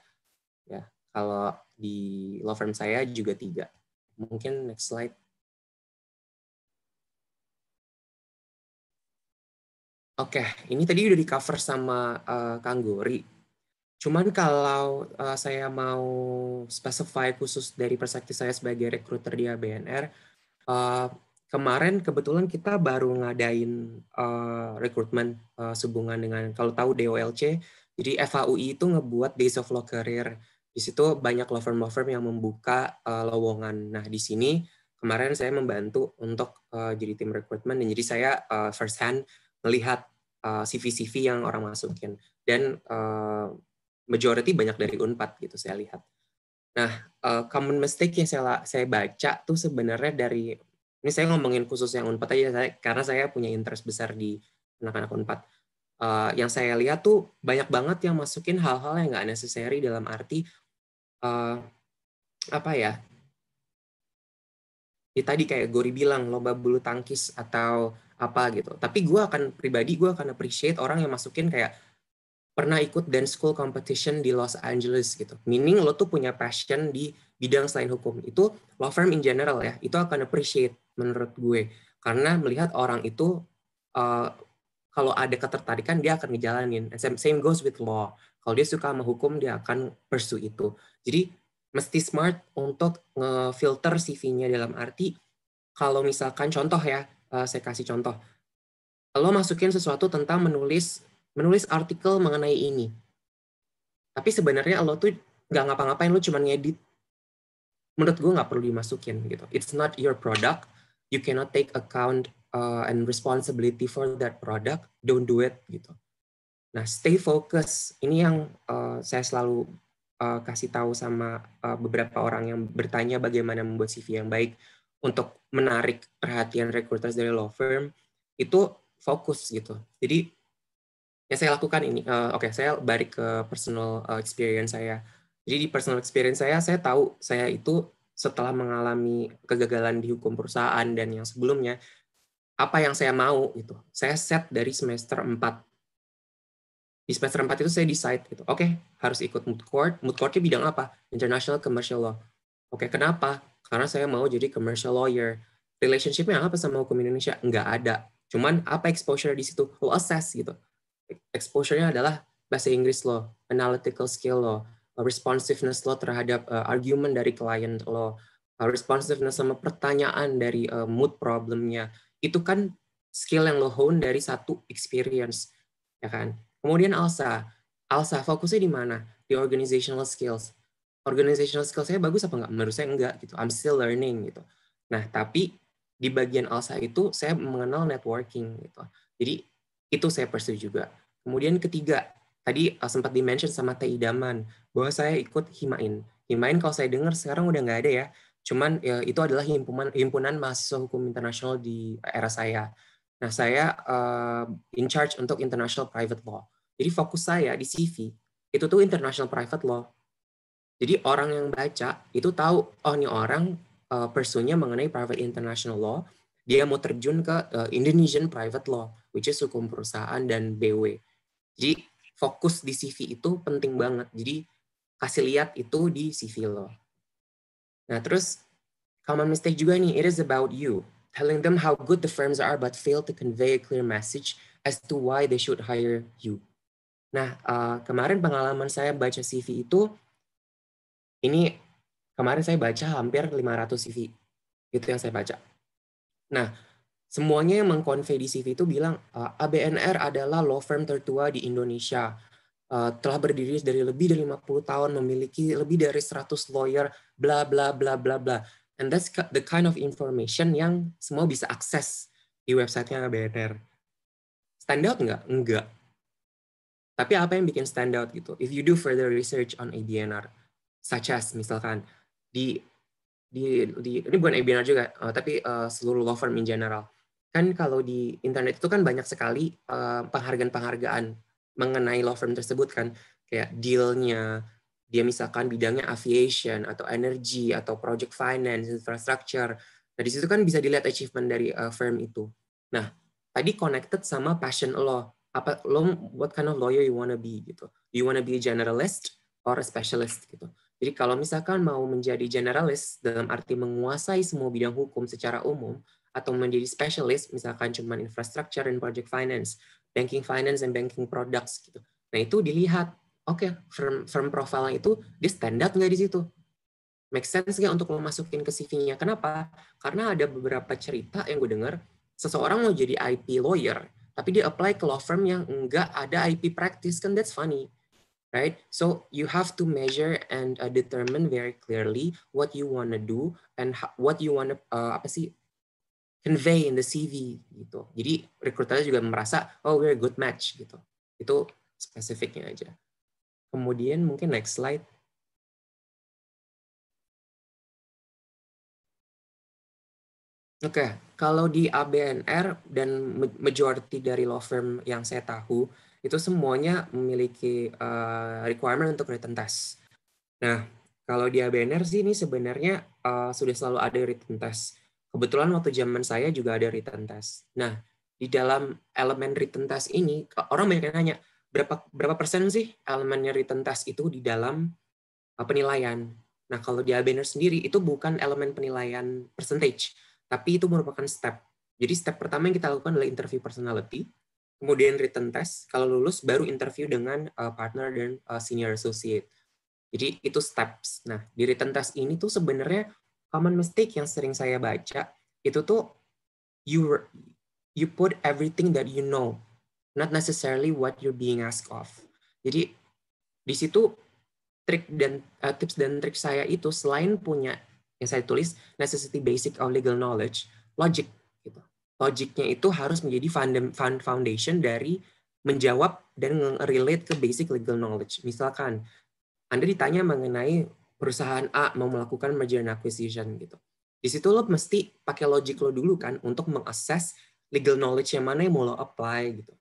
Ya, kalau di law firm saya juga tiga. Mungkin next slide. Oke, ini tadi udah di cover sama uh, Kang Gori. Cuman kalau uh, saya mau specify khusus dari perspektif saya sebagai recruiter di ABNR, uh, kemarin kebetulan kita baru ngadain uh, rekrutmen uh, sehubungan dengan kalau tahu DOLC, jadi FAUI itu ngebuat Days of Law Career. Di situ banyak law firm law firm yang membuka uh, lowongan. Nah di sini kemarin saya membantu untuk uh, jadi tim rekrutmen dan jadi saya uh, first hand melihat uh, CV-CV yang orang masukin dan uh, majority banyak dari Unpad gitu saya lihat. Nah, uh, common mistake yang saya saya baca tuh sebenarnya dari ini saya ngomongin khusus yang Unpad aja saya, karena saya punya interest besar di anak-anak Unpad. Uh, yang saya lihat tuh banyak banget yang masukin hal-hal yang nggak necessary dalam arti uh, apa ya? Ya tadi kayak Gori bilang lomba bulu tangkis atau apa gitu. Tapi gue akan pribadi gue akan appreciate orang yang masukin kayak pernah ikut dance school competition di Los Angeles gitu. Meaning lo tuh punya passion di bidang selain hukum. Itu law firm in general ya, itu akan appreciate menurut gue. Karena melihat orang itu uh, kalau ada ketertarikan dia akan ngejalanin. Same, goes with law. Kalau dia suka sama hukum dia akan pursue itu. Jadi mesti smart untuk ngefilter CV-nya dalam arti kalau misalkan contoh ya, uh, saya kasih contoh. Lo masukin sesuatu tentang menulis menulis artikel mengenai ini. Tapi sebenarnya lo tuh nggak ngapa-ngapain, lo cuma ngedit. Menurut gue nggak perlu dimasukin gitu. It's not your product. You cannot take account uh, and responsibility for that product. Don't do it gitu. Nah, stay focus. Ini yang uh, saya selalu uh, kasih tahu sama uh, beberapa orang yang bertanya bagaimana membuat CV yang baik untuk menarik perhatian recruiters dari law firm itu fokus gitu. Jadi yang saya lakukan ini, uh, oke okay, saya balik ke personal uh, experience saya. Jadi di personal experience saya, saya tahu saya itu setelah mengalami kegagalan di hukum perusahaan dan yang sebelumnya, apa yang saya mau gitu. Saya set dari semester 4. Di semester 4 itu saya decide gitu, oke okay, harus ikut moot court. Moot courtnya bidang apa? International Commercial Law. Oke, okay, kenapa? Karena saya mau jadi commercial lawyer. Relationshipnya apa sama hukum Indonesia? Nggak ada. Cuman apa exposure di situ? Lo assess gitu exposure-nya adalah bahasa Inggris lo, analytical skill lo, responsiveness lo terhadap uh, argument dari klien lo, uh, responsiveness sama pertanyaan dari uh, mood problemnya. Itu kan skill yang lo hone dari satu experience, ya kan? Kemudian Alsa, Alsa fokusnya di mana? Di organizational skills. Organizational skills saya bagus apa enggak? Menurut saya enggak gitu. I'm still learning gitu. Nah, tapi di bagian Alsa itu saya mengenal networking gitu. Jadi itu saya pursue juga. Kemudian ketiga, tadi uh, sempat dimention sama Teh Idaman bahwa saya ikut Himain. Himain kalau saya dengar sekarang udah nggak ada ya. Cuman ya, itu adalah himpunan himpunan mahasiswa hukum internasional di era saya. Nah, saya uh, in charge untuk international private law. Jadi fokus saya di CV itu tuh international private law. Jadi orang yang baca itu tahu oh ini orang uh, persunya mengenai private international law, dia mau terjun ke uh, Indonesian private law which is hukum perusahaan dan BW. Jadi fokus di CV itu penting banget. Jadi kasih lihat itu di CV lo. Nah terus common mistake juga nih, it is about you. Telling them how good the firms are but fail to convey a clear message as to why they should hire you. Nah uh, kemarin pengalaman saya baca CV itu, ini kemarin saya baca hampir 500 CV. Itu yang saya baca. Nah, semuanya yang mengkonvey di CV itu bilang ABNR adalah law firm tertua di Indonesia. Uh, telah berdiri dari lebih dari 50 tahun, memiliki lebih dari 100 lawyer, bla bla bla bla bla. And that's the kind of information yang semua bisa akses di websitenya ABNR. Stand out nggak? Enggak. Tapi apa yang bikin stand out gitu? If you do further research on ABNR, such as misalkan di di, di ini bukan ABNR juga, uh, tapi uh, seluruh law firm in general kan kalau di internet itu kan banyak sekali uh, penghargaan-penghargaan mengenai law firm tersebut kan. Kayak dealnya dia misalkan bidangnya aviation atau energy atau project finance infrastructure. Nah di situ kan bisa dilihat achievement dari uh, firm itu. Nah tadi connected sama passion lo apa lo what kind of lawyer you wanna be gitu. You wanna be a generalist or a specialist gitu. Jadi kalau misalkan mau menjadi generalist dalam arti menguasai semua bidang hukum secara umum atau menjadi specialist misalkan cuma infrastructure and project finance, banking finance and banking products gitu. Nah itu dilihat, oke okay, firm firm profile itu dia standar nggak di situ. make sense nggak untuk lo masukin ke CV-nya? Kenapa? Karena ada beberapa cerita yang gue dengar, seseorang mau jadi IP lawyer, tapi dia apply ke law firm yang enggak ada IP practice, kan that's funny. Right? So you have to measure and uh, determine very clearly what you want to do and what you want to uh, apa sih convey in the CV gitu. Jadi recruiter juga merasa oh we're a good match gitu. Itu spesifiknya aja. Kemudian mungkin next slide. Oke, okay. kalau di ABNR dan majority dari law firm yang saya tahu, itu semuanya memiliki uh, requirement untuk written test. Nah, kalau di ABNR sih ini sebenarnya uh, sudah selalu ada written test. Kebetulan waktu zaman saya juga ada written test. Nah, di dalam elemen written test ini, orang banyak yang nanya, berapa berapa persen sih elemennya written test itu di dalam uh, penilaian? Nah, kalau di ABNR sendiri, itu bukan elemen penilaian percentage, tapi itu merupakan step. Jadi step pertama yang kita lakukan adalah interview personality, kemudian written test, kalau lulus baru interview dengan uh, partner dan uh, senior associate. Jadi itu steps. Nah, di written test ini tuh sebenarnya common mistake yang sering saya baca itu tuh you you put everything that you know, not necessarily what you're being asked of. Jadi di situ trik dan uh, tips dan trik saya itu selain punya yang saya tulis necessity basic of legal knowledge, logic gitu. Logiknya itu harus menjadi foundation dari menjawab dan relate ke basic legal knowledge. Misalkan Anda ditanya mengenai perusahaan A mau melakukan merger and acquisition gitu. Di situ lo mesti pakai logic lo dulu kan untuk mengakses legal knowledge yang mana yang mau lo apply gitu.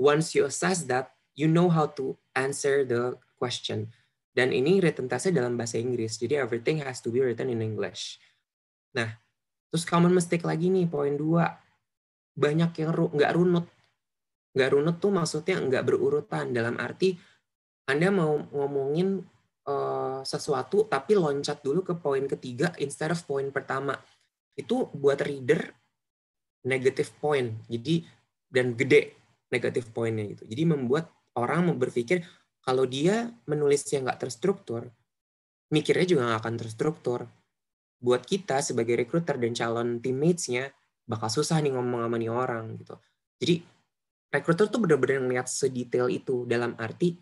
Once you assess that, you know how to answer the question. Dan ini written testnya dalam bahasa Inggris, jadi everything has to be written in English. Nah, terus common mistake lagi nih, poin dua. Banyak yang ru nggak runut. Nggak runut tuh maksudnya nggak berurutan, dalam arti Anda mau ngomongin uh, sesuatu, tapi loncat dulu ke poin ketiga instead of poin pertama. Itu buat reader negative point, jadi dan gede negative poinnya gitu. Jadi membuat orang berpikir kalau dia menulisnya nggak terstruktur, mikirnya juga nggak akan terstruktur. Buat kita sebagai recruiter dan calon teammates-nya, bakal susah nih ngomong sama nih orang gitu. Jadi recruiter tuh benar-benar ngeliat sedetail itu dalam arti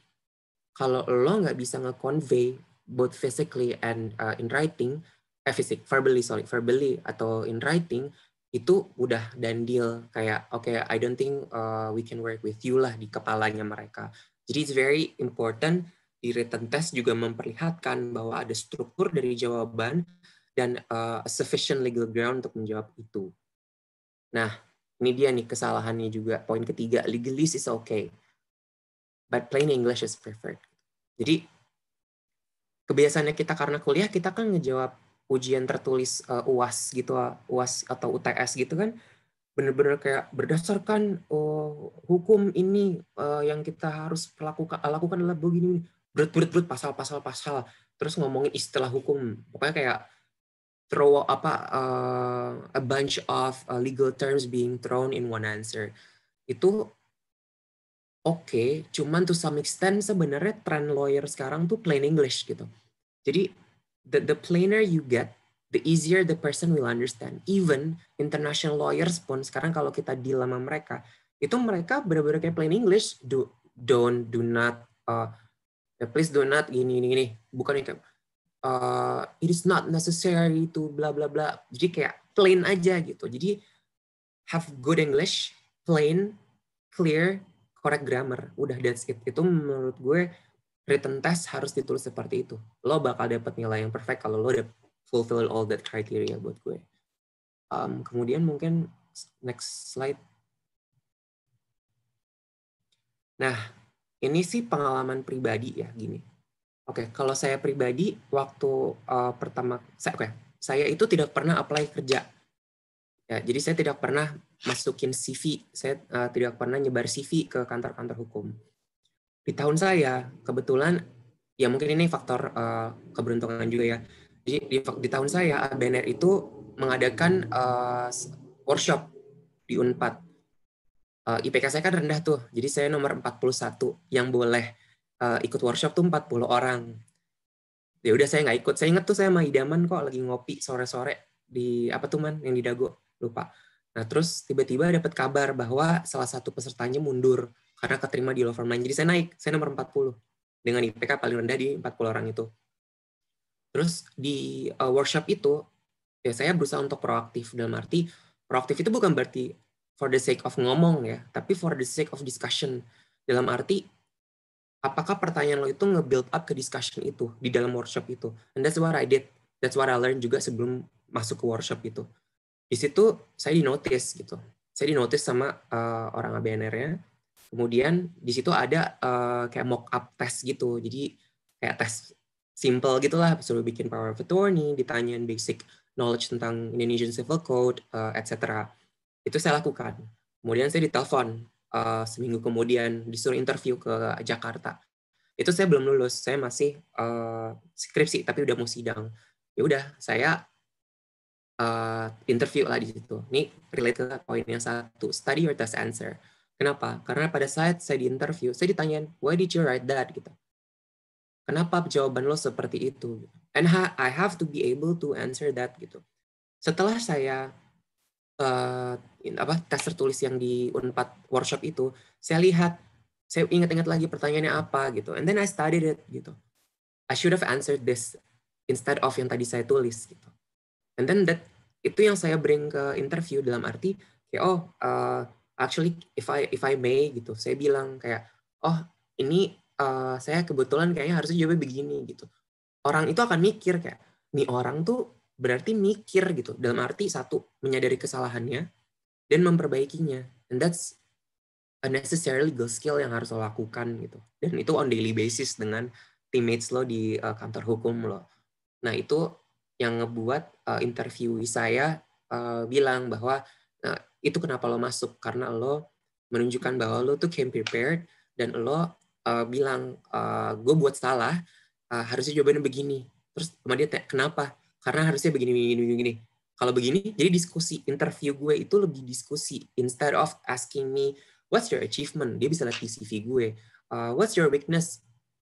kalau lo nggak bisa nge-convey both physically and uh, in writing, eh fisik, verbally sorry, verbally atau in writing itu udah dan deal kayak oke okay, I don't think uh, we can work with you lah di kepalanya mereka. Jadi it's very important di written test juga memperlihatkan bahwa ada struktur dari jawaban dan uh, sufficient legal ground untuk menjawab itu. Nah, ini dia nih kesalahannya juga. Poin ketiga, legalese is okay. But plain English is preferred. Jadi, kebiasaannya kita karena kuliah, kita kan ngejawab ujian tertulis uh, UAS gitu, UAS atau UTS gitu kan, benar-benar kayak berdasarkan oh, hukum ini uh, yang kita harus lakukan lakukan adalah begini berat berat berat pasal pasal pasal. Terus ngomongin istilah hukum. Pokoknya kayak throw apa uh, a bunch of uh, legal terms being thrown in one answer. Itu okay, cuman to some extent sebenarnya trend lawyer sekarang tuh plain English gitu jadi the the plainer you get the easier the person will understand. Even international lawyers pun sekarang kalau kita deal sama mereka, itu mereka benar-benar kayak plain English, do don't do not uh, please do not gini gini gini. Bukan kayak uh, it is not necessary to bla bla bla. Jadi kayak plain aja gitu. Jadi have good English, plain, clear, correct grammar. Udah that's it. Itu menurut gue written test harus ditulis seperti itu. Lo bakal dapat nilai yang perfect kalau lo udah fulfill all that criteria buat gue. Um, kemudian mungkin next slide. Nah, ini sih pengalaman pribadi ya gini. Oke, okay, kalau saya pribadi waktu uh, pertama saya okay, saya itu tidak pernah apply kerja. Ya, jadi saya tidak pernah masukin CV, saya uh, tidak pernah nyebar CV ke kantor-kantor hukum. Di tahun saya kebetulan ya mungkin ini faktor uh, keberuntungan juga ya di, di, di tahun saya BNR itu mengadakan uh, workshop di Unpad. Uh, IPK saya kan rendah tuh, jadi saya nomor 41 yang boleh uh, ikut workshop tuh 40 orang. ya udah saya nggak ikut saya inget tuh saya sama idaman kok lagi ngopi sore-sore di apa tuh man yang di dago lupa nah terus tiba-tiba dapat kabar bahwa salah satu pesertanya mundur karena keterima di law firm lain jadi saya naik saya nomor 40 dengan IPK paling rendah di 40 orang itu terus di uh, workshop itu ya saya berusaha untuk proaktif dalam arti proaktif itu bukan berarti for the sake of ngomong ya tapi for the sake of discussion dalam arti apakah pertanyaan lo itu nge-build up ke discussion itu di dalam workshop itu. And that's what I did. That's what I learned juga sebelum masuk ke workshop itu. Di situ saya di notice gitu. Saya di notice sama uh, orang ABNR-nya. Kemudian di situ ada uh, kayak mock up test gitu. Jadi kayak tes simple gitulah, suruh bikin power of attorney, ditanyain basic knowledge tentang Indonesian Civil Code, uh, etc. Itu saya lakukan. Kemudian saya ditelepon uh, seminggu kemudian disuruh interview ke Jakarta. Itu saya belum lulus, saya masih uh, skripsi tapi udah mau sidang. Ya udah, saya uh, interview lah di situ. Ini relate ke poin yang satu, study your test answer. Kenapa? Karena pada saat saya di interview, saya ditanyain, why did you write that? Gitu. Kenapa jawaban lo seperti itu? And I have to be able to answer that gitu. Setelah saya uh, apa tes tertulis yang di Unpad workshop itu, saya lihat, saya ingat-ingat lagi pertanyaannya apa gitu. And then I studied it gitu. I should have answered this instead of yang tadi saya tulis gitu. And then that itu yang saya bring ke interview dalam arti kayak oh uh, actually if I if I may gitu, saya bilang kayak oh ini uh, saya kebetulan kayaknya harusnya jawabnya begini gitu. Orang itu akan mikir kayak nih orang tuh berarti mikir gitu. Dalam arti satu menyadari kesalahannya dan memperbaikinya. And that's a necessary legal skill yang harus lo lakukan gitu. Dan itu on daily basis dengan teammates lo di uh, kantor hukum lo. Nah itu yang ngebuat uh, interview saya uh, bilang bahwa nah, itu kenapa lo masuk? Karena lo menunjukkan bahwa lo tuh came prepared dan lo uh, bilang uh, gue buat salah uh, harusnya jawabannya begini. Terus sama dia kenapa? Karena harusnya begini begini begini, begini. kalau begini jadi diskusi interview gue itu lebih diskusi. Instead of asking me what's your achievement? Dia bisa lihat di CV gue. Uh, what's your weakness?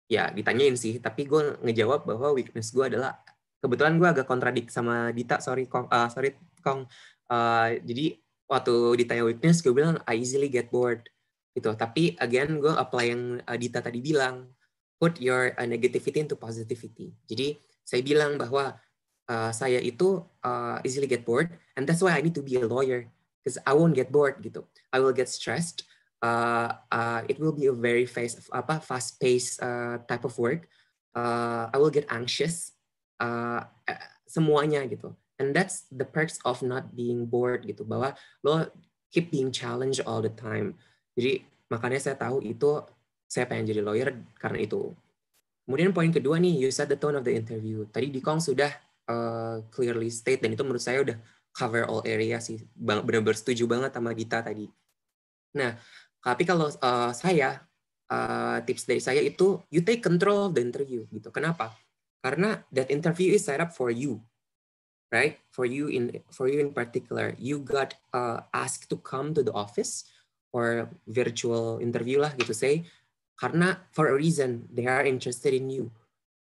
Ya ditanyain sih tapi gue ngejawab bahwa weakness gue adalah kebetulan gue agak kontradik sama Dita sorry kong uh, sorry kong. Uh, jadi waktu ditanya weakness gue bilang I easily get bored. Gitu. Tapi again gue apply yang uh, Dita tadi bilang put your negativity into positivity. Jadi saya bilang bahwa uh, saya itu uh, easily get bored and that's why I need to be a lawyer because I won't get bored gitu. I will get stressed. Uh, uh, it will be a very fast apa fast paced uh, type of work. Uh, I will get anxious uh, semuanya gitu and that's the perks of not being bored gitu bahwa lo keep being challenged all the time jadi makanya saya tahu itu saya pengen jadi lawyer karena itu kemudian poin kedua nih you set the tone of the interview tadi di Kong sudah uh, clearly state dan itu menurut saya udah cover all area sih benar-benar setuju banget sama Dita tadi. Nah tapi kalau uh, saya uh, tips dari saya itu you take control of the interview gitu. Kenapa? Karena that interview is set up for you, right? For you in for you in particular, you got uh, asked to come to the office or virtual interview lah gitu say karena for a reason they are interested in you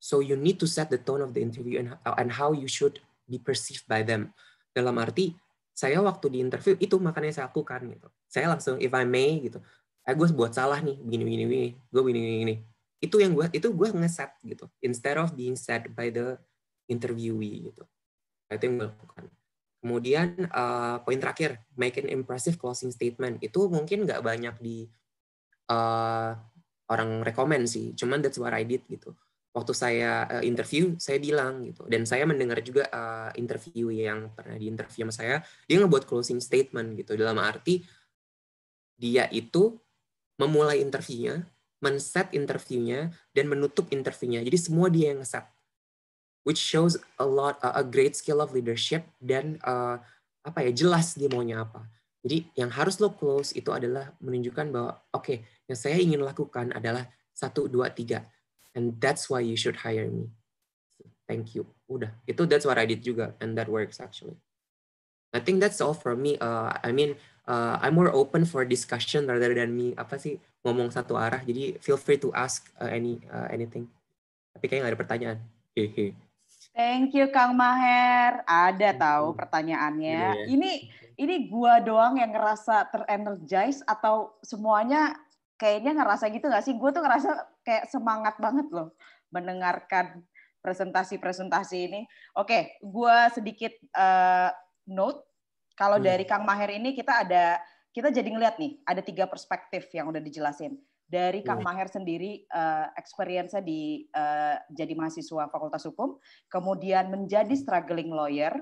So you need to set the tone of the interview and, and how you should be perceived by them. Dalam arti, saya waktu di interview itu makanya saya lakukan gitu. Saya langsung if I may gitu. Eh gue buat salah nih, begini begini begini, gue begini begini. Itu yang gue itu gue ngeset gitu. Instead of being set by the interviewee gitu. Itu yang gue lakukan. Kemudian uh, poin terakhir, make an impressive closing statement. Itu mungkin nggak banyak di uh, orang rekomend sih. Cuman that's what I did gitu waktu saya uh, interview saya bilang gitu dan saya mendengar juga uh, interview yang pernah di interview sama saya dia ngebuat closing statement gitu dalam arti dia itu memulai interviewnya men-set interviewnya dan menutup interviewnya. Jadi semua dia yang ngeset. Which shows a lot uh, a great skill of leadership dan uh, apa ya jelas dia maunya apa. Jadi yang harus lo close itu adalah menunjukkan bahwa oke okay, yang saya ingin lakukan adalah satu dua tiga. And that's why you should hire me. Thank you. Udah. Itu that's what I did juga. And that works actually I think that's all for me uh, I mean uh, I'm more open for discussion rather than me apa sih ngomong satu arah jadi feel free to ask uh, any uh, anything tapi kayaknya nggak ada pertanyaan Hehe. Thank you Kang Maher. Ada tahu pertanyaannya. Ini ini gua doang yang ngerasa terenergize atau semuanya kayaknya ngerasa gitu nggak sih? Gue tuh ngerasa kayak semangat banget loh mendengarkan presentasi-presentasi ini. Oke, gue sedikit uh, note. Kalau hmm. dari Kang Maher ini kita ada kita jadi ngeliat nih ada tiga perspektif yang udah dijelasin dari Kang Maher sendiri uh, experience-nya di uh, jadi mahasiswa Fakultas Hukum, kemudian menjadi struggling lawyer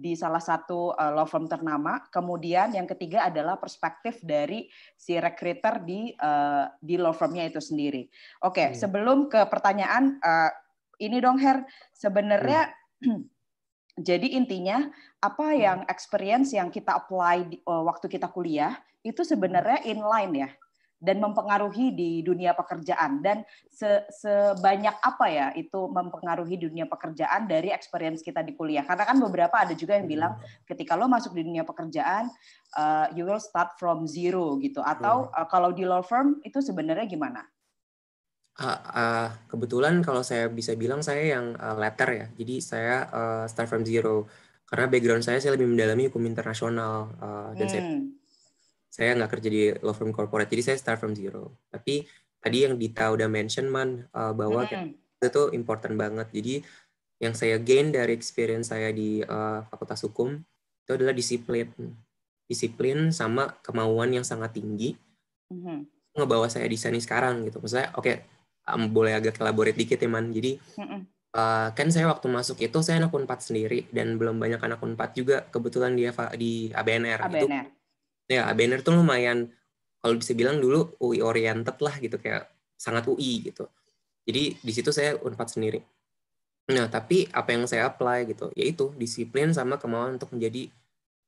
di salah satu uh, law firm ternama, kemudian yang ketiga adalah perspektif dari si recruiter di uh, di law firm-nya itu sendiri. Oke, okay, hmm. sebelum ke pertanyaan uh, ini dong Her, sebenarnya hmm. <clears throat> jadi intinya apa hmm. yang experience yang kita apply di, uh, waktu kita kuliah itu sebenarnya inline ya dan mempengaruhi di dunia pekerjaan. Dan se sebanyak apa ya itu mempengaruhi dunia pekerjaan dari experience kita di kuliah. Karena kan beberapa ada juga yang bilang ketika lo masuk di dunia pekerjaan uh, you will start from zero gitu. Atau uh, kalau di law firm itu sebenarnya gimana? Uh, uh, kebetulan kalau saya bisa bilang saya yang uh, letter ya. Jadi saya uh, start from zero. Karena background saya saya lebih mendalami hukum internasional uh, dan hmm. saya saya nggak kerja di law firm corporate. Jadi saya start from zero. Tapi tadi yang Dita udah mention man uh, bahwa mm. itu tuh important banget. Jadi yang saya gain dari experience saya di uh, fakultas hukum itu adalah disiplin. Disiplin sama kemauan yang sangat tinggi mm-hmm. ngebawa saya di sini sekarang gitu. Maksudnya oke okay, um, boleh agak elaborate dikit ya man. Jadi. Uh, kan saya waktu masuk itu saya anak unpad sendiri dan belum banyak anak unpad juga kebetulan dia di ABNR, ABNR. itu ya banner tuh lumayan kalau bisa bilang dulu UI oriented lah gitu kayak sangat UI gitu. Jadi di situ saya unpad sendiri. Nah tapi apa yang saya apply gitu yaitu disiplin sama kemauan untuk menjadi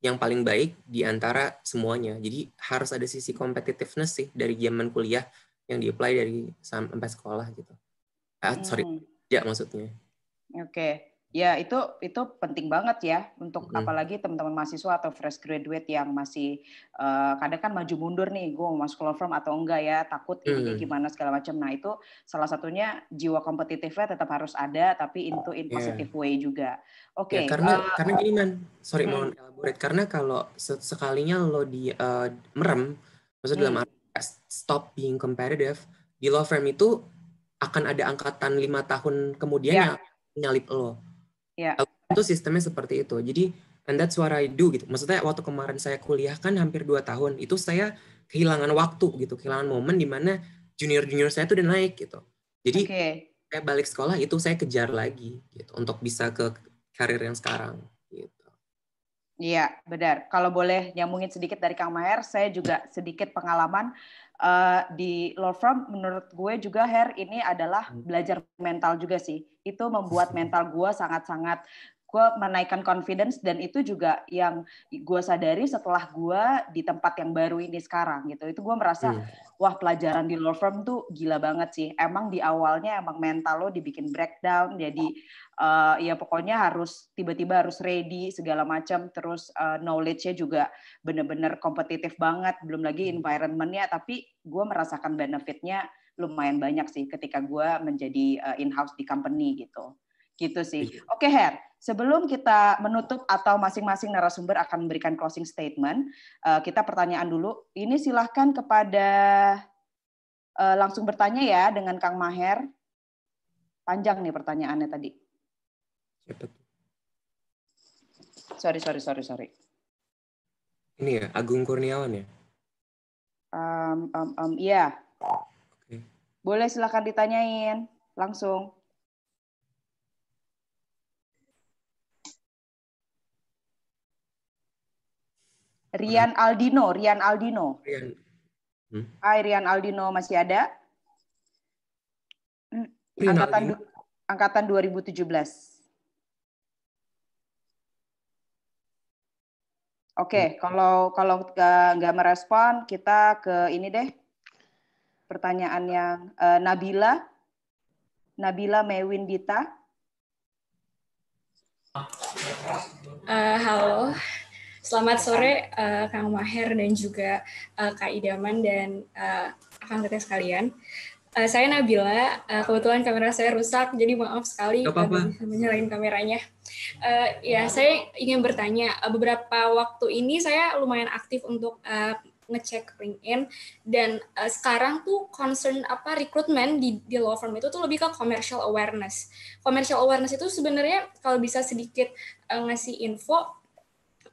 yang paling baik di antara semuanya. Jadi harus ada sisi competitiveness sih dari zaman kuliah yang di apply dari sampai sekolah gitu ah, sorry hmm. ya maksudnya oke okay. Ya itu itu penting banget ya untuk hmm. apalagi teman-teman mahasiswa atau fresh graduate yang masih uh, kadang kan maju mundur nih, gue mau masuk law firm atau enggak ya, takut ini hmm. gimana segala macam. Nah itu salah satunya jiwa kompetitifnya tetap harus ada, tapi itu in positive yeah. way juga. Oke. Okay, ya, karena uh, karena gini man, sorry hmm. mau elaborate karena kalau sekalinya lo di uh, merem, maksudnya hmm. dalam stop being competitive di law firm itu akan ada angkatan lima tahun kemudian yeah. yang nyalip lo Yeah. Itu sistemnya seperti itu. Jadi and that's what I do gitu. Maksudnya waktu kemarin saya kuliah kan hampir dua tahun, itu saya kehilangan waktu gitu, kehilangan momen di mana junior-junior saya itu udah naik gitu. Jadi okay. saya balik sekolah itu saya kejar lagi gitu untuk bisa ke karir yang sekarang. Iya, benar. Kalau boleh nyambungin sedikit dari Kang Maher, saya juga sedikit pengalaman uh, di law firm menurut gue juga Her ini adalah hmm. belajar mental juga sih. Itu membuat mental gue sangat-sangat gue menaikkan confidence dan itu juga yang gue sadari setelah gue di tempat yang baru ini sekarang gitu itu gue merasa hmm. wah pelajaran di law firm tuh gila banget sih emang di awalnya emang mental lo dibikin breakdown jadi uh, ya pokoknya harus tiba-tiba harus ready segala macam terus uh, knowledge-nya juga bener-bener kompetitif banget belum lagi hmm. environment-nya tapi gue merasakan benefitnya lumayan banyak sih ketika gue menjadi uh, in-house di company gitu gitu sih iya. oke okay, Her Sebelum kita menutup atau masing-masing narasumber akan memberikan closing statement, uh, kita pertanyaan dulu. Ini silahkan kepada uh, langsung bertanya ya dengan Kang Maher. Panjang nih pertanyaannya tadi. Sorry, sorry, sorry, sorry. Ini ya, Agung Kurniawan ya? Um, um, um, iya. Okay. Boleh silahkan ditanyain langsung. Rian Aldino, Rian Aldino. Rian. Hmm? Hai Rian Aldino masih ada? Hmm, Rian angkatan Aldino. angkatan 2017. Oke, okay, hmm. kalau kalau nggak merespon, kita ke ini deh. Pertanyaan yang uh, Nabila, Nabila Mewindita. Uh, halo, Selamat sore uh, Kang Maher dan juga uh, Kak Idaman dan uh, Kang Teteh sekalian. Uh, saya Nabila, uh, kebetulan kamera saya rusak, jadi maaf sekali Gak bisa menyalain kameranya. Uh, ya, saya ingin bertanya, uh, beberapa waktu ini saya lumayan aktif untuk uh, ngecek LinkedIn dan uh, sekarang tuh concern apa rekrutmen di di law firm itu tuh lebih ke commercial awareness. Commercial awareness itu sebenarnya kalau bisa sedikit uh, ngasih info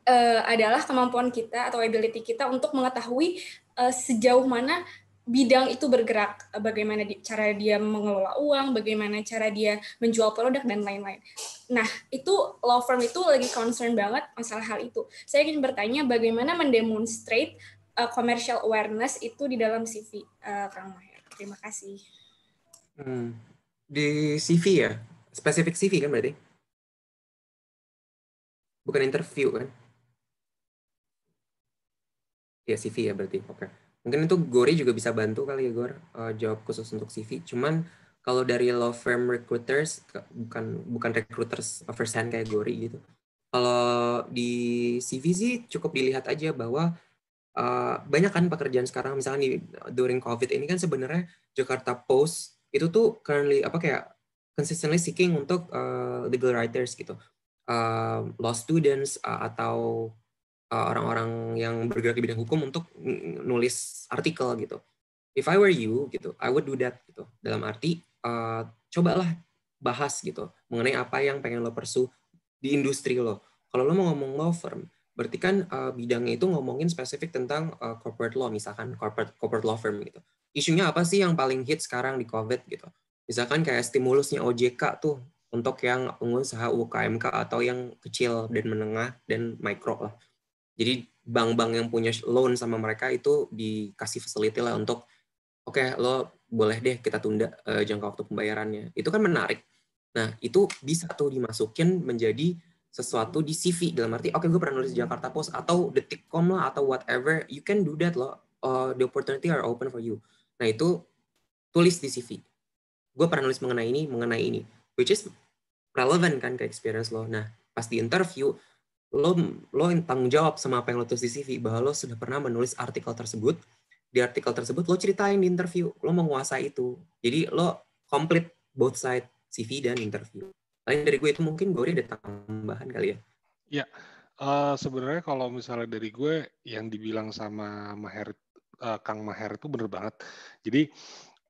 uh, adalah kemampuan kita atau ability kita untuk mengetahui uh, sejauh mana bidang itu bergerak, bagaimana di, cara dia mengelola uang, bagaimana cara dia menjual produk dan lain-lain. Nah, itu law firm itu lagi concern banget masalah hal itu. Saya ingin bertanya bagaimana mendemonstrate uh, commercial awareness itu di dalam CV uh, Kang Maher. Terima kasih. Hmm. Di CV ya, spesifik CV kan berarti? Bukan interview kan? Ya CV ya berarti. Oke. Okay mungkin itu Gori juga bisa bantu kali ya Gor uh, jawab khusus untuk CV cuman kalau dari law firm recruiters bukan bukan recruiters first hand kayak Gori gitu kalau di CV sih cukup dilihat aja bahwa uh, banyak kan pekerjaan sekarang misalnya di during COVID ini kan sebenarnya Jakarta Post itu tuh currently apa kayak consistently seeking untuk uh, legal writers gitu uh, law students uh, atau orang-orang yang bergerak di bidang hukum untuk nulis artikel gitu. If I were you gitu, I would do that gitu. Dalam arti uh, cobalah bahas gitu mengenai apa yang pengen lo persu di industri lo. Kalau lo mau ngomong law firm, berarti kan uh, bidangnya itu ngomongin spesifik tentang uh, corporate law, misalkan corporate corporate law firm gitu. Isunya apa sih yang paling hit sekarang di COVID gitu? Misalkan kayak stimulusnya OJK tuh untuk yang pengusaha UKMK atau yang kecil dan menengah dan mikro lah jadi bank-bank yang punya loan sama mereka itu dikasih facility lah untuk oke okay, lo boleh deh kita tunda uh, jangka waktu pembayarannya. Itu kan menarik. Nah, itu bisa tuh dimasukin menjadi sesuatu di CV dalam arti oke okay, gue pernah nulis Jakarta Post atau Detikcom lah atau whatever you can do that loh. Uh, the opportunity are open for you. Nah itu tulis di CV gue pernah nulis mengenai ini mengenai ini which is relevant kan ke experience lo. Nah pas di interview lo lo tanggung jawab sama apa yang lo tulis di CV bahwa lo sudah pernah menulis artikel tersebut. Di artikel tersebut lo ceritain di interview lo menguasai itu. Jadi lo complete both side CV dan interview. Lain dari gue itu mungkin gue ada tambahan kali ya. Ya uh, sebenarnya kalau misalnya dari gue yang dibilang sama Maher uh, Kang Maher itu bener banget. Jadi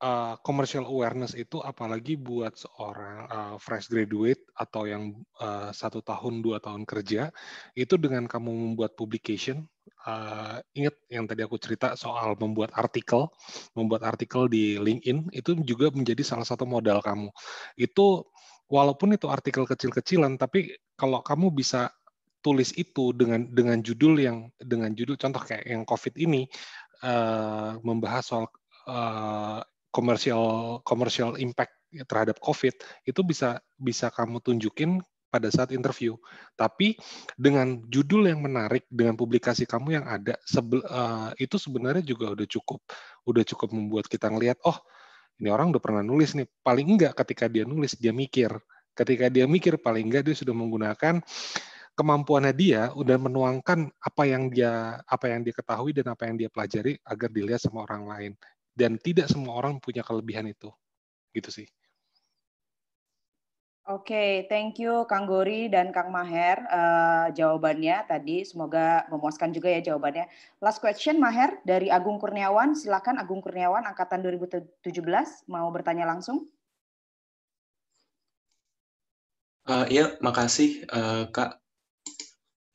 uh, commercial awareness itu apalagi buat seorang uh, fresh graduate atau yang uh, satu tahun dua tahun kerja itu dengan kamu membuat publication uh, ingat yang tadi aku cerita soal membuat artikel membuat artikel di LinkedIn itu juga menjadi salah satu modal kamu. Itu walaupun itu artikel kecil-kecilan tapi kalau kamu bisa tulis itu dengan dengan judul yang dengan judul contoh kayak yang COVID ini uh, membahas soal komersial komersial impact terhadap COVID itu bisa bisa kamu tunjukin pada saat interview. Tapi dengan judul yang menarik, dengan publikasi kamu yang ada, sebel, uh, itu sebenarnya juga udah cukup, udah cukup membuat kita ngelihat, oh ini orang udah pernah nulis nih. Paling enggak ketika dia nulis dia mikir, ketika dia mikir paling enggak dia sudah menggunakan kemampuannya dia udah menuangkan apa yang dia apa yang dia ketahui dan apa yang dia pelajari agar dilihat sama orang lain dan tidak semua orang punya kelebihan itu gitu sih Oke, okay, thank you Kang Gori dan Kang Maher uh, jawabannya tadi. Semoga memuaskan juga ya jawabannya. Last question Maher dari Agung Kurniawan. Silakan Agung Kurniawan angkatan 2017 mau bertanya langsung. Uh, iya, makasih uh, Kak.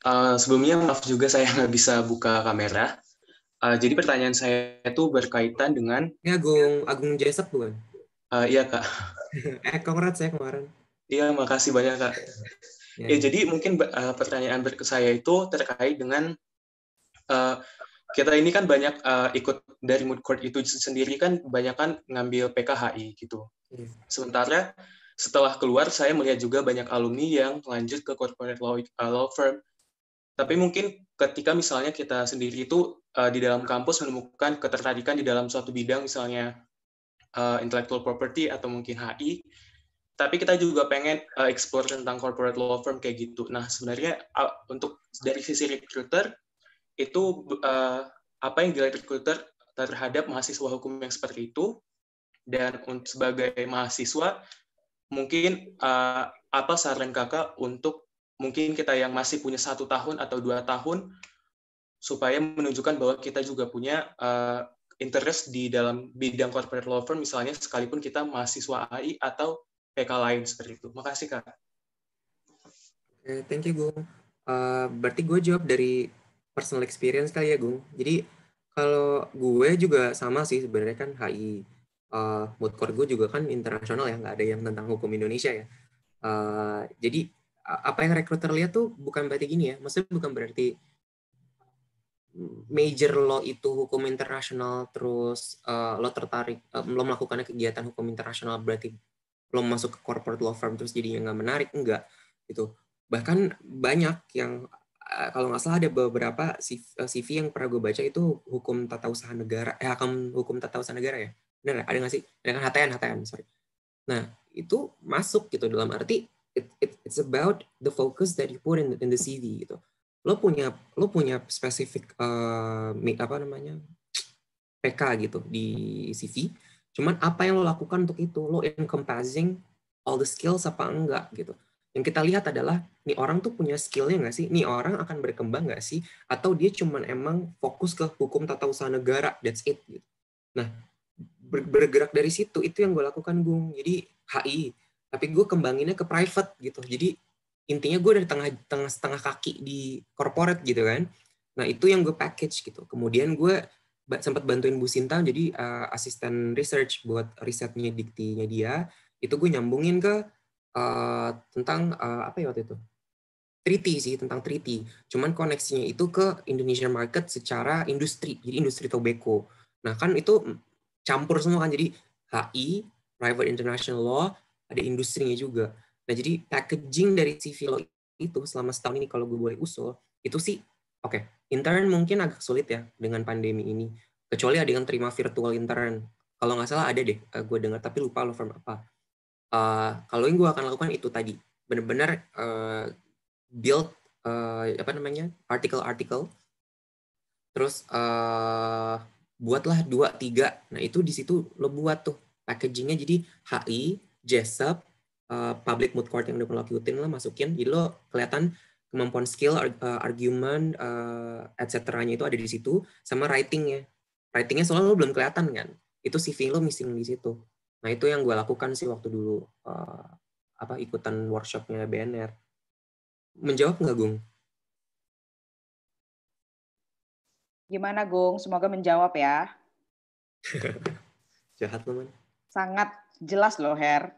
Uh, sebelumnya maaf juga saya nggak bisa buka kamera. Uh, jadi pertanyaan saya itu berkaitan dengan ini Agung Agung Jesep bukan? Uh, iya kak. <laughs> eh congrats saya kemarin. Iya makasih banyak kak. ya, ya jadi mungkin uh, pertanyaan saya itu terkait dengan uh, kita ini kan banyak uh, ikut dari mood court itu sendiri kan banyak kan ngambil PKHI gitu. Ya. Sementara setelah keluar saya melihat juga banyak alumni yang lanjut ke corporate law, uh, law firm. Tapi mungkin ketika misalnya kita sendiri itu uh, di dalam kampus menemukan ketertarikan di dalam suatu bidang misalnya uh, intellectual property atau mungkin HI tapi kita juga pengen uh, explore tentang corporate law firm kayak gitu. Nah sebenarnya uh, untuk dari sisi recruiter itu uh, apa yang dilihat recruiter terhadap mahasiswa hukum yang seperti itu Dan sebagai mahasiswa, mungkin uh, apa saran kakak untuk mungkin kita yang masih punya satu tahun atau dua tahun supaya menunjukkan bahwa kita juga punya uh, interest di dalam bidang corporate law firm misalnya sekalipun kita mahasiswa AI atau PK lain seperti itu. Makasih kak. Okay, thank you Gung. Uh, berarti gue jawab dari personal experience kali ya Gung. Jadi kalau gue juga sama sih sebenarnya kan HI uh, mood court gue juga kan internasional ya nggak ada yang tentang hukum Indonesia ya. Uh, jadi apa yang rekruter lihat tuh bukan berarti gini ya, maksudnya bukan berarti major lo itu hukum internasional terus uh, lo tertarik uh, lo melakukan kegiatan hukum internasional berarti lo masuk ke corporate law firm terus jadinya nggak menarik enggak gitu. Bahkan banyak yang uh, kalau nggak salah ada beberapa CV yang pernah gue baca itu hukum tata usaha negara eh hukum hukum tata usaha negara ya. Benar ada nggak sih? Dengan HTN HTN sorry. Nah itu masuk gitu dalam arti it, it, it's about the focus that you put in, in the CV gitu. Lo punya lo punya spesifik uh, apa namanya PK gitu di CV cuman apa yang lo lakukan untuk itu? Lo encompassing all the skills apa enggak gitu. Yang kita lihat adalah nih orang tuh punya skillnya nggak sih? Nih orang akan berkembang nggak sih? Atau dia cuman emang fokus ke hukum tata usaha negara that's it gitu. Nah bergerak dari situ itu yang gue lakukan gung. Jadi HI tapi gue kembanginnya ke private gitu. Jadi intinya gue dari tengah tengah setengah kaki di corporate gitu kan. Nah itu yang gue package gitu. Kemudian gue sempat bantuin Bu Sinta jadi uh, asisten research buat risetnya diktinya dia. Itu gue nyambungin ke uh, tentang uh, apa ya waktu itu? Treaty sih tentang treaty. Cuman koneksinya itu ke Indonesian market secara industri. Jadi industri tobacco. Nah kan itu campur semua kan. Jadi HI private international law ada industrinya juga Nah, jadi packaging dari CV lo itu selama setahun ini kalau gue boleh usul, itu sih oke. Okay, intern mungkin agak sulit ya dengan pandemi ini. Kecuali ada yang terima virtual intern. Kalau nggak salah ada deh, uh, gue dengar tapi lupa lo firm apa. Uh, kalau yang gue akan lakukan itu tadi, benar-benar uh, build uh, apa namanya artikel-artikel, terus uh, buatlah dua tiga. Nah itu di situ lo buat tuh packagingnya jadi HI, JESUP, uh, public mood court yang udah pernah ikutin lah masukin jadi lo kelihatan kemampuan skill uh, argumen uh, etc-nya itu ada di situ sama writingnya writingnya soalnya lo belum kelihatan kan itu CV lo missing di situ nah itu yang gue lakukan sih waktu dulu uh, apa ikutan workshopnya BNR menjawab nggak Gung? Gimana Gung? Semoga menjawab ya. <laughs> Jahat teman. Sangat jelas loh Her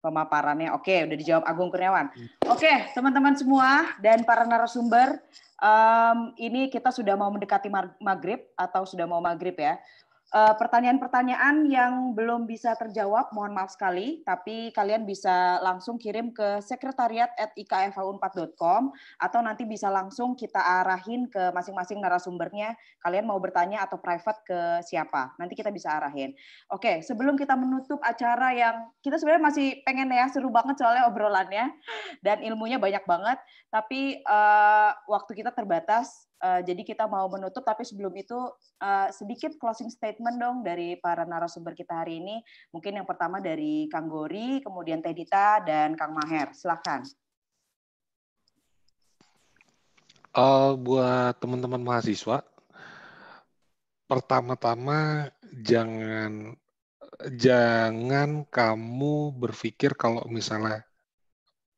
pemaparannya. Oke, udah dijawab Agung Kurniawan. Oke, teman-teman semua dan para narasumber, um, ini kita sudah mau mendekati maghrib atau sudah mau maghrib ya. Eh, pertanyaan-pertanyaan yang belum bisa terjawab, mohon maaf sekali, tapi kalian bisa langsung kirim ke sekretariat at ikfhu4.com atau nanti bisa langsung kita arahin ke masing-masing narasumbernya. Kalian mau bertanya atau private ke siapa? Nanti kita bisa arahin. Oke, sebelum kita menutup acara yang kita sebenarnya masih pengen ya seru banget soalnya obrolannya dan ilmunya banyak banget, tapi uh, waktu kita terbatas Uh, jadi kita mau menutup, tapi sebelum itu uh, sedikit closing statement dong dari para narasumber kita hari ini. Mungkin yang pertama dari Kang Gori, kemudian Teh Dita, dan Kang Maher. Silakan. Uh, buat teman-teman mahasiswa, pertama-tama jangan jangan kamu berpikir kalau misalnya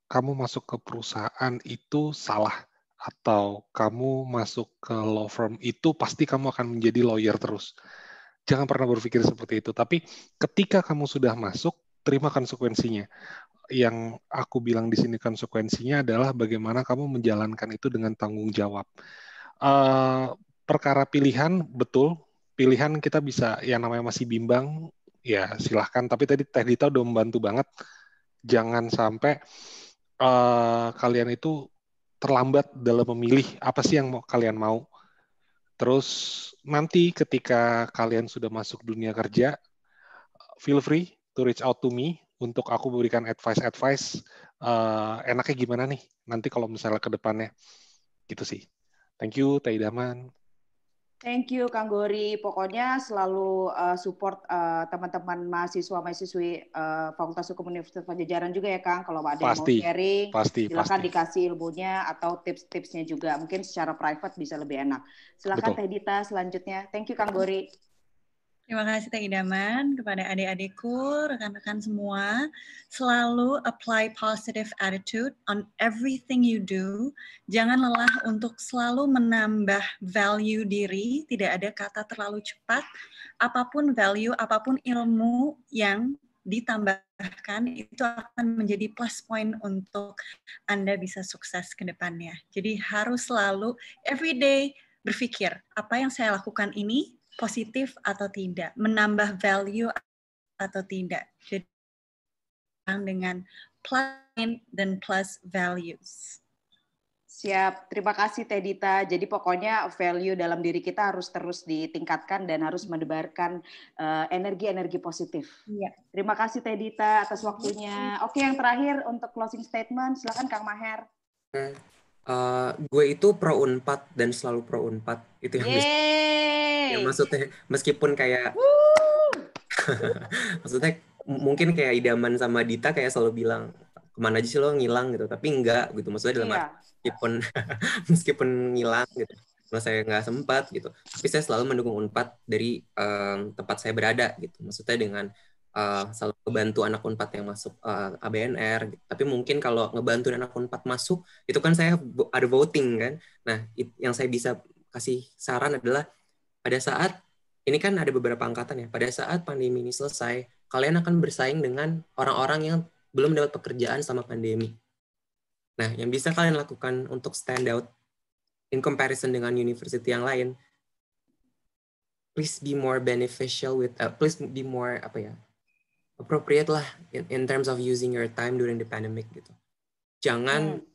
kamu masuk ke perusahaan itu salah atau kamu masuk ke law firm itu pasti kamu akan menjadi lawyer terus. Jangan pernah berpikir seperti itu. Tapi ketika kamu sudah masuk, terima konsekuensinya. Yang aku bilang di sini konsekuensinya adalah bagaimana kamu menjalankan itu dengan tanggung jawab. Uh, perkara pilihan betul, pilihan kita bisa yang namanya masih bimbang, ya silahkan. Tapi tadi Teh Dita udah membantu banget. Jangan sampai uh, kalian itu terlambat dalam memilih apa sih yang mau kalian mau. Terus nanti ketika kalian sudah masuk dunia kerja, feel free to reach out to me untuk aku berikan advice-advice uh, enaknya gimana nih nanti kalau misalnya ke depannya gitu sih. Thank you, Taidaman. Thank you Kang Gori. Pokoknya selalu uh, support uh, teman-teman mahasiswa mahasiswi uh, Fakultas Hukum Universitas Pajajaran juga ya Kang. Kalau ada pasti, yang mau sharing, pasti, silakan pasti. dikasih ilmunya atau tips-tipsnya juga. Mungkin secara private bisa lebih enak. Silakan Teh Dita selanjutnya. Thank you Kang Gori. Terima kasih Teh Idaman kepada adik-adikku, rekan-rekan semua. Selalu apply positive attitude on everything you do. Jangan lelah untuk selalu menambah value diri. Tidak ada kata terlalu cepat. Apa pun value, apa pun ilmu yang ditambahkan itu akan menjadi plus point untuk Anda bisa sukses ke depannya. Jadi harus selalu everyday berpikir apa yang saya lakukan ini positif atau tidak, menambah value atau tidak. Jadi dengan plus dan plus values. Siap, terima kasih Teh Dita. Jadi pokoknya value dalam diri kita harus terus ditingkatkan dan harus mendebarkan eh, energi-energi uh, positif. Iya. Terima kasih Teh Dita atas waktunya. Oke, yang terakhir untuk closing statement, silakan Kang Maher. Uh, gue itu pro unpad dan selalu pro unpad itu yang Yeay. Ya, maksudnya meskipun kayak <laughs> maksudnya mungkin kayak idaman sama Dita kayak selalu bilang ke mana aja sih lo ngilang? gitu. Tapi enggak gitu maksudnya dalam Iya. meskipun <laughs> meskipun ngilang gitu karena saya nggak sempat gitu. Tapi saya selalu mendukung unpad dari um, tempat saya berada gitu. Maksudnya dengan uh, selalu ngebantu anak unpad yang masuk uh, ABNR gitu. tapi mungkin kalau ngebantu anak unpad masuk itu kan saya ada voting kan. Nah it- yang saya bisa kasih saran adalah pada saat ini kan ada beberapa angkatan ya pada saat pandemi ini selesai kalian akan bersaing dengan orang-orang yang belum dapat pekerjaan sama pandemi. Nah yang bisa kalian lakukan untuk stand out in comparison dengan university yang lain please be more beneficial with uh, please be more apa ya appropriate lah in, in terms of using your time during the pandemic gitu. Jangan Hmm.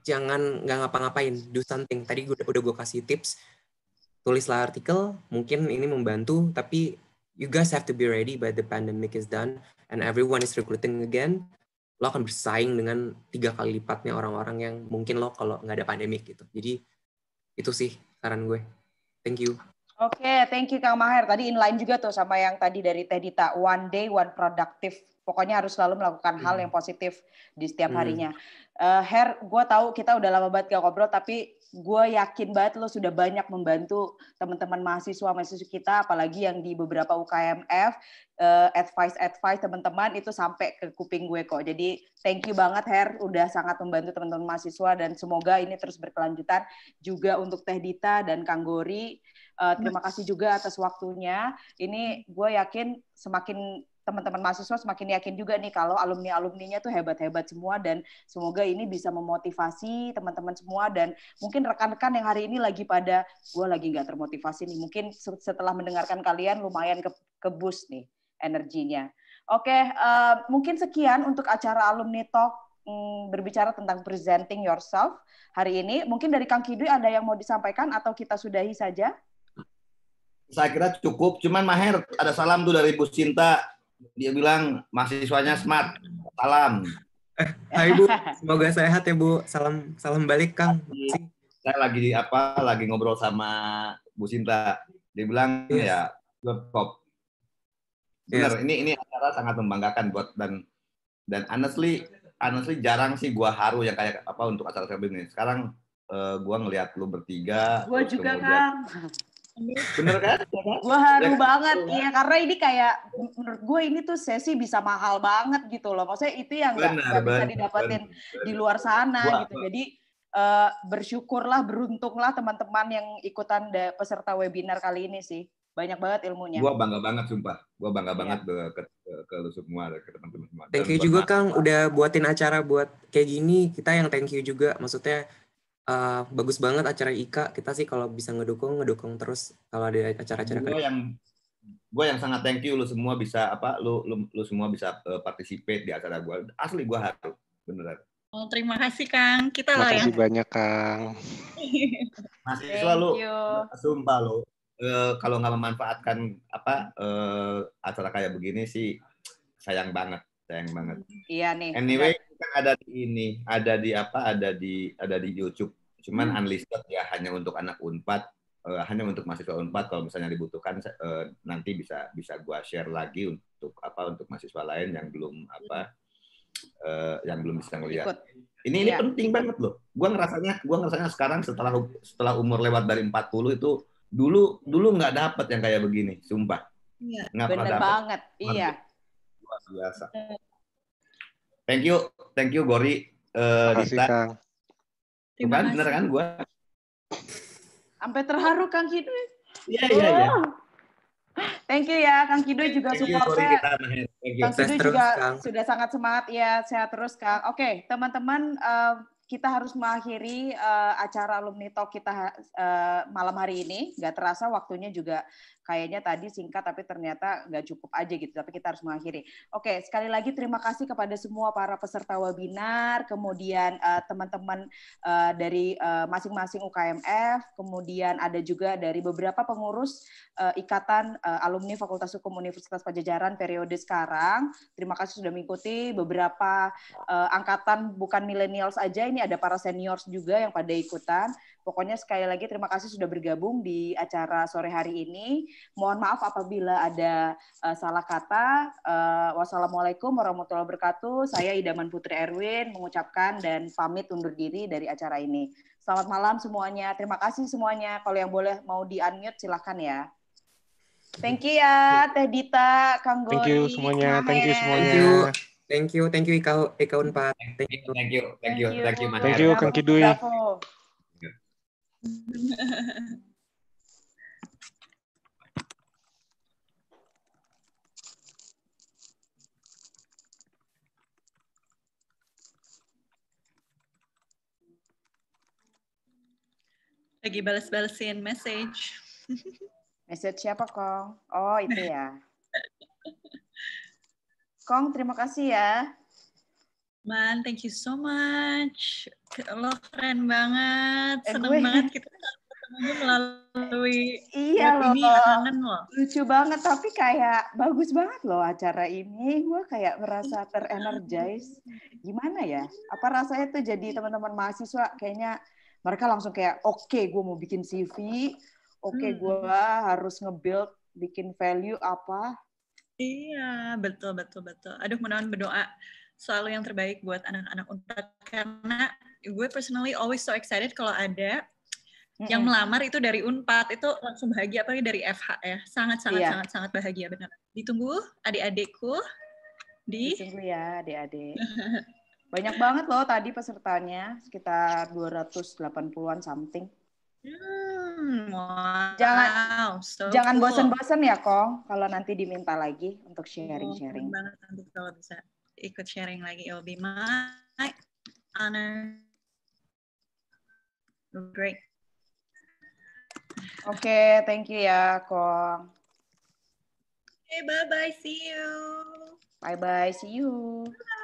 jangan nggak ngapa-ngapain do something. Tadi gue udah gue kasih tips tulislah artikel mungkin ini membantu tapi you guys have to be ready by the pandemic is done and everyone is recruiting again lo akan bersaing dengan tiga kali lipatnya orang-orang yang mungkin lo kalau nggak ada pandemik gitu jadi itu sih saran gue thank you Oke, thank you Kang Maher. Tadi inline juga tuh sama yang tadi dari Teh Dita. One day, one productive. Pokoknya harus selalu melakukan hal yang positif di setiap Hmm. harinya. Eh, Her, gue tahu kita udah lama banget gak ngobrol, tapi gue yakin banget lo sudah banyak membantu teman-teman mahasiswa mahasiswa kita, apalagi yang di beberapa UKMF, eh, advice advice teman-teman itu sampai ke kuping gue kok. Jadi thank you banget Her, udah sangat membantu teman-teman mahasiswa dan semoga ini terus berkelanjutan juga untuk Teh Dita dan Kang Gori. Uh, terima kasih juga atas waktunya. Ini gue yakin semakin teman-teman mahasiswa semakin yakin juga nih kalau alumni-alumninya tuh hebat-hebat semua dan semoga ini bisa memotivasi teman-teman semua dan mungkin rekan-rekan yang hari ini lagi pada gue lagi nggak termotivasi nih mungkin setelah mendengarkan kalian lumayan ke, ke boost nih energinya. Oke, uh, mungkin sekian untuk acara alumni talk mm, berbicara tentang presenting yourself hari ini. Mungkin dari Kang Kidui ada yang mau disampaikan atau kita sudahi saja? Saya kira cukup. Cuman Maher ada salam tuh dari Bu Sinta. Dia bilang mahasiswanya smart. Salam. Hai Bu, semoga sehat ya Bu. Salam salam balik Kang. Makasih. Saya lagi apa? Lagi ngobrol sama Bu Sinta. Dia bilang Yes. ya top. Benar, ini ini acara sangat membanggakan buat dan dan honestly honestly jarang sih gua haru yang kayak apa untuk acara seperti ini. Sekarang eh, gua ngelihat lu bertiga. Terus juga kemudian- Kang. Bener kan? Ya kan? Gue haru Ya kan? banget, iya karena ini kayak menurut gue ini tuh sesi bisa mahal banget gitu loh. Maksudnya itu yang nggak nggak bisa didapetin benar. di luar sana Gua- gitu. Jadi eh, bersyukurlah, beruntunglah teman-teman yang ikutan peserta webinar kali ini sih. Banyak banget ilmunya. Gua bangga banget sumpah. Gua bangga Iya. banget ke, ke, ke, lu semua, ke teman-teman semua. Thank you juga Kang udah buatin acara buat kayak gini. Kita yang thank you juga. Maksudnya uh, bagus banget acara IKA. Kita sih kalau bisa ngedukung, ngedukung terus kalau ada acara-acara gue yang gue yang sangat thank you lu semua bisa apa lu lu, lu semua bisa uh, participate di acara gue asli gue haru beneran Oh, terima kasih Kang. Kita lah yang Makasih banyak Kang. <laughs> mahasiswa Thank lu you. sumpah lu eh, kalau nggak memanfaatkan apa eh, acara kayak begini sih sayang banget sayang banget Iya nih. anyway kan ada di ini ada di apa ada di ada di YouTube Cuman hmm. unlisted ya hanya untuk anak Unpad, uh, hanya untuk mahasiswa Unpad. Kalau misalnya dibutuhkan uh, nanti bisa bisa gua share lagi untuk apa untuk mahasiswa lain yang belum apa uh, yang belum bisa ngelihat. Ini ini ya. penting banget loh. Gua ngerasanya gua ngerasanya sekarang setelah setelah umur lewat dari 40 itu dulu dulu nggak dapat yang kayak begini, sumpah. Iya, bener banget. Iya. Luar biasa. Thank you, thank you Gori. Uh, Dita. Kang. Bukan, bener kan gue? Sampai terharu Kang Kido. Iya, iya, iya. Thank you ya, Kang Kido juga supportnya. Kang Kido juga sudah sangat semangat ya, sehat terus Kang. Oke, teman-teman, uh, kita harus mengakhiri uh, acara alumni talk kita uh, malam hari ini. Gak terasa waktunya juga kayaknya tadi singkat tapi ternyata nggak cukup aja gitu. Tapi kita harus mengakhiri. Oke, sekali lagi terima kasih kepada semua para peserta webinar, kemudian uh, teman-teman uh, dari masing-masing uh, UKMF, kemudian ada juga dari beberapa pengurus uh, Ikatan uh, Alumni Fakultas Hukum Universitas Pajajaran periode sekarang. Terima kasih sudah mengikuti beberapa uh, angkatan bukan milenials aja ini ada para seniors juga yang pada ikutan. Pokoknya sekali lagi terima kasih sudah bergabung di acara sore hari ini. Mohon maaf apabila ada uh, salah kata. Uh, wassalamualaikum warahmatullahi wabarakatuh. Saya Idaman Putri Erwin mengucapkan dan pamit undur diri dari acara ini. Selamat malam semuanya. Terima kasih semuanya. Kalau yang boleh mau di-unmute silahkan ya. Thank you ya Teh Dita, Kang Gori. Thank you semuanya. Thank you semuanya. Thank you. Thank you, thank you Ika, Ika Unpad. Thank you, thank you, thank you, thank you, Thank you, Kang Kidui. <laughs> Lagi balas-balasin message. Message siapa, Kong? Oh, itu ya. <laughs> Kong, terima kasih ya. Man, thank you so much. Lo keren banget. Eh, Seneng gue... banget kita ketemu melalui iya loh. ini kangen loh. Lucu banget tapi kayak bagus banget loh acara ini. Gue kayak merasa terenergize. Gimana ya? Apa rasanya tuh jadi teman-teman mahasiswa kayaknya mereka langsung kayak oke okay, gue mau bikin CV, oke okay, hmm. gue harus nge-build bikin value apa Iya, betul betul betul. Aduh, mudah-mudahan berdoa selalu yang terbaik buat anak-anak Unpad karena gue personally always so excited kalau ada mm-hmm. yang melamar itu dari Unpad itu langsung bahagia apalagi dari FH ya. Sangat sangat iya. sangat sangat bahagia benar. Ditunggu adik-adikku di Ditunggu ya adik-adik. <laughs> Banyak banget loh tadi pesertanya, sekitar 280-an something. Hmm, wow. Jangan so jangan cool. bosan-bosan ya Kong kalau nanti diminta lagi untuk sharing-sharing. Oh, banget nanti kalau bisa ikut sharing lagi it will be my honor. Great. Oke, okay, thank you ya Kong. Okay, bye bye, see you. Bye bye, see you. Bye.